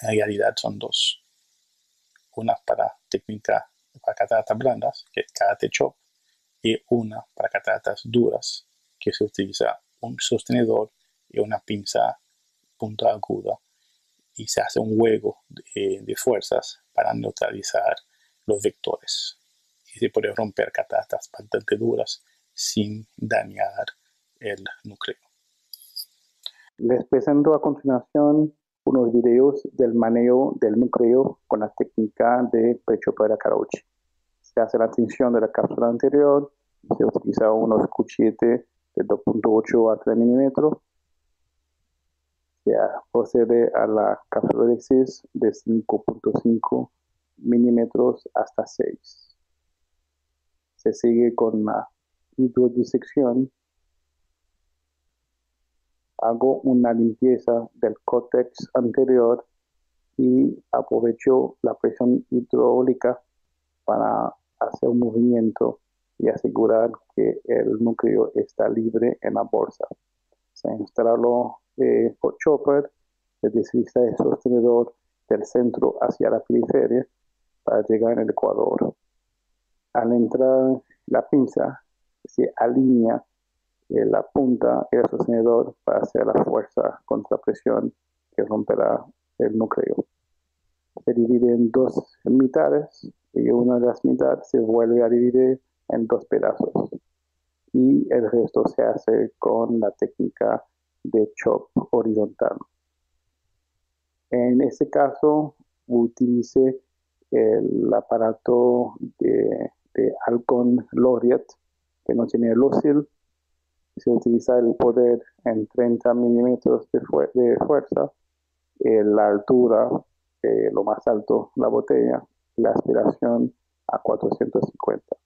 en realidad son dos. Una para técnica para cataratas blandas, que es Karate Chop, y una para cataratas duras, que se utiliza un sostenedor y una pinza punta aguda y se hace un juego de, de fuerzas para neutralizar los vectores y se puede romper cataratas bastante duras sin dañar el núcleo. Les presento a continuación unos videos del manejo del núcleo con la técnica de pecho para caroche. Se hace la tensión de la cápsula anterior, se utiliza unos cuchetes de 2.8 a 3 milímetros, se procede a la cápsula de 6 de 5.5 milímetros hasta 6. Se sigue con la hidrodisección hago una limpieza del córtex anterior y aprovecho la presión hidráulica para hacer un movimiento y asegurar que el núcleo está libre en la bolsa. Se instala el chopper, se desliza el sostenedor del centro hacia la periferia para llegar al ecuador. Al entrar la pinza, se alinea la punta y el sostenedor para hacer la fuerza contra presión que romperá el núcleo. Se divide en dos mitades y una de las mitades se vuelve a dividir en dos pedazos. Y el resto se hace con la técnica de chop horizontal. En este caso, utilice el aparato de, de Alcon Loriet, que no tiene lucil, se utiliza el poder en 30 milímetros de, fuerza, eh, la altura, eh, lo más alto, la botella, la aspiración a 450.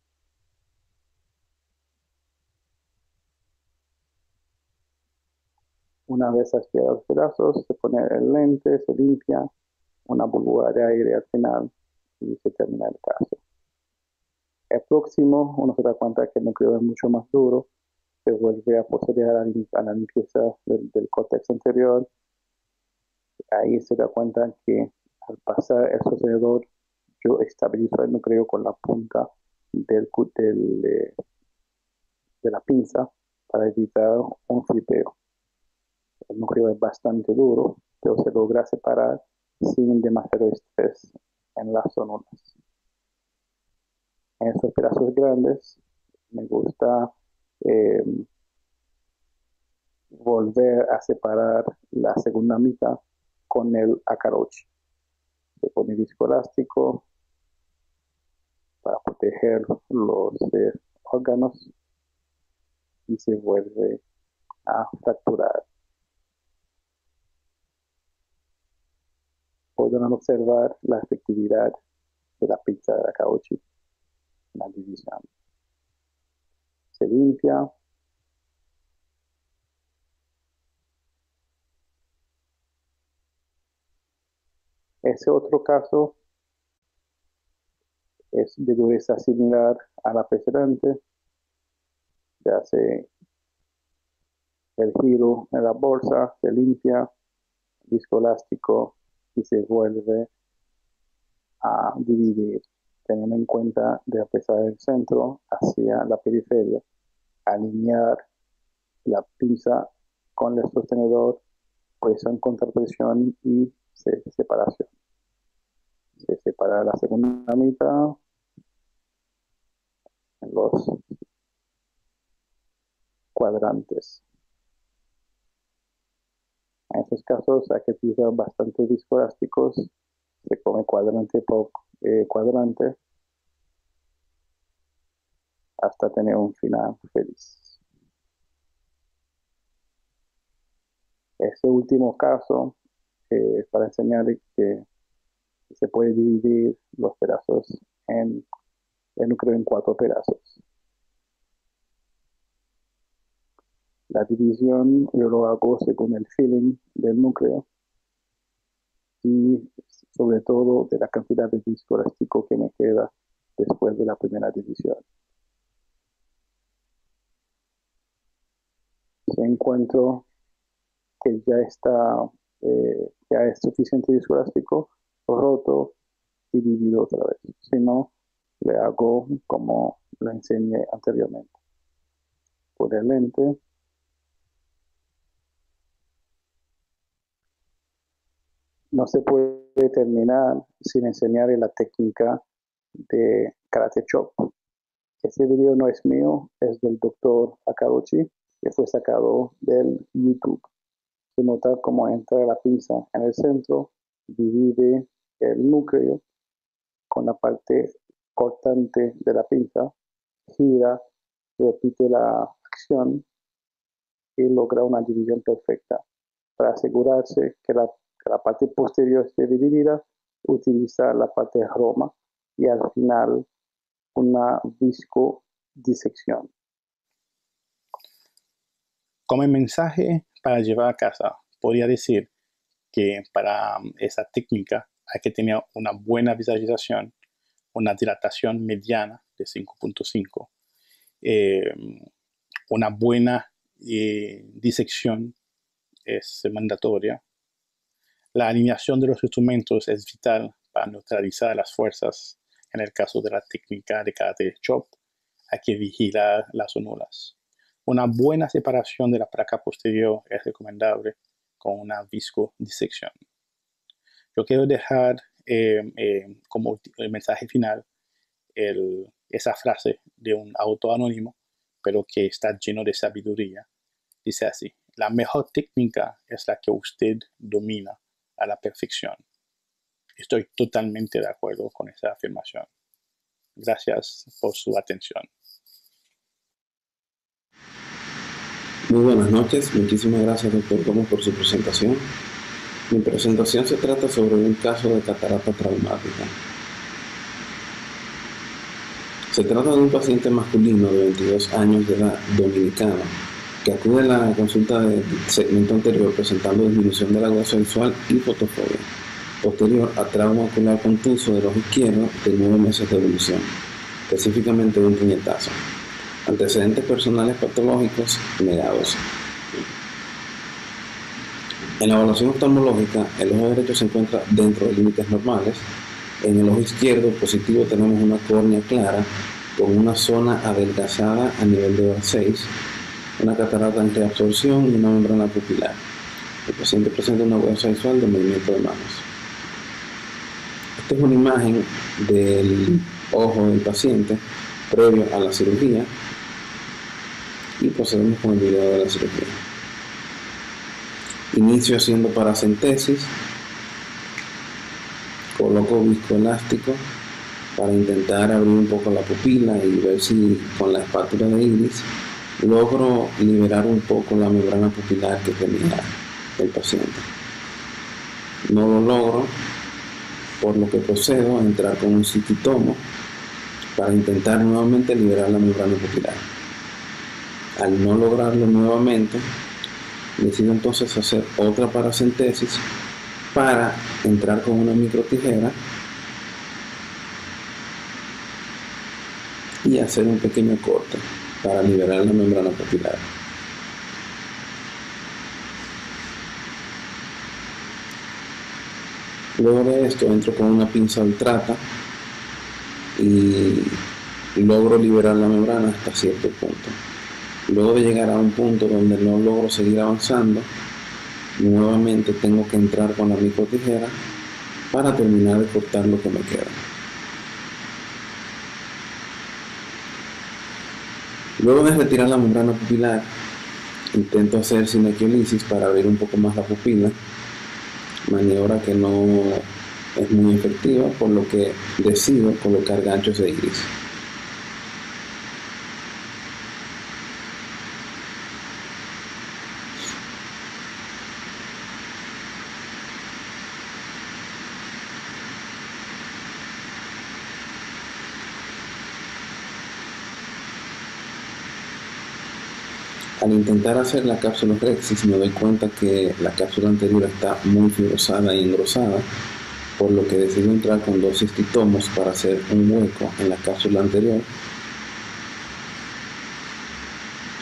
Una vez aspirados los pedazos, se pone el lente, se limpia, una burbuja de aire al final y se termina el caso. El próximo, uno se da cuenta que el núcleo es mucho más duro, se vuelve a proceder a la, limpieza del, del, anterior. Ahí se da cuenta que al pasar el sostenedor, yo estabilizo el núcleo con la punta del, del de, de la pinza para evitar un flipeo. El núcleo es bastante duro, pero se logra separar sin demasiado estrés en las zonas. En esos pedazos grandes me gusta eh, volver a separar la segunda mitad con el acaroche. Se pone disco elástico para proteger los eh, órganos y se vuelve a fracturar. Podrán observar la efectividad de la pizza de acaroche en la división se limpia. Ese otro caso es de dureza similar a la precedente. Se hace el giro en la bolsa, se limpia, disco elástico y se vuelve a dividir, teniendo en cuenta de empezar del centro hacia la periferia, alinear la pinza con el sostenedor, presión contra presión y separación. Se separa la segunda mitad en los cuadrantes. En estos casos hay que utilizar bastante discos se come cuadrante por eh, cuadrante hasta tener un final feliz. Este último caso, eh, para enseñar que se puede dividir los pedazos en el núcleo en cuatro pedazos. La división yo lo hago según el feeling del núcleo y sobre todo de la cantidad de disco elástico que me queda después de la primera división. Encuentro que ya está, eh, ya es suficiente disco elástico, roto y divido otra vez. Si no, le hago como lo enseñé anteriormente. Por el lente. No se puede terminar sin enseñar la técnica de Karate Chop. Este video no es mío, es del doctor Akarochi, que fue sacado del YouTube. Se nota cómo entra la pinza en el centro, divide el núcleo con la parte cortante de la pinza, gira, repite la acción y logra una división perfecta. Para asegurarse que la, parte posterior esté dividida, utiliza la parte roma y al final una disco Como mensaje para llevar a casa, podría decir que para esa técnica hay que tener una buena visualización, una dilatación mediana de 5.5, eh, una buena eh, disección es mandatoria. La alineación de los instrumentos es vital para neutralizar las fuerzas. En el caso de la técnica de karate chop, hay que vigilar las onulas. Una buena separación de la placa posterior es recomendable con una visco disección. Yo quiero dejar eh, eh, como el mensaje final esa frase de un auto anónimo, pero que está lleno de sabiduría. Dice así, la mejor técnica es la que usted domina a la perfección. Estoy totalmente de acuerdo con esa afirmación. Gracias por su atención. Muy buenas noches, muchísimas gracias doctor Gómez por su presentación. Mi presentación se trata sobre un caso de catarata traumática. Se trata de un paciente masculino de 22 años de edad dominicano que acude a la consulta del segmento anterior presentando disminución del agua sexual y fotofobia, posterior a trauma ocular contuso del ojo izquierdo de nueve meses de evolución, específicamente de un puñetazo. Antecedentes personales patológicos negados. En la evaluación oftalmológica, el ojo derecho se encuentra dentro de límites normales. En el ojo izquierdo positivo tenemos una córnea clara con una zona adelgazada a nivel de 6, una catarata en reabsorción y una membrana pupilar. El paciente presenta una huella sexual de movimiento de manos. Esta es una imagen del ojo del paciente previo a la cirugía y procedemos con el video de la cirugía. Inicio haciendo paracentesis. Coloco viscoelástico para intentar abrir un poco la pupila y ver si con la espátula de iris logro liberar un poco la membrana pupilar que tenía el paciente. No lo logro, por lo que procedo a entrar con un cititomo para intentar nuevamente liberar la membrana pupilar. Al no lograrlo nuevamente, decido entonces hacer otra paracentesis para entrar con una microtijera y hacer un pequeño corte para liberar la membrana pupilar. Luego de esto entro con una pinza ultrata y logro liberar la membrana hasta cierto punto. Luego de llegar a un punto donde no logro seguir avanzando, nuevamente tengo que entrar con la micro tijera para terminar de cortar lo que me queda. Luego de retirar la membrana pupilar, intento hacer cinequiolisis para abrir un poco más la pupila, maniobra que no es muy efectiva, por lo que decido colocar ganchos de iris. Al intentar hacer la cápsula Rexis me doy cuenta que la cápsula anterior está muy fibrosada y engrosada, por lo que decido entrar con dos cistitomos para hacer un hueco en la cápsula anterior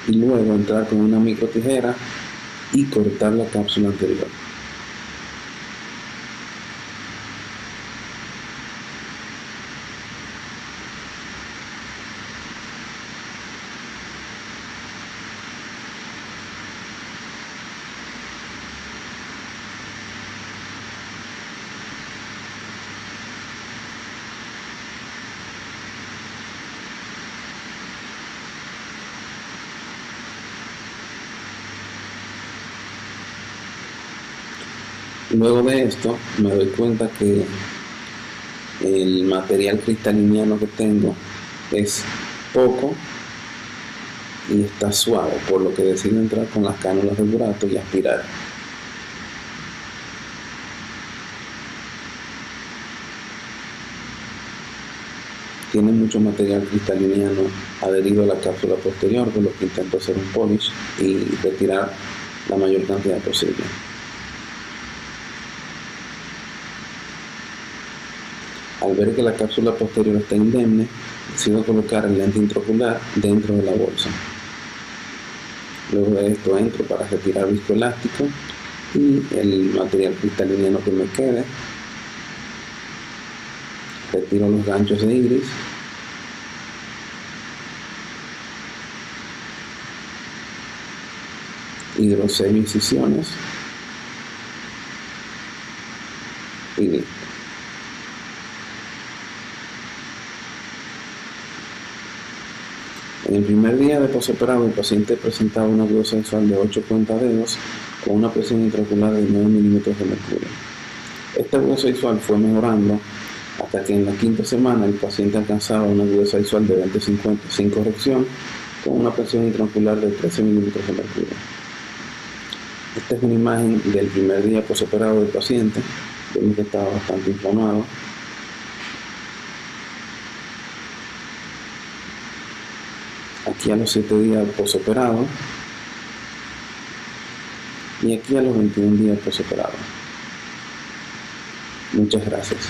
y luego entrar con una micro tijera y cortar la cápsula anterior. Luego de esto me doy cuenta que el material cristaliniano que tengo es poco y está suave, por lo que decido entrar con las cánulas del burato y aspirar. Tiene mucho material cristaliniano adherido a la cápsula posterior, por lo que intento hacer un polish y retirar la mayor cantidad posible. Al ver que la cápsula posterior está indemne, decido colocar el lente intraocular dentro de la bolsa. Luego de esto entro para retirar viscoelástico y el material cristaliniano que me quede. Retiro los ganchos de iris. Hidrocelo incisiones. Y. En el primer de posoperado, el paciente presentaba una agudeza visual de 8 dedos con una presión intraocular de 9 milímetros de mercurio. Esta agudeza visual fue mejorando hasta que en la quinta semana el paciente alcanzaba una agudeza visual de 20-50 sin corrección con una presión intraocular de 13 milímetros de mercurio. Esta es una imagen del primer día posoperado del paciente. Vemos que estaba bastante inflamado. Aquí a los 7 días posoperado y aquí a los 21 días posoperado. Muchas gracias.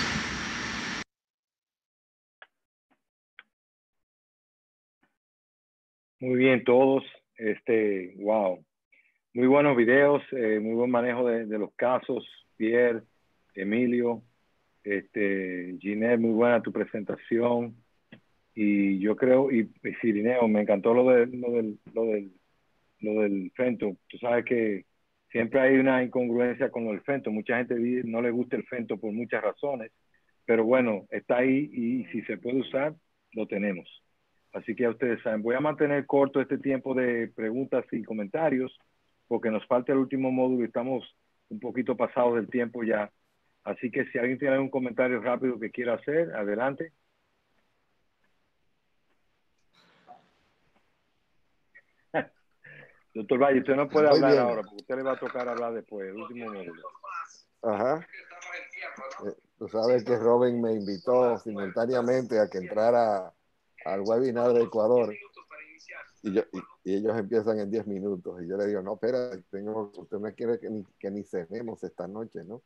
Muy bien, todos. Este, wow. Muy buenos videos, eh, muy buen manejo de, de, los casos. Pierre, Emilio, este, Ginette, muy buena tu presentación y yo creo, y, Cirineo, me encantó lo, de, lo, del, lo, del, lo del fento. Tú sabes que siempre hay una incongruencia con el fento. Mucha gente no le gusta el fento por muchas razones, pero bueno, está ahí y si se puede usar, lo tenemos. Así que ya ustedes saben, voy a mantener corto este tiempo de preguntas y comentarios, porque nos falta el último módulo y estamos un poquito pasados del tiempo ya. Así que si alguien tiene algún comentario rápido que quiera hacer, adelante. Doctor Valle, usted no puede Muy hablar bien. ahora, porque usted le va a tocar hablar después, el último módulo. Ajá. Eh, Tú sabes que Robin me invitó simultáneamente a que entrara al webinar de Ecuador y, yo, y, y ellos empiezan en 10 minutos y yo le digo, no, espera, tengo, usted me quiere que ni, que ni cenemos esta noche, ¿no?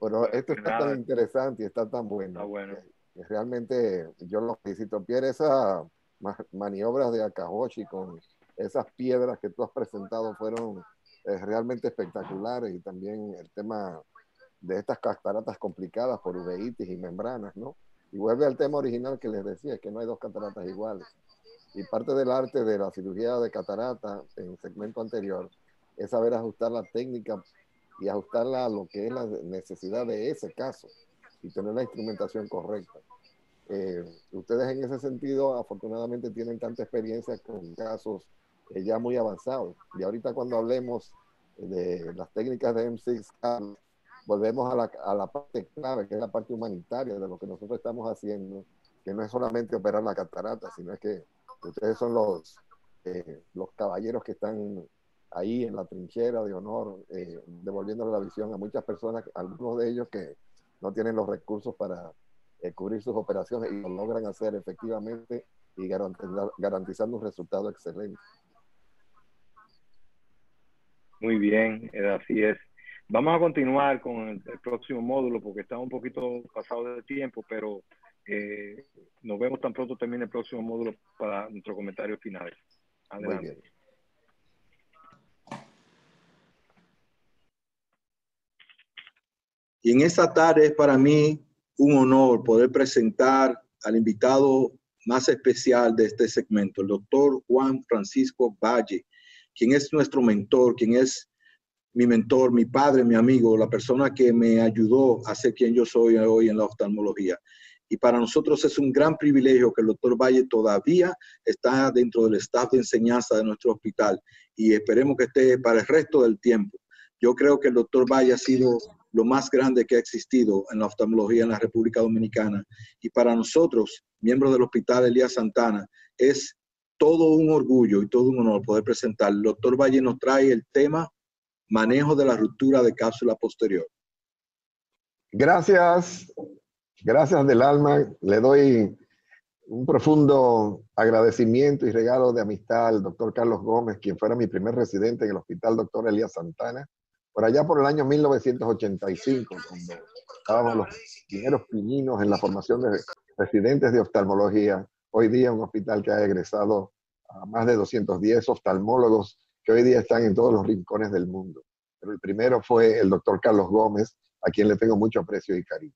Pero esto está Nada. tan interesante y está tan bueno. Está bueno. que- que realmente yo lo felicito. Pierre, esas ma- maniobras de Akahoshi con esas piedras que tú has presentado fueron eh, realmente espectaculares y también el tema de estas cataratas complicadas por uveitis y membranas, ¿no? Y vuelve al tema original que les decía, que no hay dos cataratas iguales. Y parte del arte de la cirugía de catarata en el segmento anterior es saber ajustar la técnica y ajustarla a lo que es la necesidad de ese caso y tener la instrumentación correcta. Eh, ustedes en ese sentido afortunadamente tienen tanta experiencia con casos eh, ya muy avanzados. Y ahorita cuando hablemos de las técnicas de M6, volvemos a la, a la parte clave, que es la parte humanitaria de lo que nosotros estamos haciendo, que no es solamente operar la catarata, sino es que ustedes son los, eh, los caballeros que están ahí en la trinchera de honor, eh, devolviéndole la visión a muchas personas, algunos de ellos que no tienen los recursos para eh, cubrir sus operaciones y lo logran hacer efectivamente y garantizando un resultado excelente. Muy bien, así es. Vamos a continuar con el, próximo módulo porque estamos un poquito pasados de tiempo, pero eh, nos vemos tan pronto termine el próximo módulo para nuestro comentario final. Adelante. Y en esta tarde es para mí un honor poder presentar al invitado más especial de este segmento, el doctor Juan Francisco Valle, quien es nuestro mentor, quien es mi mentor, mi padre, mi amigo, la persona que me ayudó a ser quien yo soy hoy en la oftalmología. Y para nosotros es un gran privilegio que el doctor Valle todavía está dentro del staff de enseñanza de nuestro hospital y esperemos que esté para el resto del tiempo. Yo creo que el doctor Valle ha sido lo más grande que ha existido en la oftalmología en la República Dominicana. Y para nosotros, miembros del Hospital Elías Santana, es todo un orgullo y todo un honor poder presentar. El doctor Valle nos trae el tema manejo de la ruptura de cápsula posterior. Gracias, gracias del alma. Le doy un profundo agradecimiento y regalo de amistad al doctor Carlos Gómez, quien fuera mi primer residente en el Hospital Doctor Elías Santana, por allá por el año 1985, cuando estábamos los primeros pininos en la formación de residentes de oftalmología. Hoy día un hospital que ha egresado a más de 210 oftalmólogos que hoy día están en todos los rincones del mundo. Pero el primero fue el doctor Carlos Gómez, a quien le tengo mucho aprecio y cariño.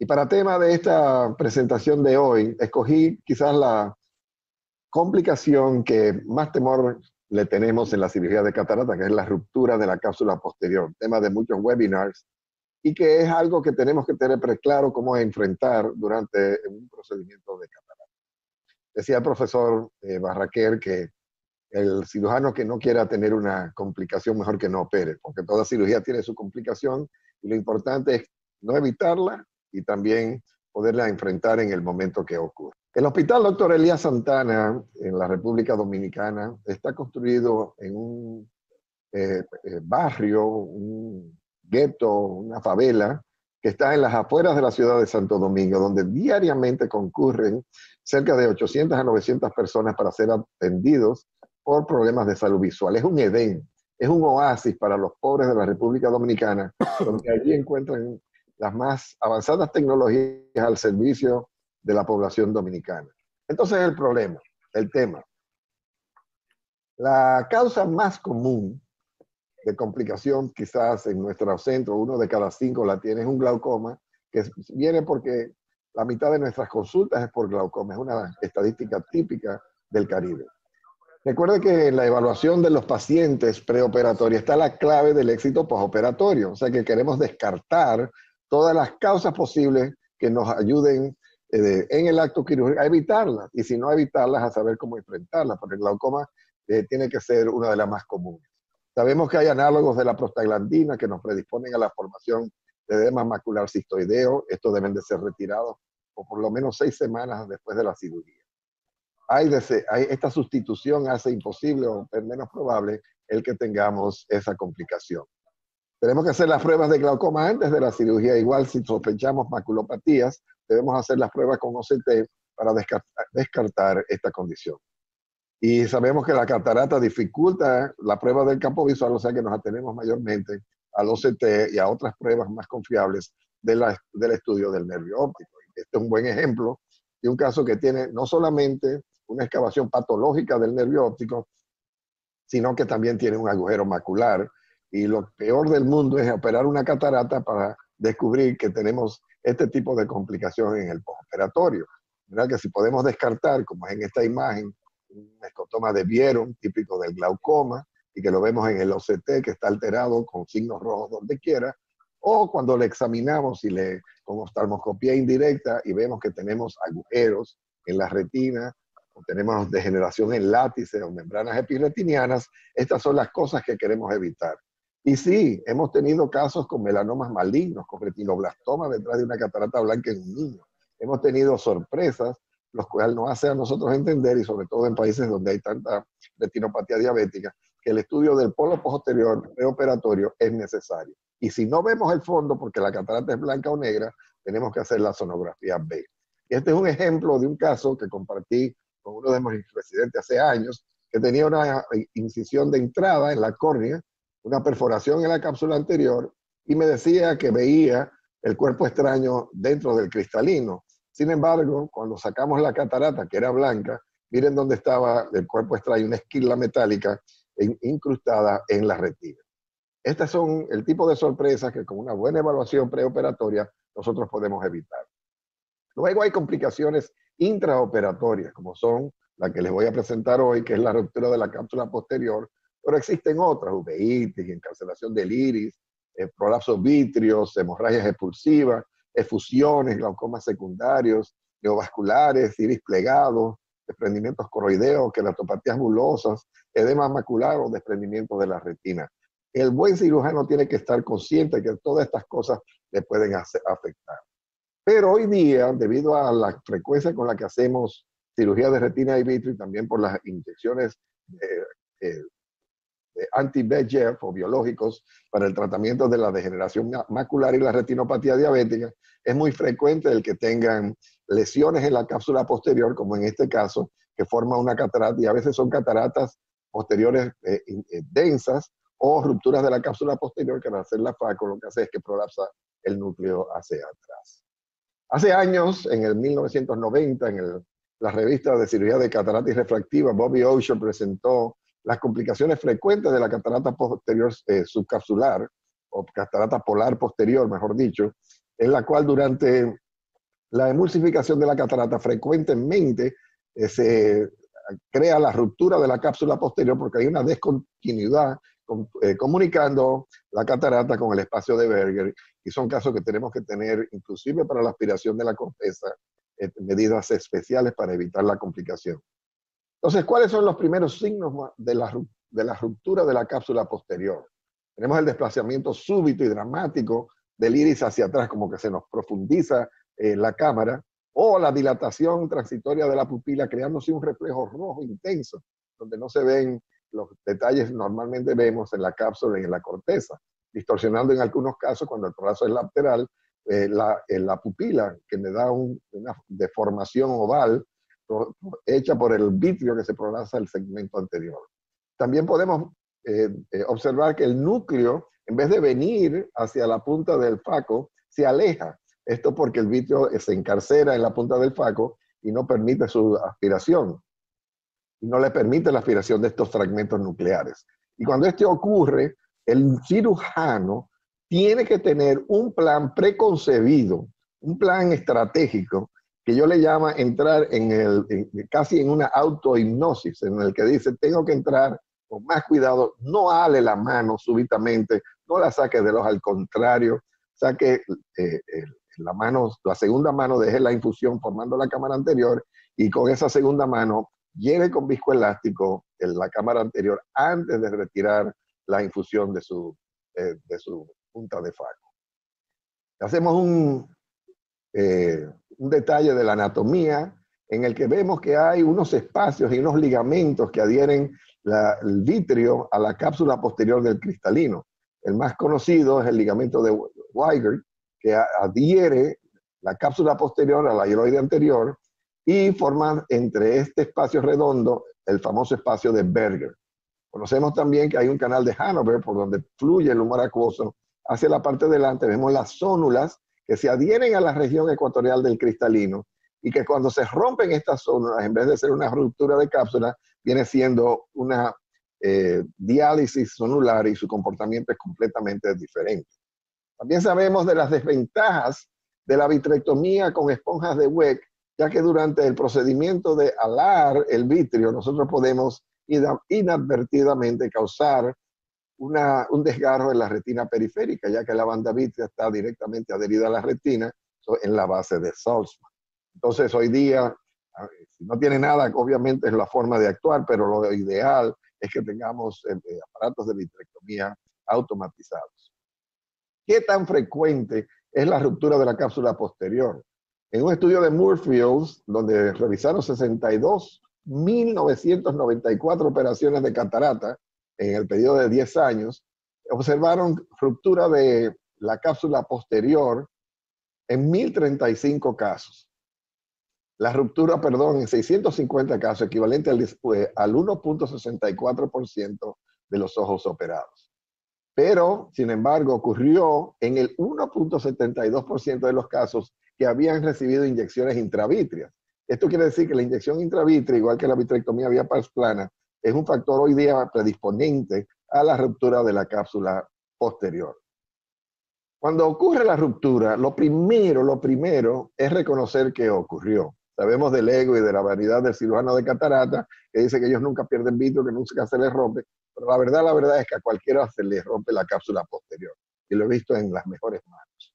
Y para tema de esta presentación de hoy, escogí quizás la complicación que más temor le tenemos en la cirugía de catarata, que es la ruptura de la cápsula posterior, tema de muchos webinars, y que es algo que tenemos que tener claro cómo enfrentar durante un procedimiento de catarata. Decía el profesor eh, Barraquer que el cirujano que no quiera tener una complicación, mejor que no opere, porque toda cirugía tiene su complicación y lo importante es no evitarla y también poderla enfrentar en el momento que ocurre. El Hospital Doctor Elías Santana en la República Dominicana está construido en un eh, eh, barrio, un gueto, una favela, que está en las afueras de la ciudad de Santo Domingo, donde diariamente concurren cerca de 800 a 900 personas para ser atendidos por problemas de salud visual. Es un Edén, es un oasis para los pobres de la República Dominicana, donde allí encuentran las más avanzadas tecnologías al servicio de la población dominicana. Entonces el problema, el tema. La causa más común de complicación quizás en nuestro centro, uno de cada cinco la tiene, es un glaucoma, que viene porque la mitad de nuestras consultas es por glaucoma, es una estadística típica del Caribe. Recuerde que en la evaluación de los pacientes preoperatorios está la clave del éxito postoperatorio, o sea que queremos descartar todas las causas posibles que nos ayuden eh, en el acto quirúrgico a evitarlas, y si no evitarlas, a saber cómo enfrentarlas, porque el glaucoma eh, tiene que ser una de las más comunes. Sabemos que hay análogos de la prostaglandina que nos predisponen a la formación edema macular cistoideo, estos deben de ser retirados o por lo menos seis semanas después de la cirugía hay, esta sustitución hace imposible o menos probable el que tengamos esa complicación. Tenemos que hacer las pruebas de glaucoma antes de la cirugía. Igual si sospechamos maculopatías, debemos hacer las pruebas con OCT para descartar, esta condición. Y sabemos que la catarata dificulta la prueba del campo visual, o sea que nos atenemos mayormente al OCT y a otras pruebas más confiables del estudio del nervio óptico. Este es un buen ejemplo de un caso que tiene no solamente una excavación patológica del nervio óptico, sino que también tiene un agujero macular Y lo peor del mundo es operar una catarata para descubrir que tenemos este tipo de complicaciones en el postoperatorio. ¿Verdad? Que si podemos descartar, como es en esta imagen, un escotoma de Vieron, típico del glaucoma, y que lo vemos en el OCT, que está alterado con signos rojos donde quiera, o cuando le examinamos y le con oftalmoscopía indirecta y vemos que tenemos agujeros en la retina, o tenemos degeneración en látices o membranas epiretinianas, estas son las cosas que queremos evitar. Y sí, hemos tenido casos con melanomas malignos, con retinoblastoma detrás de una catarata blanca en un niño. Hemos tenido sorpresas, los cuales nos hace a nosotros entender, y sobre todo en países donde hay tanta retinopatía diabética, el estudio del polo posterior preoperatorio es necesario. Y si no vemos el fondo, porque la catarata es blanca o negra, tenemos que hacer la sonografía B. Este es un ejemplo de un caso que compartí con uno de mis residentes hace años, que tenía una incisión de entrada en la córnea una perforación en la cápsula anterior y me decía que veía el cuerpo extraño dentro del cristalino. Sin embargo, cuando sacamos la catarata, que era blanca, miren dónde estaba el cuerpo extraño, una esquila metálica incrustada en la retina. Estas son el tipo de sorpresas que con una buena evaluación preoperatoria nosotros podemos evitar. Luego hay complicaciones intraoperatorias, como son la que les voy a presentar hoy, que es la ruptura de la cápsula posterior pero existen otras, uveitis, encarcelación del iris, eh, prolapsos vítreos, hemorragias expulsivas, efusiones, glaucomas secundarios, neovasculares, iris plegados, desprendimientos coroideos, queratopatías bulosas, edema macular o desprendimiento de la retina. El buen cirujano tiene que estar consciente que todas estas cosas le pueden afectar. Pero hoy día, debido a la frecuencia con la que hacemos cirugía de retina y vitro y también por las inyecciones de, anti-VEGF o biológicos para el tratamiento de la degeneración macular y la retinopatía diabética, es muy frecuente el que tengan lesiones en la cápsula posterior, como en este caso, que forma una catarata, y a veces son cataratas posteriores eh, eh, densas o rupturas de la cápsula posterior que al hacer la FACO lo que hace es que prolapsa el núcleo hacia atrás. Hace años, en el 1990, en la revista de cirugía de catarata y refractiva, Bobby Osher presentó las complicaciones frecuentes de la catarata posterior eh, subcapsular, o catarata polar posterior, mejor dicho, en la cual durante la emulsificación de la catarata frecuentemente eh, se crea la ruptura de la cápsula posterior porque hay una descontinuidad eh, comunicando la catarata con el espacio de Berger y son casos que tenemos que tener inclusive para la aspiración de la corteza medidas especiales para evitar la complicación. Entonces, ¿cuáles son los primeros signos de la, de la ruptura de la cápsula posterior? Tenemos el desplazamiento súbito y dramático del iris hacia atrás, como que se nos profundiza eh, la cámara, o la dilatación transitoria de la pupila, creándose un reflejo rojo intenso, donde no se ven los detalles normalmente vemos en la cápsula y en la corteza, distorsionando en algunos casos cuando el brazo es lateral, eh, la, eh, la, pupila, que me da una deformación oval hecha por el vitrio que se prolapsa el segmento anterior. También podemos eh, eh, observar que el núcleo, en vez de venir hacia la punta del faco, se aleja. Esto porque el vitrio se encarcera en la punta del faco y no permite su aspiración. Y no le permite la aspiración de estos fragmentos nucleares. Y cuando esto ocurre, el cirujano tiene que tener un plan preconcebido, un plan estratégico que yo le llamo entrar en el, casi en una autohipnosis, en el que dice, tengo que entrar con más cuidado, no ale la mano súbitamente, no la saque de los, al contrario, saque eh, la mano, la segunda mano, deje la infusión formando la cámara anterior y con esa segunda mano lleve con viscoelástico en la cámara anterior antes de retirar la infusión de su, eh, de su punta de faco. Hacemos un, eh, un detalle de la anatomía en el que vemos que hay unos espacios y unos ligamentos que adhieren el vitrio a la cápsula posterior del cristalino. El más conocido es el ligamento de Weigert, que adhiere la cápsula posterior a la hiloide anterior y forma entre este espacio redondo el famoso espacio de Berger. Conocemos también que hay un canal de Hanover por donde fluye el humor acuoso hacia la parte delante. Vemos las zónulas que se adhieren a la región ecuatorial del cristalino y que cuando se rompen estas zonas, en vez de ser una ruptura de cápsula, viene siendo una eh, diálisis sonular y su comportamiento es completamente diferente. También sabemos de las desventajas de la vitrectomía con esponjas de Weck, ya que durante el procedimiento de alar el vitrio nosotros podemos inadvertidamente causar un desgarro en la retina periférica, ya que la banda vítrea está directamente adherida a la retina en la base de Salzman. Entonces, hoy día, si no tiene nada, obviamente es la forma de actuar, pero lo ideal es que tengamos eh, eh, aparatos de vitrectomía automatizados. ¿Qué tan frecuente es la ruptura de la cápsula posterior? En un estudio de Moorfields, donde revisaron 62.994 operaciones de catarata, en el periodo de 10 años, observaron ruptura de la cápsula posterior en 1035 casos. La ruptura, perdón, en 650 casos, equivalente al, al 1.64% de los ojos operados. Pero, sin embargo, ocurrió en el 1.72% de los casos que habían recibido inyecciones intravítreas. Esto quiere decir que la inyección intravítrea, igual que la vitrectomía vía pars plana, es un factor hoy día predisponente a la ruptura de la cápsula posterior. Cuando ocurre la ruptura, lo primero, lo primero es reconocer que ocurrió. Sabemos del ego y de la vanidad del cirujano de catarata, que dice que ellos nunca pierden vitro, que nunca se les rompe, pero la verdad, la verdad es que a cualquiera se les rompe la cápsula posterior. Y lo he visto en las mejores manos.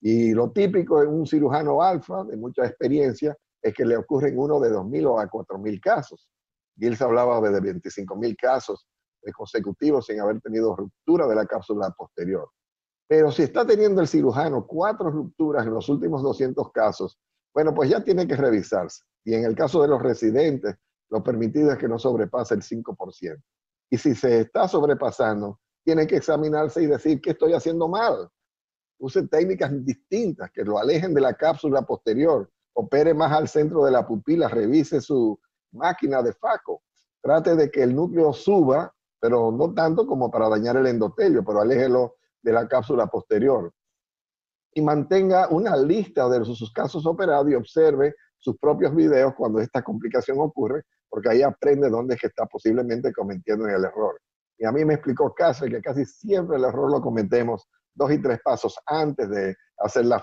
Y lo típico en un cirujano alfa, de mucha experiencia, es que le ocurre en uno de 2.000 o a 4.000 casos. Giles hablaba de 25 mil casos consecutivos sin haber tenido ruptura de la cápsula posterior. Pero si está teniendo el cirujano cuatro rupturas en los últimos 200 casos, bueno, pues ya tiene que revisarse. Y en el caso de los residentes, lo permitido es que no sobrepase el 5%. Y si se está sobrepasando, tiene que examinarse y decir qué estoy haciendo mal. Use técnicas distintas que lo alejen de la cápsula posterior, opere más al centro de la pupila, revise su máquina de FACO. Trate de que el núcleo suba, pero no tanto como para dañar el endotelio, pero aléjelo de la cápsula posterior. Y mantenga una lista de sus casos operados y observe sus propios videos cuando esta complicación ocurre, porque ahí aprende dónde es que está posiblemente cometiendo el error. Y a mí me explicó Cáceres que casi siempre el error lo cometemos dos y tres pasos antes de hacer la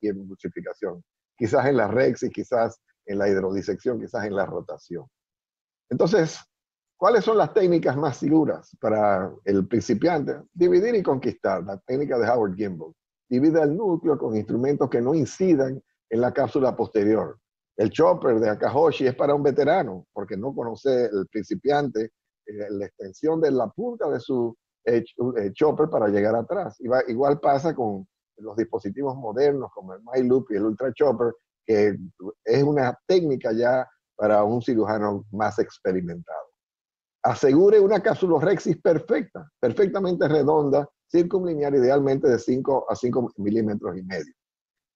emulsificación. Quizás en la Rex y quizás en la hidrodisección, quizás en la rotación. Entonces, ¿cuáles son las técnicas más seguras para el principiante? Dividir y conquistar, la técnica de Howard Gimbel. Divide el núcleo con instrumentos que no incidan en la cápsula posterior. El chopper de Akahoshi es para un veterano, porque no conoce el principiante eh, la extensión de la punta de su eh, eh, chopper para llegar atrás. Igual pasa con los dispositivos modernos como el MyLoop y el Ultra Chopper, es una técnica ya para un cirujano más experimentado. Asegure una capsulorexis perfecta, perfectamente redonda, circunlinear idealmente de 5 a 5 milímetros y medio.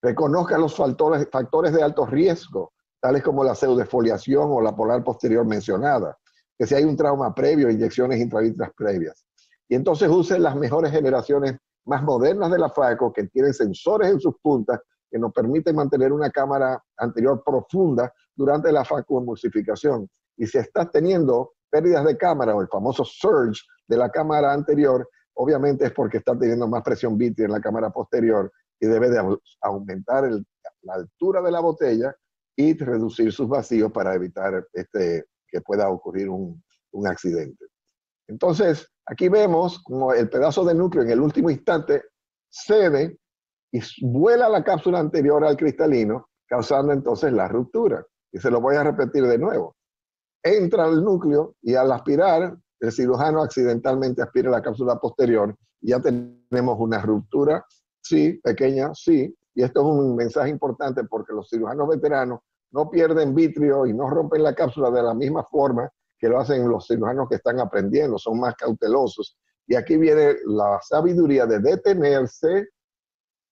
Reconozca los factores, de alto riesgo, tales como la pseudefoliación o la polar posterior mencionada, que si hay un trauma previo, inyecciones intravitreas previas. Y entonces use las mejores generaciones más modernas de la FACO que tienen sensores en sus puntas que nos permite mantener una cámara anterior profunda durante la facoemulsificación. Y si estás teniendo pérdidas de cámara o el famoso surge de la cámara anterior, obviamente es porque está teniendo más presión vitrea en la cámara posterior y debe de aumentar la altura de la botella y reducir sus vacíos para evitar este, que pueda ocurrir un, un accidente. Entonces, aquí vemos como el pedazo de núcleo en el último instante cede y vuela la cápsula anterior al cristalino, causando entonces la ruptura. Y se lo voy a repetir de nuevo. Entra al núcleo y al aspirar, el cirujano accidentalmente aspira la cápsula posterior ya tenemos una ruptura, sí, pequeña, sí. Y esto es un mensaje importante porque los cirujanos veteranos no pierden vitrio y no rompen la cápsula de la misma forma que lo hacen los cirujanos que están aprendiendo, son más cautelosos. Y aquí viene la sabiduría de detenerse,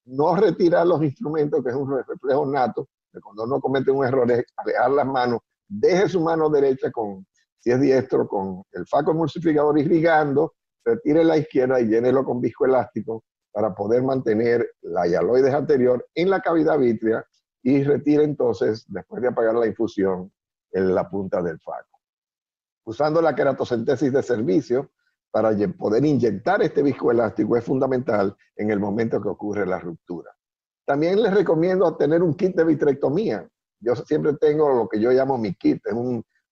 no retirar los instrumentos, que es un reflejo nato, de cuando uno comete un error es alejar las manos, deje su mano derecha con, si es diestro, con el faco emulsificador irrigando, retire la izquierda y llénelo con viscoelástico para poder mantener la hialoides anterior en la cavidad vítrea y retire entonces, después de apagar la infusión, en la punta del faco. Usando la queratocentesis de servicio para poder inyectar este viscoelástico es fundamental en el momento que ocurre la ruptura. También les recomiendo tener un kit de vitrectomía. Yo siempre tengo lo que yo llamo mi kit, es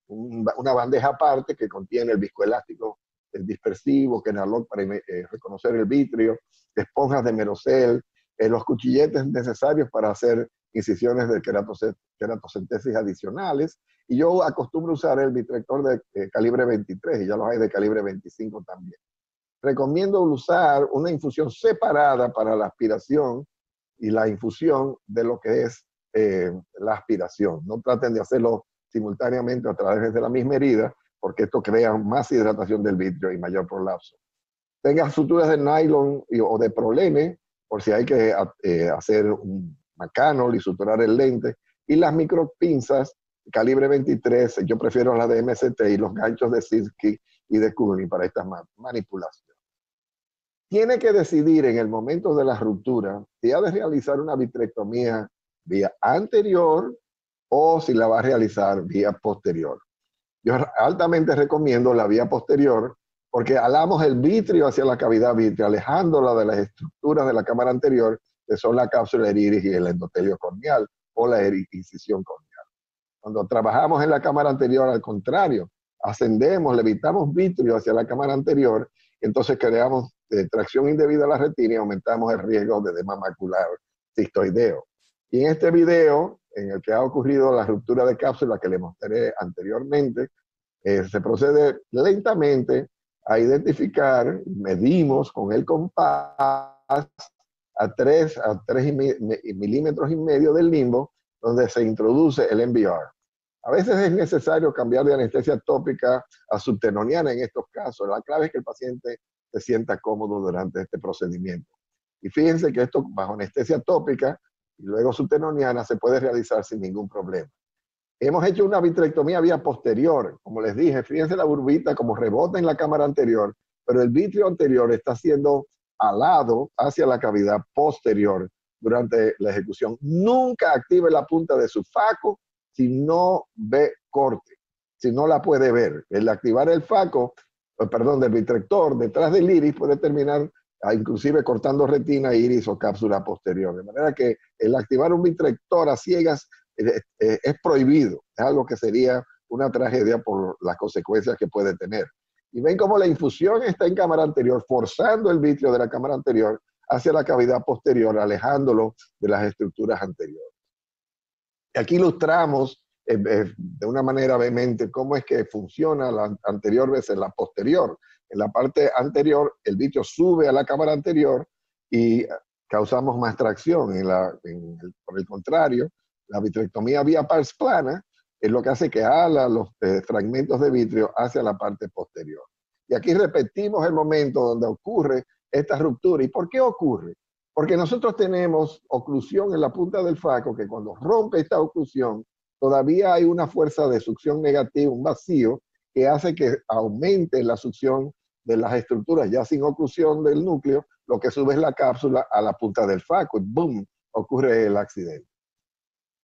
una bandeja aparte que contiene el viscoelástico el dispersivo, kenalog para eh, reconocer el vitrio, esponjas de merocel, eh, los cuchilletes necesarios para hacer incisiones de queratocentesis adicionales. Y yo acostumbro usar el vitrector de eh, calibre 23 y ya los hay de calibre 25 también. Recomiendo usar una infusión separada para la aspiración y la infusión de lo que es la aspiración. No traten de hacerlo simultáneamente a través de la misma herida, porque esto crea más hidratación del vitrio y mayor prolapso. Tenga suturas de nylon o de prolene, por si hay que eh, hacer un macano suturar el lente. Y las micropinzas calibre 23, yo prefiero las de MST y los ganchos de Sinsky y de Kuhn para estas manipulaciones. Tiene que decidir en el momento de la ruptura si ha de realizar una vitrectomía vía anterior o si la va a realizar vía posterior. Yo altamente recomiendo la vía posterior porque alamos el vitrio hacia la cavidad vitrea, alejándola de las estructuras de la cámara anterior, que son la cápsula iris y el endotelio corneal o la incisión corneal. Cuando trabajamos en la cámara anterior, al contrario, ascendemos, levitamos vitrio hacia la cámara anterior, entonces creamos eh, tracción indebida a la retina y aumentamos el riesgo de edema macular cistoideo. Y en este video en el que ha ocurrido la ruptura de cápsula que le mostré anteriormente, eh, se procede lentamente a identificar, medimos con el compás a 3, a 3 milímetros y medio del limbo, donde se introduce el MBR. A veces es necesario cambiar de anestesia tópica a subtenoniana en estos casos. La clave es que el paciente se sienta cómodo durante este procedimiento. Y fíjense que esto bajo anestesia tópica y luego subtenoniana se puede realizar sin ningún problema. Hemos hecho una vitrectomía vía posterior. Como les dije, fíjense la burbita como rebota en la cámara anterior, pero el vitrio anterior está siendo alado hacia la cavidad posterior durante la ejecución. Nunca active la punta de su faco si no ve corte, si no la puede ver. El activar el faco, eh, perdón, del vitrector detrás del iris puede terminar inclusive cortando retina, iris o cápsula posterior. De manera que el activar un vitrector a ciegas eh, eh, es prohibido, es algo que sería una tragedia por las consecuencias que puede tener. Y ven cómo la infusión está en cámara anterior, forzando el vitrio de la cámara anterior hacia la cavidad posterior, alejándolo de las estructuras anteriores. Aquí ilustramos eh, de una manera vehemente cómo es que funciona la anterior vez en la posterior. En la parte anterior, el vitrio sube a la cámara anterior y causamos más tracción. En por el contrario, la vitrectomía vía pars plana es lo que hace que ala los eh, fragmentos de vitrio hacia la parte posterior. Y aquí repetimos el momento donde ocurre esta ruptura. ¿Y por qué ocurre? Porque nosotros tenemos oclusión en la punta del faco que cuando rompe esta oclusión, todavía hay una fuerza de succión negativa, un vacío, que hace que aumente la succión de las estructuras ya sin oclusión del núcleo, lo que sube es la cápsula a la punta del faco y ¡boom! ocurre el accidente.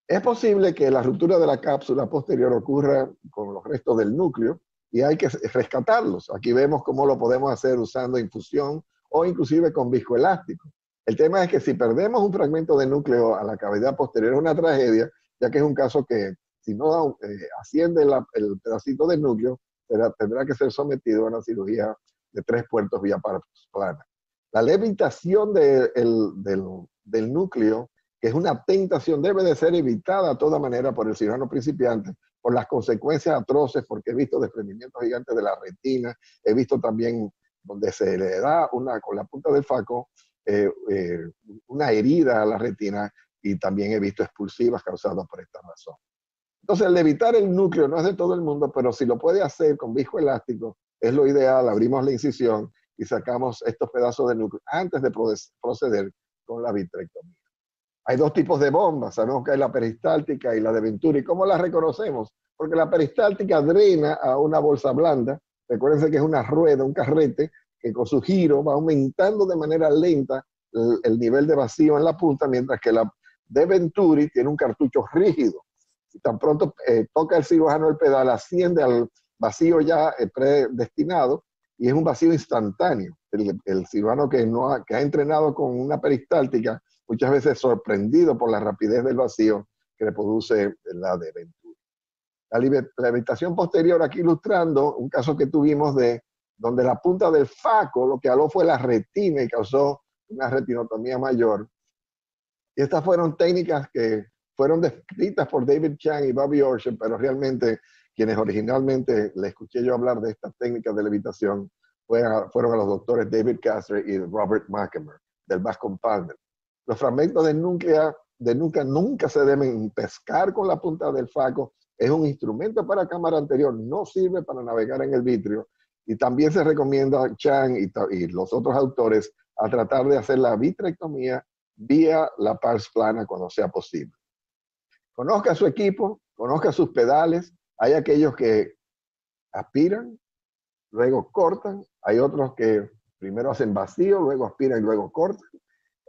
Es posible que la ruptura de la cápsula posterior ocurra con los restos del núcleo y hay que rescatarlos. Aquí vemos cómo lo podemos hacer usando infusión o inclusive con viscoelástico. El tema es que si perdemos un fragmento de núcleo a la cavidad posterior es una tragedia, ya que es un caso que si no eh, asciende el pedacito del núcleo, tendrá que ser sometido a una cirugía de tres puertos vía plana. La levitación del, núcleo, que es una tentación, debe de ser evitada de toda manera por el cirujano principiante, por las consecuencias atroces, porque he visto desprendimientos gigantes de la retina, he visto también donde se le da una, con la punta del faco eh, eh, una herida a la retina y también he visto expulsivas causadas por esta razón. Entonces, el evitar el núcleo no es de todo el mundo, pero si lo puede hacer con viscoelástico, es lo ideal. Abrimos la incisión y sacamos estos pedazos de núcleo antes de proceder con la vitrectomía. Hay dos tipos de bombas, sabemos que hay la peristáltica y la de Venturi. ¿Cómo las reconocemos? Porque la peristáltica drena a una bolsa blanda. Recuérdense que es una rueda, un carrete, que con su giro va aumentando de manera lenta el, el nivel de vacío en la punta, mientras que la de Venturi tiene un cartucho rígido tan pronto eh, toca el cirujano el pedal, asciende al, vacío ya eh, predestinado y es un vacío instantáneo. El, cirujano que, no ha, que ha entrenado con una peristáltica muchas veces sorprendido por la rapidez del vacío que le produce la de Ventura. La levitación posterior, aquí ilustrando un caso que tuvimos de donde la punta del faco lo que aló fue la retina y causó una retinotomía mayor. Y estas fueron técnicas que fueron descritas por David Chang y Bobby Orchard, pero realmente quienes originalmente le escuché yo hablar de estas técnicas de levitación fueron a los doctores David Castro y Robert McEmer del Bascom Palmer. Los fragmentos de núclea de nunca, se deben pescar con la punta del faco. Es un instrumento para cámara anterior, no sirve para navegar en el vitrio. Y también se recomienda a Chang y, y los otros autores a tratar de hacer la vitrectomía vía la pars plana cuando sea posible. Conozca su equipo, conozca sus pedales. Hay aquellos que aspiran, luego cortan. Hay otros que primero hacen vacío, luego aspiran y luego cortan.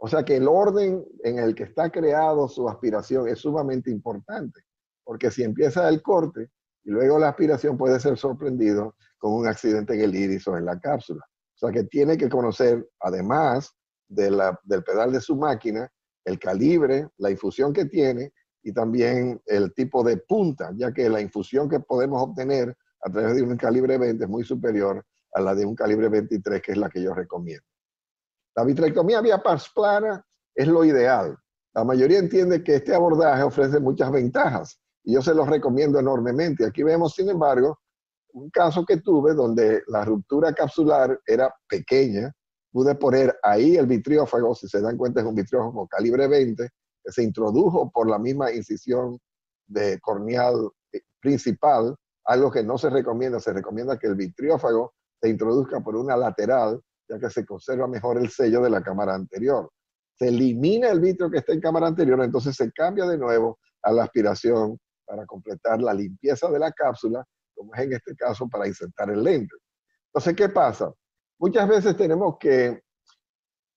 O sea que el orden en el que está creado su aspiración es sumamente importante, porque si empieza el corte y luego la aspiración puede ser sorprendido con un accidente en el iris o en la cápsula. O sea que tiene que conocer, además de la, del pedal de su máquina, el calibre, la infusión que tiene y también el tipo de punta, ya que la infusión que podemos obtener a través de un calibre 20 es muy superior a la de un calibre 23, que es la que yo recomiendo. La vitrectomía vía pars plana es lo ideal. La mayoría entiende que este abordaje ofrece muchas ventajas y yo se los recomiendo enormemente. Aquí vemos, sin embargo, un caso que tuve donde la ruptura capsular era pequeña. Pude poner ahí el vitriófago, si se dan cuenta es un vitriófago calibre 20, que se introdujo por la misma incisión de corneal principal, algo que no se recomienda. Se recomienda que el vitriófago se introduzca por una lateral ya que se conserva mejor el sello de la cámara anterior. Se elimina el vitrio que está en cámara anterior, entonces se cambia de nuevo a la aspiración para completar la limpieza de la cápsula, como es en este caso para insertar el lente. Entonces, ¿qué pasa? Muchas veces tenemos que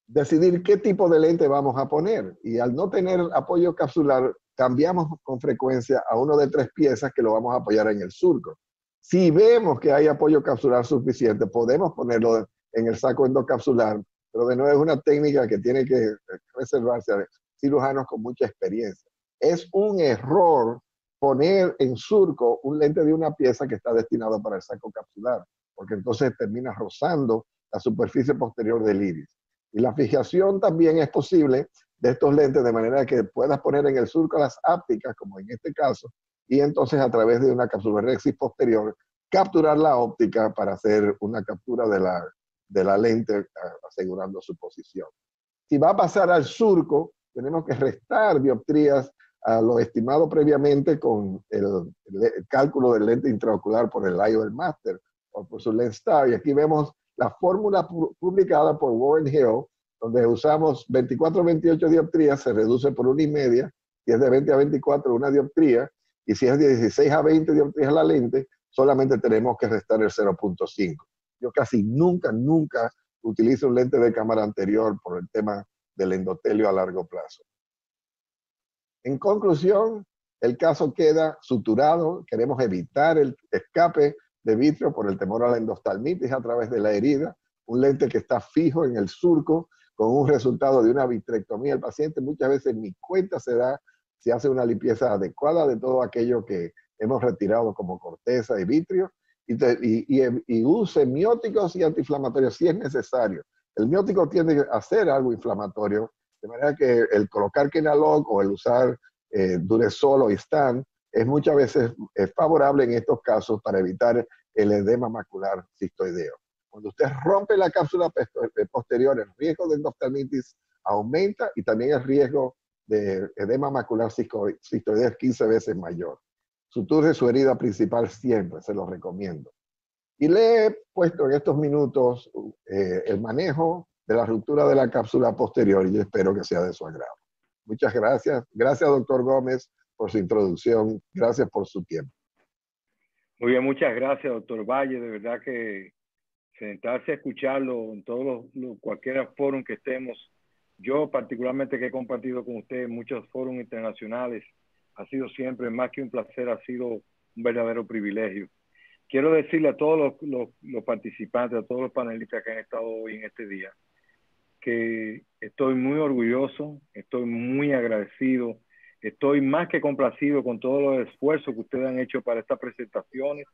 decidir qué tipo de lente vamos a poner y al no tener apoyo capsular, cambiamos con frecuencia a uno de tres piezas que lo vamos a apoyar en el surco. Si vemos que hay apoyo capsular suficiente, podemos ponerlo en el saco endocapsular, pero de nuevo es una técnica que tiene que reservarse a cirujanos con mucha experiencia. Es un error poner en surco un lente de una pieza que está destinado para el saco capsular, porque entonces termina rozando la superficie posterior del iris. Y la fijación también es posible de estos lentes de manera que puedas poner en el surco las ápticas, como en este caso, y entonces a través de una cápsula rexis posterior capturar la óptica para hacer una captura de la, de la lente asegurando su posición. Si va a pasar al surco, tenemos que restar dioptrías a lo estimado previamente con el, cálculo del lente intraocular por el IO del máster o por su lens star. Y aquí vemos la fórmula publicada por Warren Hill, donde usamos 24-28 dioptrías, se reduce por una y media, si es de 20 a 24 una dioptría, y si es de 16 a 20 dioptrías la lente, solamente tenemos que restar el 0.5. Yo casi nunca, nunca utilizo un lente de cámara anterior por el tema del endotelio a largo plazo. En conclusión, el caso queda suturado. Queremos evitar el escape de vitrio por el temor a la endoftalmitis a través de la herida. Un lente que está fijo en el surco con un resultado de una vitrectomía. El paciente muchas veces ni cuenta se da si hace una limpieza adecuada de todo aquello que hemos retirado como corteza y vitrio y, use mióticos y antiinflamatorios si es necesario. El miótico tiende a hacer algo inflamatorio, de manera que el colocar Kenalog o el usar eh, Duresol o Istan es muchas veces favorable en estos casos para evitar el edema macular cistoideo. Cuando usted rompe la cápsula eh, posterior, el riesgo de endoftalmitis aumenta y también el riesgo de edema macular cistoideo es 15 veces mayor. Suture su herida principal siempre, se lo recomiendo. Y le he puesto en estos minutos eh, el manejo de la ruptura de la cápsula posterior y espero que sea de su agrado. Muchas gracias. Gracias, doctor Gómez, por su introducción. Gracias por su tiempo. Muy bien, muchas gracias, doctor Valle. De verdad que sentarse a escucharlo en todos los, cualquier foro que estemos. Yo particularmente que he compartido con usted en muchos foros internacionales, ha sido siempre más que un placer, ha sido un verdadero privilegio. quiero decirle a todos los, participantes, a todos los panelistas que han estado hoy en este día, que estoy muy orgulloso, estoy muy agradecido, estoy más que complacido con todos los esfuerzos que ustedes han hecho para estas presentaciones.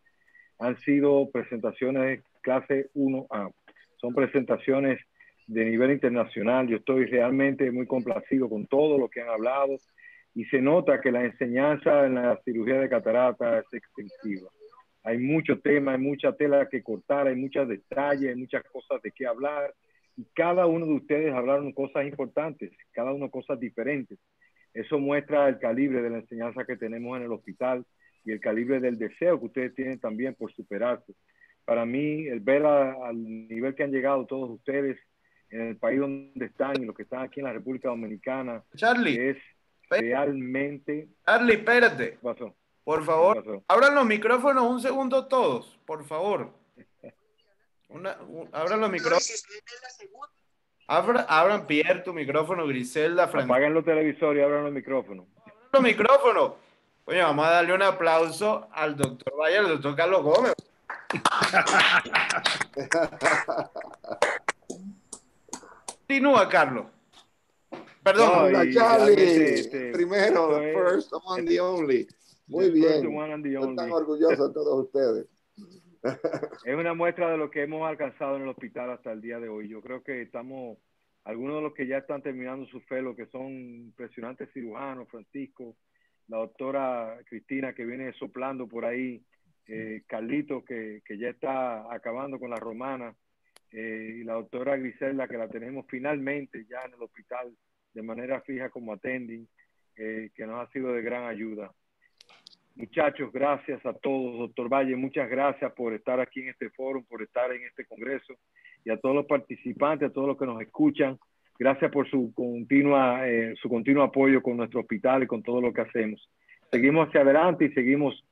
Han sido presentaciones clase 1A, son presentaciones de nivel internacional. Yo estoy realmente muy complacido con todo lo que han hablado y se nota que la enseñanza en la cirugía de catarata es extensiva. Hay mucho tema, hay mucha tela que cortar, hay muchos detalles, hay muchas cosas de qué hablar y cada uno de ustedes hablaron cosas importantes, cada uno cosas diferentes. Eso muestra el calibre de la enseñanza que tenemos en el hospital y el calibre del deseo que ustedes tienen también por superarse. Para mí, el ver al nivel que han llegado todos ustedes en el país donde están y los que están aquí en la República Dominicana. Charlie. Es realmente. Charlie, espérate. ¿Qué pasó? Por favor, abran los micrófonos un segundo todos, por favor. abran los micrófonos. abran, Pierre, tu micrófono, Griselda, Fran. Apaguen los televisores y abran los micrófonos. Los micrófonos. Oye, vamos a darle un aplauso al doctor Vaya, al doctor Carlos Gómez. Continúa, Carlos. Perdón. No, Charlie. Este, Primero, the first one, the only. Muy bien. Estoy tan orgulloso de todos ustedes. es una muestra de lo que hemos alcanzado en el hospital hasta el día de hoy. Yo creo que estamos, algunos de los que ya están terminando su fe, que son impresionantes cirujanos, Francisco, la doctora Cristina que viene soplando por ahí, eh, Carlito que, que, ya está acabando con la romana, eh, y la doctora Griselda, que la tenemos finalmente ya en el hospital de manera fija como attending, eh, que nos ha sido de gran ayuda. Muchachos, gracias a todos. Doctor Valle, muchas gracias por estar aquí en este foro, por estar en este congreso y a todos los participantes, a todos los que nos escuchan. Gracias por su, continua, eh, su continuo apoyo con nuestro hospital y con todo lo que hacemos. Seguimos hacia adelante y seguimos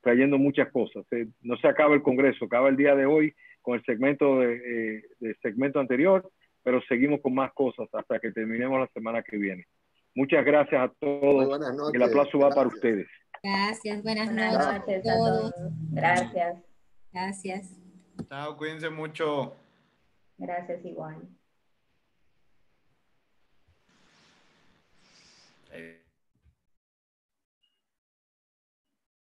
trayendo muchas cosas. no se acaba el congreso, acaba el día de hoy con el segmento de, eh, segmento anterior, pero seguimos con más cosas hasta que terminemos la semana que viene. Muchas gracias a todos. El aplauso va para ustedes. Gracias, buenas, noches, a todos. todos. Gracias. Gracias. Chao, cuídense mucho. Gracias igual.